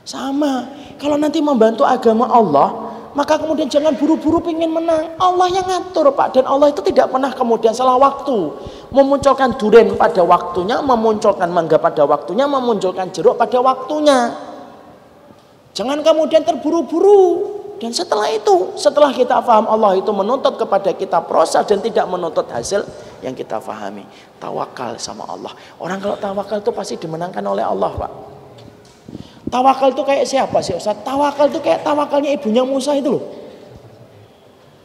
Sama, kalau nanti membantu agama Allah, maka kemudian jangan buru-buru ingin menang. Allah yang ngatur Pak dan Allah itu tidak pernah kemudian salah waktu. Memunculkan duren pada waktunya, memunculkan mangga pada waktunya, memunculkan jeruk pada waktunya. Jangan kemudian terburu-buru. Dan setelah itu, setelah kita paham Allah itu menuntut kepada kita proses dan tidak menuntut hasil yang kita pahami. Tawakal sama Allah. Orang kalau tawakal itu pasti dimenangkan oleh Allah, Pak. Tawakal itu kayak siapa sih Ustaz? Tawakal itu kayak tawakalnya ibunya Musa itu loh.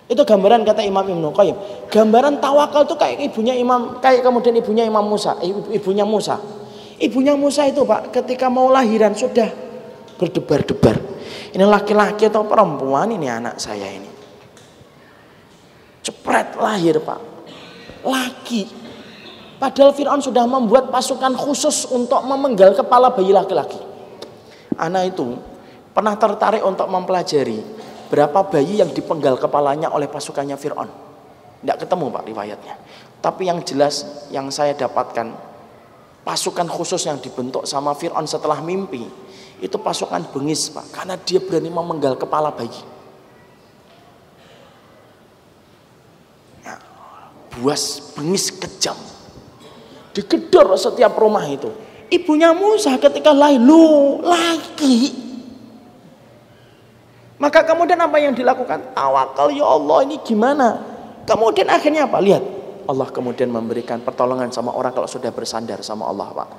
Itu gambaran kata Imam Ibnu Qayyim. Gambaran tawakal itu kayak ibunya Imam kayak kemudian ibunya Imam Musa, ibunya Musa. Ibunya Musa itu, Pak, ketika mau lahiran sudah berdebar-debar. Ini laki-laki atau perempuan ini anak saya ini. Cepret lahir pak. Laki. Padahal Fir'aun sudah membuat pasukan khusus untuk memenggal kepala bayi laki-laki. Anak itu pernah tertarik untuk mempelajari berapa bayi yang dipenggal kepalanya oleh pasukannya Fir'aun. Tidak ketemu Pak riwayatnya. Tapi yang jelas yang saya dapatkan pasukan khusus yang dibentuk sama Fir'aun setelah mimpi itu pasukan bengis Pak karena dia berani memenggal kepala bayi. Ya, buas bengis kejam digedor setiap rumah itu. Ibunya Musa ketika lahir, lu lagi. Maka kemudian apa yang dilakukan? Tawakal ya Allah ini gimana? Kemudian akhirnya apa? Lihat, Allah kemudian memberikan pertolongan sama orang kalau sudah bersandar sama Allah Pak.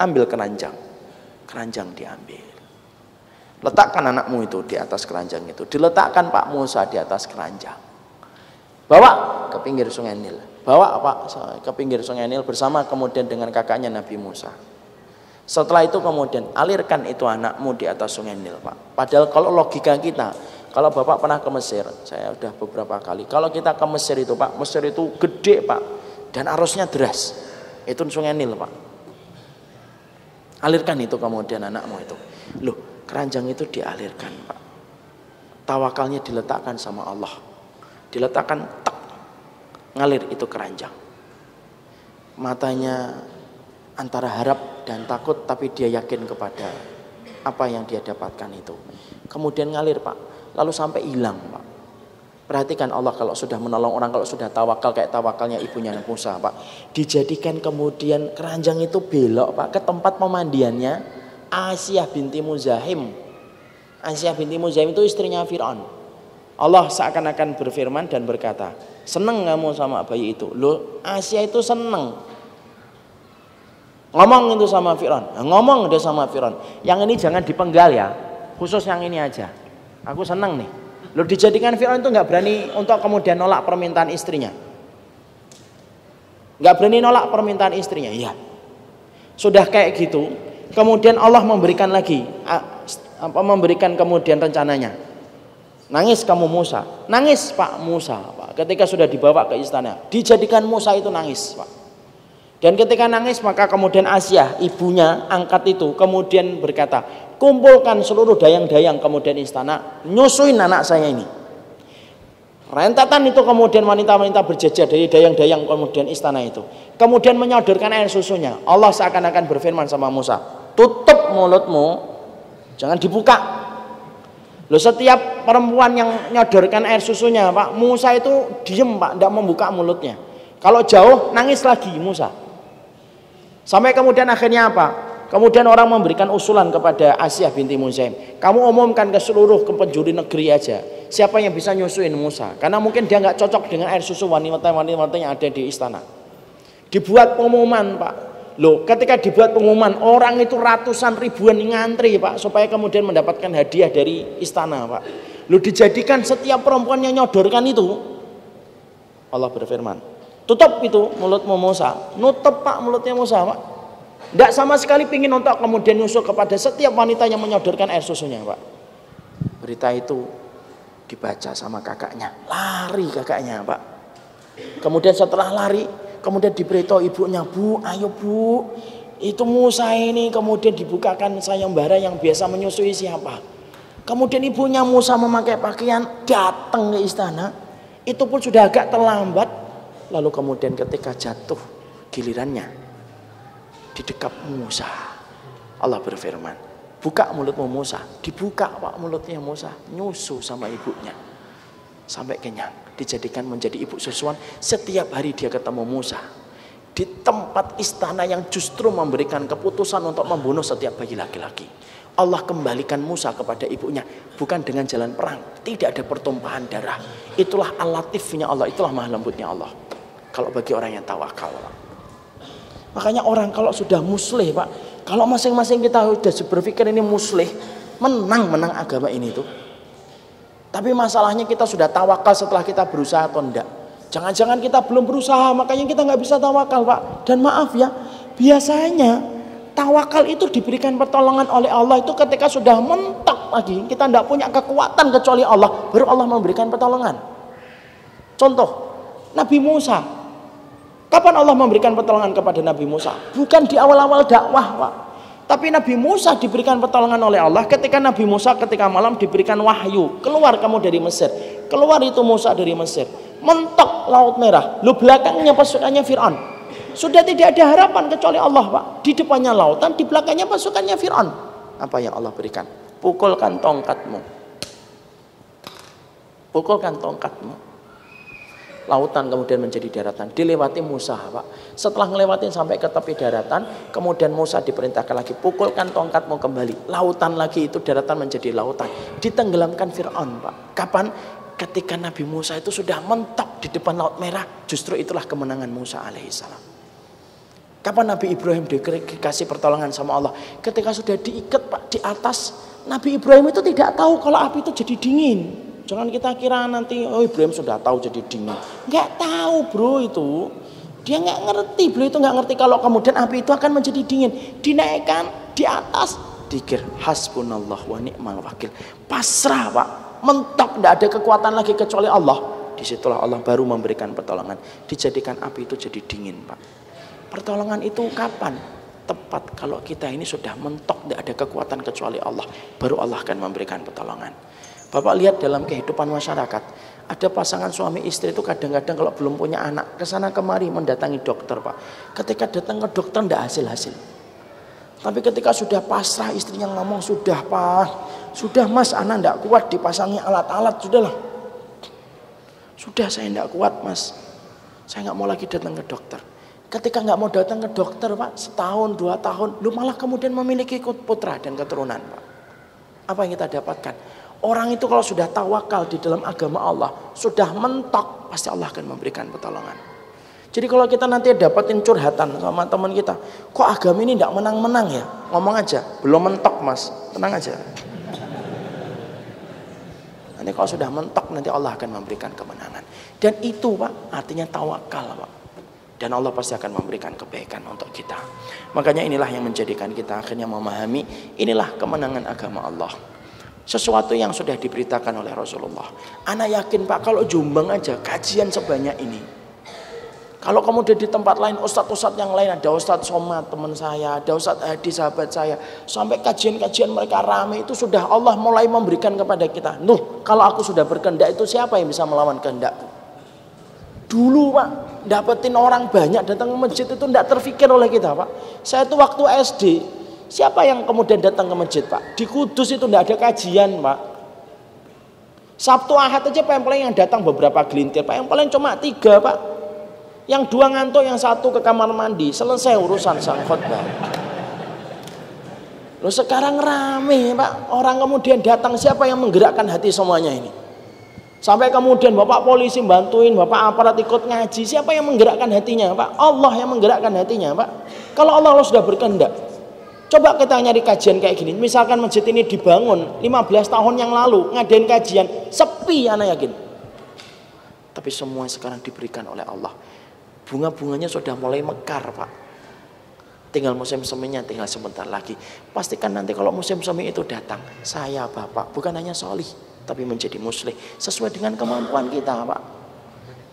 Ambil keranjang. Keranjang diambil. Letakkan anakmu itu di atas keranjang itu. Diletakkan Pak Musa di atas keranjang. Bawa ke pinggir sungai Nil. Bawa Pak ke pinggir sungai Nil bersama kemudian dengan kakaknya Nabi Musa. Setelah itu kemudian alirkan itu anakmu di atas sungai Nil Pak. Padahal kalau logika kita kalau Bapak pernah ke Mesir, saya udah beberapa kali. Kalau kita ke Mesir itu Pak, Mesir itu gede Pak. Dan arusnya deras. Itu sungai Nil Pak. Alirkan itu kemudian anakmu itu. Loh, keranjang itu dialirkan Pak. Tawakalnya diletakkan sama Allah. Diletakkan tak. Ngalir itu keranjang. Matanya antara harap dan takut tapi dia yakin kepada apa yang dia dapatkan itu. Kemudian ngalir Pak lalu sampai hilang Pak. Perhatikan Allah kalau sudah menolong orang, kalau sudah tawakal kayak tawakalnya ibunya Musa Pak. Dijadikan kemudian keranjang itu belok Pak ke tempat pemandiannya Asia binti Muzahim. Asia binti Muzahim itu istrinya Fir'aun. Allah seakan-akan berfirman dan berkata, seneng kamu sama bayi itu. Loh Asia itu seneng. Ngomong itu sama Fir'aun. Ngomong dia sama Fir'aun. Yang ini jangan dipenggal ya. Khusus yang ini aja. Aku senang nih. Lo dijadikan Fir'aun itu nggak berani untuk kemudian nolak permintaan istrinya. Nggak berani nolak permintaan istrinya. Iya. Sudah kayak gitu. Kemudian Allah memberikan lagi apa memberikan kemudian rencananya. Nangis kamu Musa. Nangis Pak Musa, Pak. Ketika sudah dibawa ke istana, dijadikan Musa itu nangis, Pak. Dan ketika nangis maka kemudian Asia ibunya angkat itu kemudian berkata, kumpulkan seluruh dayang-dayang kemudian istana, nyusuin anak saya ini. Rentetan itu kemudian wanita-wanita berjejer dari dayang-dayang kemudian istana itu. Kemudian menyodorkan air susunya. Allah seakan-akan berfirman sama Musa, tutup mulutmu, jangan dibuka. Loh setiap perempuan yang nyodorkan air susunya, Pak Musa itu diem Pak, tidak membuka mulutnya. Kalau jauh nangis lagi Musa. Sampai kemudian akhirnya apa? Kemudian orang memberikan usulan kepada Asia binti Muzaim. Kamu umumkan ke seluruh ke penjuri negeri aja. Siapa yang bisa nyusuin Musa? Karena mungkin dia nggak cocok dengan air susu wanita-wanita yang ada di istana. Dibuat pengumuman Pak. Loh ketika dibuat pengumuman orang itu ratusan ribuan ngantri Pak. Supaya kemudian mendapatkan hadiah dari istana Pak. Loh dijadikan setiap perempuan yang nyodorkan itu. Allah berfirman. Tutup itu mulutmu Musa. Nutup Pak mulutnya Musa Pak tidak sama sekali ingin untuk kemudian nyusul kepada setiap wanita yang menyodorkan air susunya, Pak. Berita itu dibaca sama kakaknya. Lari kakaknya, Pak. Kemudian setelah lari, kemudian diberitahu ibunya, Bu, ayo Bu, itu Musa ini kemudian dibukakan sayembara yang biasa menyusui siapa. Kemudian ibunya Musa memakai pakaian datang ke istana. Itu pun sudah agak terlambat. Lalu kemudian ketika jatuh gilirannya di dekat Musa. Allah berfirman, buka mulutmu Musa. Dibuka pak mulutnya Musa, nyusu sama ibunya. Sampai kenyang, dijadikan menjadi ibu susuan. Setiap hari dia ketemu Musa. Di tempat istana yang justru memberikan keputusan untuk membunuh setiap bayi laki-laki. Allah kembalikan Musa kepada ibunya bukan dengan jalan perang, tidak ada pertumpahan darah. Itulah alatifnya Allah, itulah maha lembutnya Allah. Kalau bagi orang yang tawakal. Makanya orang kalau sudah muslih pak, kalau masing-masing kita sudah berpikir ini muslih, menang menang agama ini tuh. Tapi masalahnya kita sudah tawakal setelah kita berusaha atau enggak. Jangan-jangan kita belum berusaha, makanya kita nggak bisa tawakal pak. Dan maaf ya, biasanya tawakal itu diberikan pertolongan oleh Allah itu ketika sudah mentok lagi, kita tidak punya kekuatan kecuali Allah, baru Allah memberikan pertolongan. Contoh, Nabi Musa Kapan Allah memberikan pertolongan kepada Nabi Musa? Bukan di awal-awal dakwah, Pak. Tapi Nabi Musa diberikan pertolongan oleh Allah ketika Nabi Musa ketika malam diberikan wahyu. Keluar kamu dari Mesir. Keluar itu Musa dari Mesir. Mentok Laut Merah. Lu belakangnya pasukannya Fir'aun. Sudah tidak ada harapan kecuali Allah Pak. Di depannya lautan, di belakangnya pasukannya Fir'aun. Apa yang Allah berikan? Pukulkan tongkatmu. Pukulkan tongkatmu lautan kemudian menjadi daratan. Dilewati Musa Pak. Setelah ngelewatin sampai ke tepi daratan kemudian Musa diperintahkan lagi pukulkan tongkatmu kembali. Lautan lagi itu daratan menjadi lautan. Ditenggelamkan Fir'aun Pak. Kapan? Ketika Nabi Musa itu sudah mentok di depan laut merah justru itulah kemenangan Musa alaihissalam kapan Nabi Ibrahim dikasih pertolongan sama Allah? Ketika sudah diikat Pak di atas Nabi Ibrahim itu tidak tahu kalau api itu jadi dingin Jangan kita kira nanti oh Ibrahim sudah tahu jadi dingin. Nggak tahu bro itu. Dia nggak ngerti, beliau itu nggak ngerti kalau kemudian api itu akan menjadi dingin. Dinaikkan di atas, dikir hasbunallah wa ni'mal wakil. Pasrah pak, mentok, tidak ada kekuatan lagi kecuali Allah. Di situlah Allah baru memberikan pertolongan. Dijadikan api itu jadi dingin pak. Pertolongan itu kapan? Tepat kalau kita ini sudah mentok, tidak ada kekuatan kecuali Allah. Baru Allah akan memberikan pertolongan. Bapak lihat dalam kehidupan masyarakat, ada pasangan suami istri itu kadang-kadang kalau belum punya anak, ke sana kemari mendatangi dokter, Pak. Ketika datang ke dokter tidak hasil-hasil. Tapi ketika sudah pasrah istrinya ngomong, sudah Pak, sudah Mas, anak tidak kuat dipasangi alat-alat, sudahlah. Sudah saya tidak kuat Mas, saya nggak mau lagi datang ke dokter. Ketika nggak mau datang ke dokter Pak, setahun, dua tahun, lu malah kemudian memiliki putra dan keturunan Pak. Apa yang kita dapatkan? Orang itu kalau sudah tawakal di dalam agama Allah, sudah mentok, pasti Allah akan memberikan pertolongan. Jadi kalau kita nanti dapatin curhatan sama teman kita, kok agama ini tidak menang-menang ya? Ngomong aja, belum mentok mas, tenang aja. Nanti kalau sudah mentok nanti Allah akan memberikan kemenangan. Dan itu pak artinya tawakal pak. Dan Allah pasti akan memberikan kebaikan untuk kita. Makanya inilah yang menjadikan kita akhirnya memahami inilah kemenangan agama Allah. Sesuatu yang sudah diberitakan oleh Rasulullah. Anak yakin Pak kalau Jombang aja kajian sebanyak ini. Kalau kemudian di tempat lain ustadz-ustadz yang lain ada ustadz Somad teman saya, ada ustadz Hadi sahabat saya, sampai kajian-kajian mereka ramai itu sudah Allah mulai memberikan kepada kita. Nuh, kalau aku sudah berkehendak itu siapa yang bisa melawan kehendakku? Dulu Pak, dapetin orang banyak datang ke masjid itu tidak terfikir oleh kita Pak. Saya itu waktu SD Siapa yang kemudian datang ke masjid Pak? Di Kudus itu tidak ada kajian Pak. Sabtu Ahad aja Pak yang datang beberapa gelintir Pak. Yang paling cuma tiga Pak. Yang dua ngantuk, yang satu ke kamar mandi. Selesai urusan sang khotbah. Loh sekarang rame Pak. Orang kemudian datang siapa yang menggerakkan hati semuanya ini? Sampai kemudian Bapak polisi bantuin, Bapak aparat ikut ngaji. Siapa yang menggerakkan hatinya Pak? Allah yang menggerakkan hatinya Pak. Kalau Allah, Allah sudah berkehendak. Coba kita nyari kajian kayak gini. Misalkan masjid ini dibangun 15 tahun yang lalu, ngadain kajian, sepi anak yakin. Tapi semua sekarang diberikan oleh Allah. Bunga-bunganya sudah mulai mekar, Pak. Tinggal musim seminya tinggal sebentar lagi. Pastikan nanti kalau musim semi itu datang, saya Bapak bukan hanya solih, tapi menjadi muslim sesuai dengan kemampuan kita, Pak.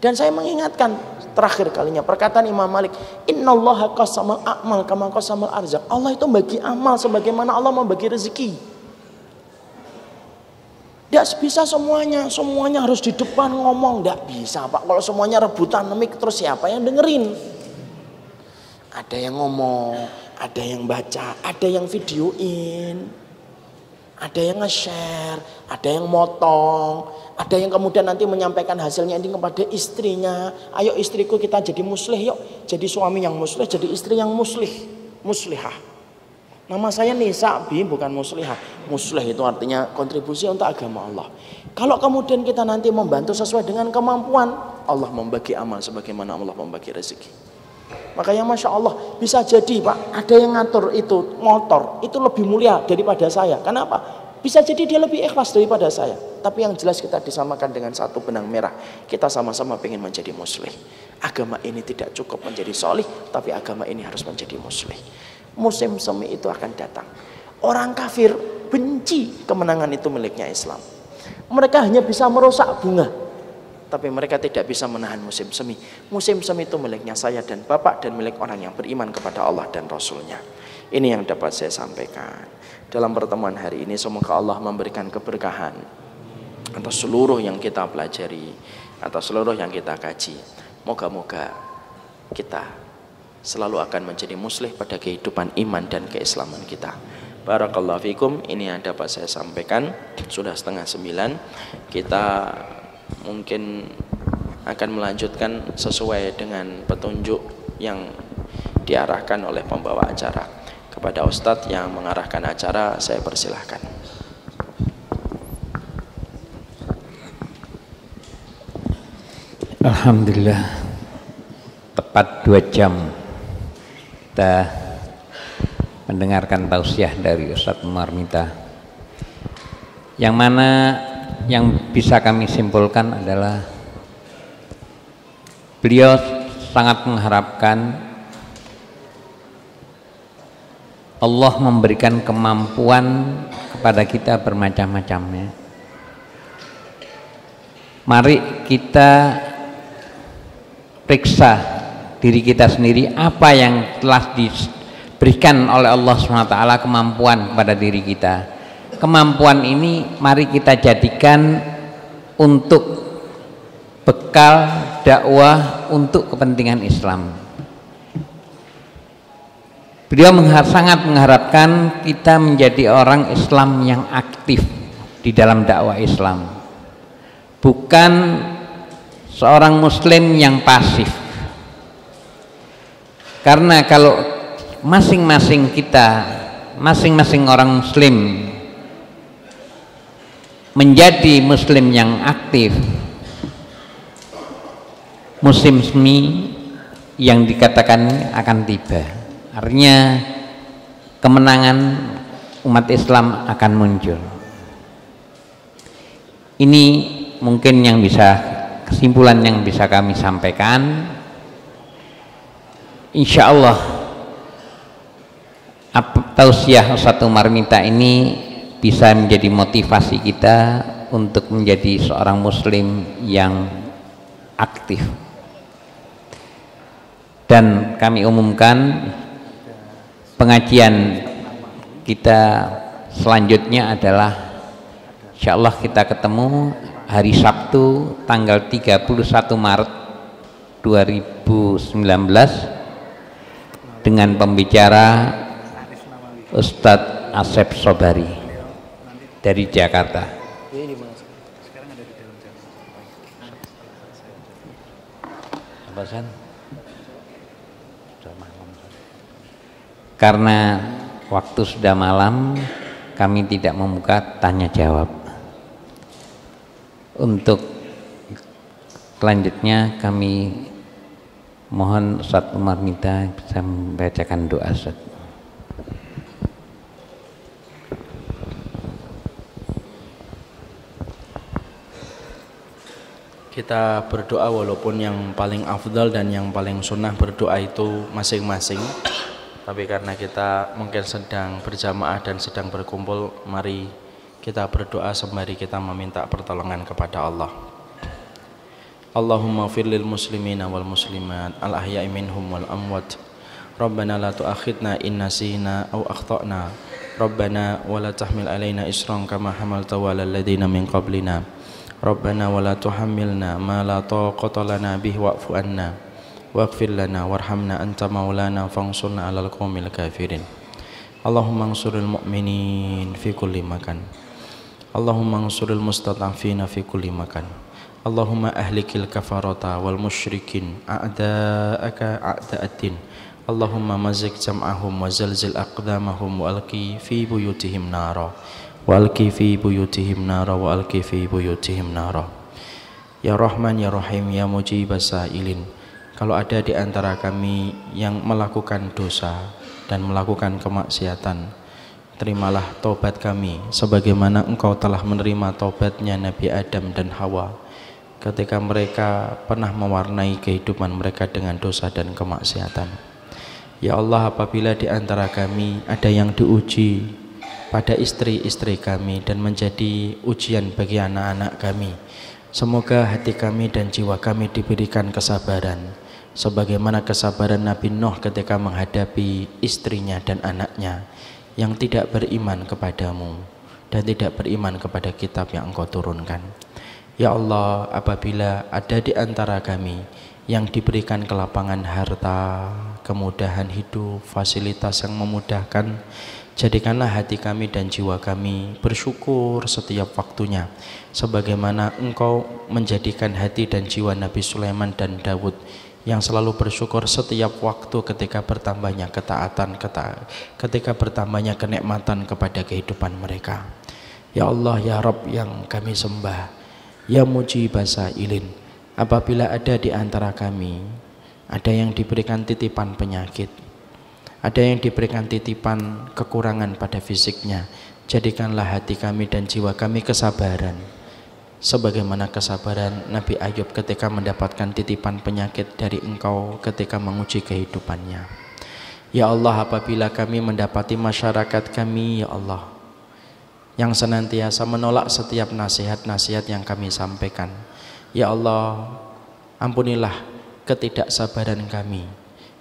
Dan saya mengingatkan terakhir kalinya perkataan Imam Malik, "Innallaha qasamal a'mal kama qasamal arzak." Allah itu bagi amal sebagaimana Allah membagi rezeki. Tidak bisa semuanya, semuanya harus di depan ngomong. Tidak bisa Pak, kalau semuanya rebutan nemik terus siapa yang dengerin? Ada yang ngomong, ada yang baca, ada yang videoin. Ada yang nge-share, ada yang motong, ada yang kemudian nanti menyampaikan hasilnya ini kepada istrinya. Ayo istriku kita jadi muslih yuk. Jadi suami yang muslih, jadi istri yang muslih. Muslihah. Nama saya Nisa Bi bukan muslihah. Muslih itu artinya kontribusi untuk agama Allah. Kalau kemudian kita nanti membantu sesuai dengan kemampuan, Allah membagi amal sebagaimana Allah membagi rezeki. Makanya Masya Allah bisa jadi Pak ada yang ngatur itu motor itu lebih mulia daripada saya. Kenapa? Bisa jadi dia lebih ikhlas daripada saya. Tapi yang jelas kita disamakan dengan satu benang merah. Kita sama-sama ingin menjadi muslim. Agama ini tidak cukup menjadi solih, tapi agama ini harus menjadi muslim. Musim semi itu akan datang. Orang kafir benci kemenangan itu miliknya Islam. Mereka hanya bisa merusak bunga, tapi mereka tidak bisa menahan musim semi. Musim semi itu miliknya saya dan Bapak dan milik orang yang beriman kepada Allah dan Rasulnya. Ini yang dapat saya sampaikan. Dalam pertemuan hari ini semoga Allah memberikan keberkahan atas seluruh yang kita pelajari, atas seluruh yang kita kaji. Moga-moga kita selalu akan menjadi muslih pada kehidupan iman dan keislaman kita. Barakallahu fikum Ini yang dapat saya sampaikan Sudah setengah sembilan Kita mungkin akan melanjutkan sesuai dengan petunjuk yang diarahkan oleh pembawa acara kepada Ustadz yang mengarahkan acara saya persilahkan. Alhamdulillah. Tepat dua jam kita mendengarkan tausiah dari Ustadz Marmita yang mana yang bisa kami simpulkan adalah beliau sangat mengharapkan Allah memberikan kemampuan kepada kita bermacam-macamnya. Mari kita periksa diri kita sendiri apa yang telah diberikan oleh Allah SWT kemampuan kepada diri kita. Kemampuan ini mari kita jadikan untuk bekal dakwah untuk kepentingan Islam. Beliau mengharap, sangat mengharapkan kita menjadi orang Islam yang aktif di dalam dakwah Islam. Bukan seorang muslim yang pasif. Karena kalau masing-masing kita, masing-masing orang muslim menjadi muslim yang aktif, musim semi yang dikatakan akan tiba artinya kemenangan umat Islam akan muncul. Ini mungkin yang bisa kesimpulan yang bisa kami sampaikan. Insya Allah tausiah Ustaz Umar minta ini bisa menjadi motivasi kita untuk menjadi seorang muslim yang aktif. Dan kami umumkan pengajian kita selanjutnya adalah insya Allah kita ketemu hari Sabtu tanggal 31 Maret 2019 dengan pembicara Ustadz Asep Sobari dari Jakarta. Apa karena waktu sudah malam kami tidak membuka tanya jawab. Untuk selanjutnya kami mohon Ustaz Umar minta bisa membacakan doa Ustaz. Kita berdoa walaupun yang paling afdal dan yang paling sunnah berdoa itu masing-masing tapi karena kita mungkin sedang berjamaah dan sedang berkumpul mari kita berdoa sembari kita meminta pertolongan kepada Allah. Allahumma firlil muslimina wal muslimat al ahya'i minhum wal amwat. Rabbana la tu'akhidna in nasina aw akhtana. Rabbana wa la tahmil alaina isran kama hamalta wa ladina min qablina. Rabbana wa la tuhammilna ma la taqata lana bih wa'fu anna واغفر لنا وارحمنا أنت مولانا فانصرنا على القوم الكافرين اللهم انصر المؤمنين في كل مكان اللهم انصر المستضعفين في كل مكان اللهم أهلك الكفرة والمشركين أعداءك أعداء الدين اللهم مزق جمعهم وزلزل أقدامهم وألقي في بيوتهم نارا وألقي في بيوتهم نارا وألقي في بيوتهم نارا يا رحمن يا رحيم يا مجيب السائلين kalau ada di antara kami yang melakukan dosa dan melakukan kemaksiatan terimalah tobat kami sebagaimana engkau telah menerima tobatnya Nabi Adam dan Hawa ketika mereka pernah mewarnai kehidupan mereka dengan dosa dan kemaksiatan. Ya Allah apabila di antara kami ada yang diuji pada istri-istri kami dan menjadi ujian bagi anak-anak kami Semoga hati kami dan jiwa kami diberikan kesabaran sebagaimana kesabaran Nabi Nuh ketika menghadapi istrinya dan anaknya yang tidak beriman kepadamu dan tidak beriman kepada kitab yang engkau turunkan. Ya Allah, apabila ada di antara kami yang diberikan kelapangan harta, kemudahan hidup, fasilitas yang memudahkan, jadikanlah hati kami dan jiwa kami bersyukur setiap waktunya sebagaimana engkau menjadikan hati dan jiwa Nabi Sulaiman dan Dawud yang selalu bersyukur setiap waktu ketika bertambahnya ketaatan ketika bertambahnya kenikmatan kepada kehidupan mereka. Ya Allah ya Rabb yang kami sembah Ya bahasa ilin Apabila ada di antara kami Ada yang diberikan titipan penyakit Ada yang diberikan titipan kekurangan pada fisiknya Jadikanlah hati kami dan jiwa kami kesabaran Sebagaimana kesabaran Nabi Ayub ketika mendapatkan titipan penyakit dari engkau ketika menguji kehidupannya Ya Allah apabila kami mendapati masyarakat kami Ya Allah yang senantiasa menolak setiap nasihat-nasihat yang kami sampaikan. Ya Allah, ampunilah ketidaksabaran kami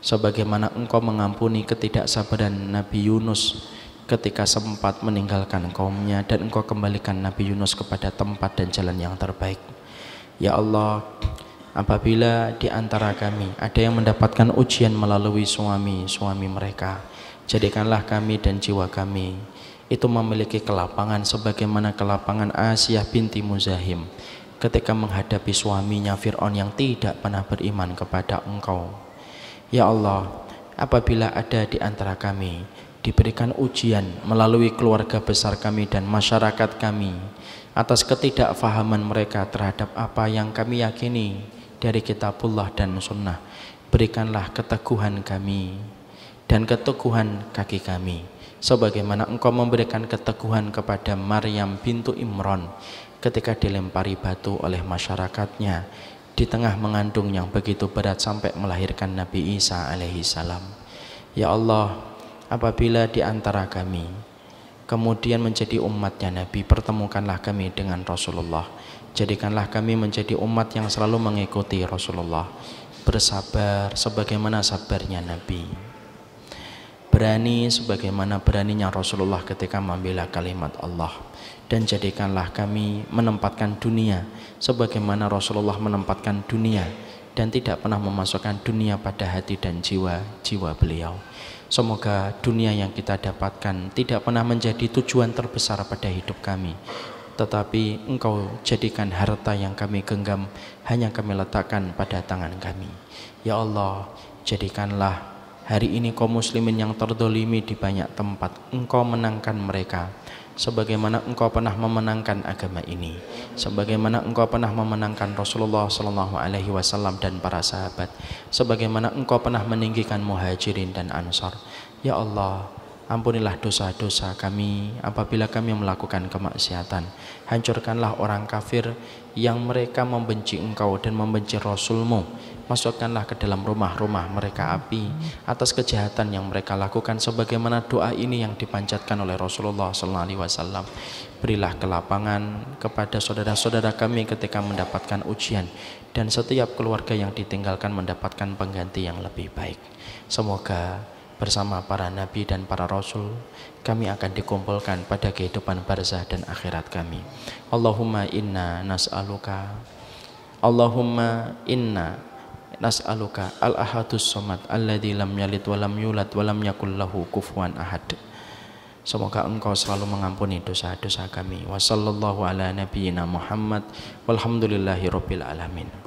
sebagaimana Engkau mengampuni ketidaksabaran Nabi Yunus ketika sempat meninggalkan kaumnya dan Engkau kembalikan Nabi Yunus kepada tempat dan jalan yang terbaik. Ya Allah, apabila di antara kami ada yang mendapatkan ujian melalui suami-suami mereka, jadikanlah kami dan jiwa kami itu memiliki kelapangan sebagaimana kelapangan Asia binti Muzahim ketika menghadapi suaminya Fir'aun yang tidak pernah beriman kepada engkau Ya Allah apabila ada di antara kami diberikan ujian melalui keluarga besar kami dan masyarakat kami atas ketidakfahaman mereka terhadap apa yang kami yakini dari kitabullah dan sunnah berikanlah keteguhan kami dan keteguhan kaki kami sebagaimana engkau memberikan keteguhan kepada Maryam bintu Imran ketika dilempari batu oleh masyarakatnya di tengah mengandung yang begitu berat sampai melahirkan Nabi Isa alaihi salam. Ya Allah, apabila di antara kami kemudian menjadi umatnya Nabi, pertemukanlah kami dengan Rasulullah. Jadikanlah kami menjadi umat yang selalu mengikuti Rasulullah. Bersabar sebagaimana sabarnya Nabi berani sebagaimana beraninya Rasulullah ketika membela kalimat Allah dan jadikanlah kami menempatkan dunia sebagaimana Rasulullah menempatkan dunia dan tidak pernah memasukkan dunia pada hati dan jiwa jiwa beliau semoga dunia yang kita dapatkan tidak pernah menjadi tujuan terbesar pada hidup kami. Tetapi engkau jadikan harta yang kami genggam hanya kami letakkan pada tangan kami. Ya Allah jadikanlah Hari ini kaum muslimin yang terdolimi di banyak tempat Engkau menangkan mereka Sebagaimana engkau pernah memenangkan agama ini Sebagaimana engkau pernah memenangkan Rasulullah Sallallahu Alaihi Wasallam dan para sahabat Sebagaimana engkau pernah meninggikan muhajirin dan ansar. Ya Allah Ampunilah dosa-dosa kami apabila kami melakukan kemaksiatan. Hancurkanlah orang kafir yang mereka membenci engkau dan membenci Rasulmu masukkanlah ke dalam rumah-rumah mereka api atas kejahatan yang mereka lakukan. Sebagaimana doa ini yang dipanjatkan oleh Rasulullah SAW berilah kelapangan kepada saudara-saudara kami ketika mendapatkan ujian. Dan setiap keluarga yang ditinggalkan mendapatkan pengganti yang lebih baik. Semoga bersama para nabi dan para rasul kami akan dikumpulkan pada kehidupan barzah dan akhirat kami. Allahumma inna nas'aluka. Allahumma inna nas'aluka al-ahadus somad alladzi lam yalid wa lam yulad wa lam yakul lahu kufuwan ahad Semoga engkau selalu mengampuni dosa-dosa kami. Wa sallallahu ala nabiyyina Muhammad walhamdulillahi rabbil alamin.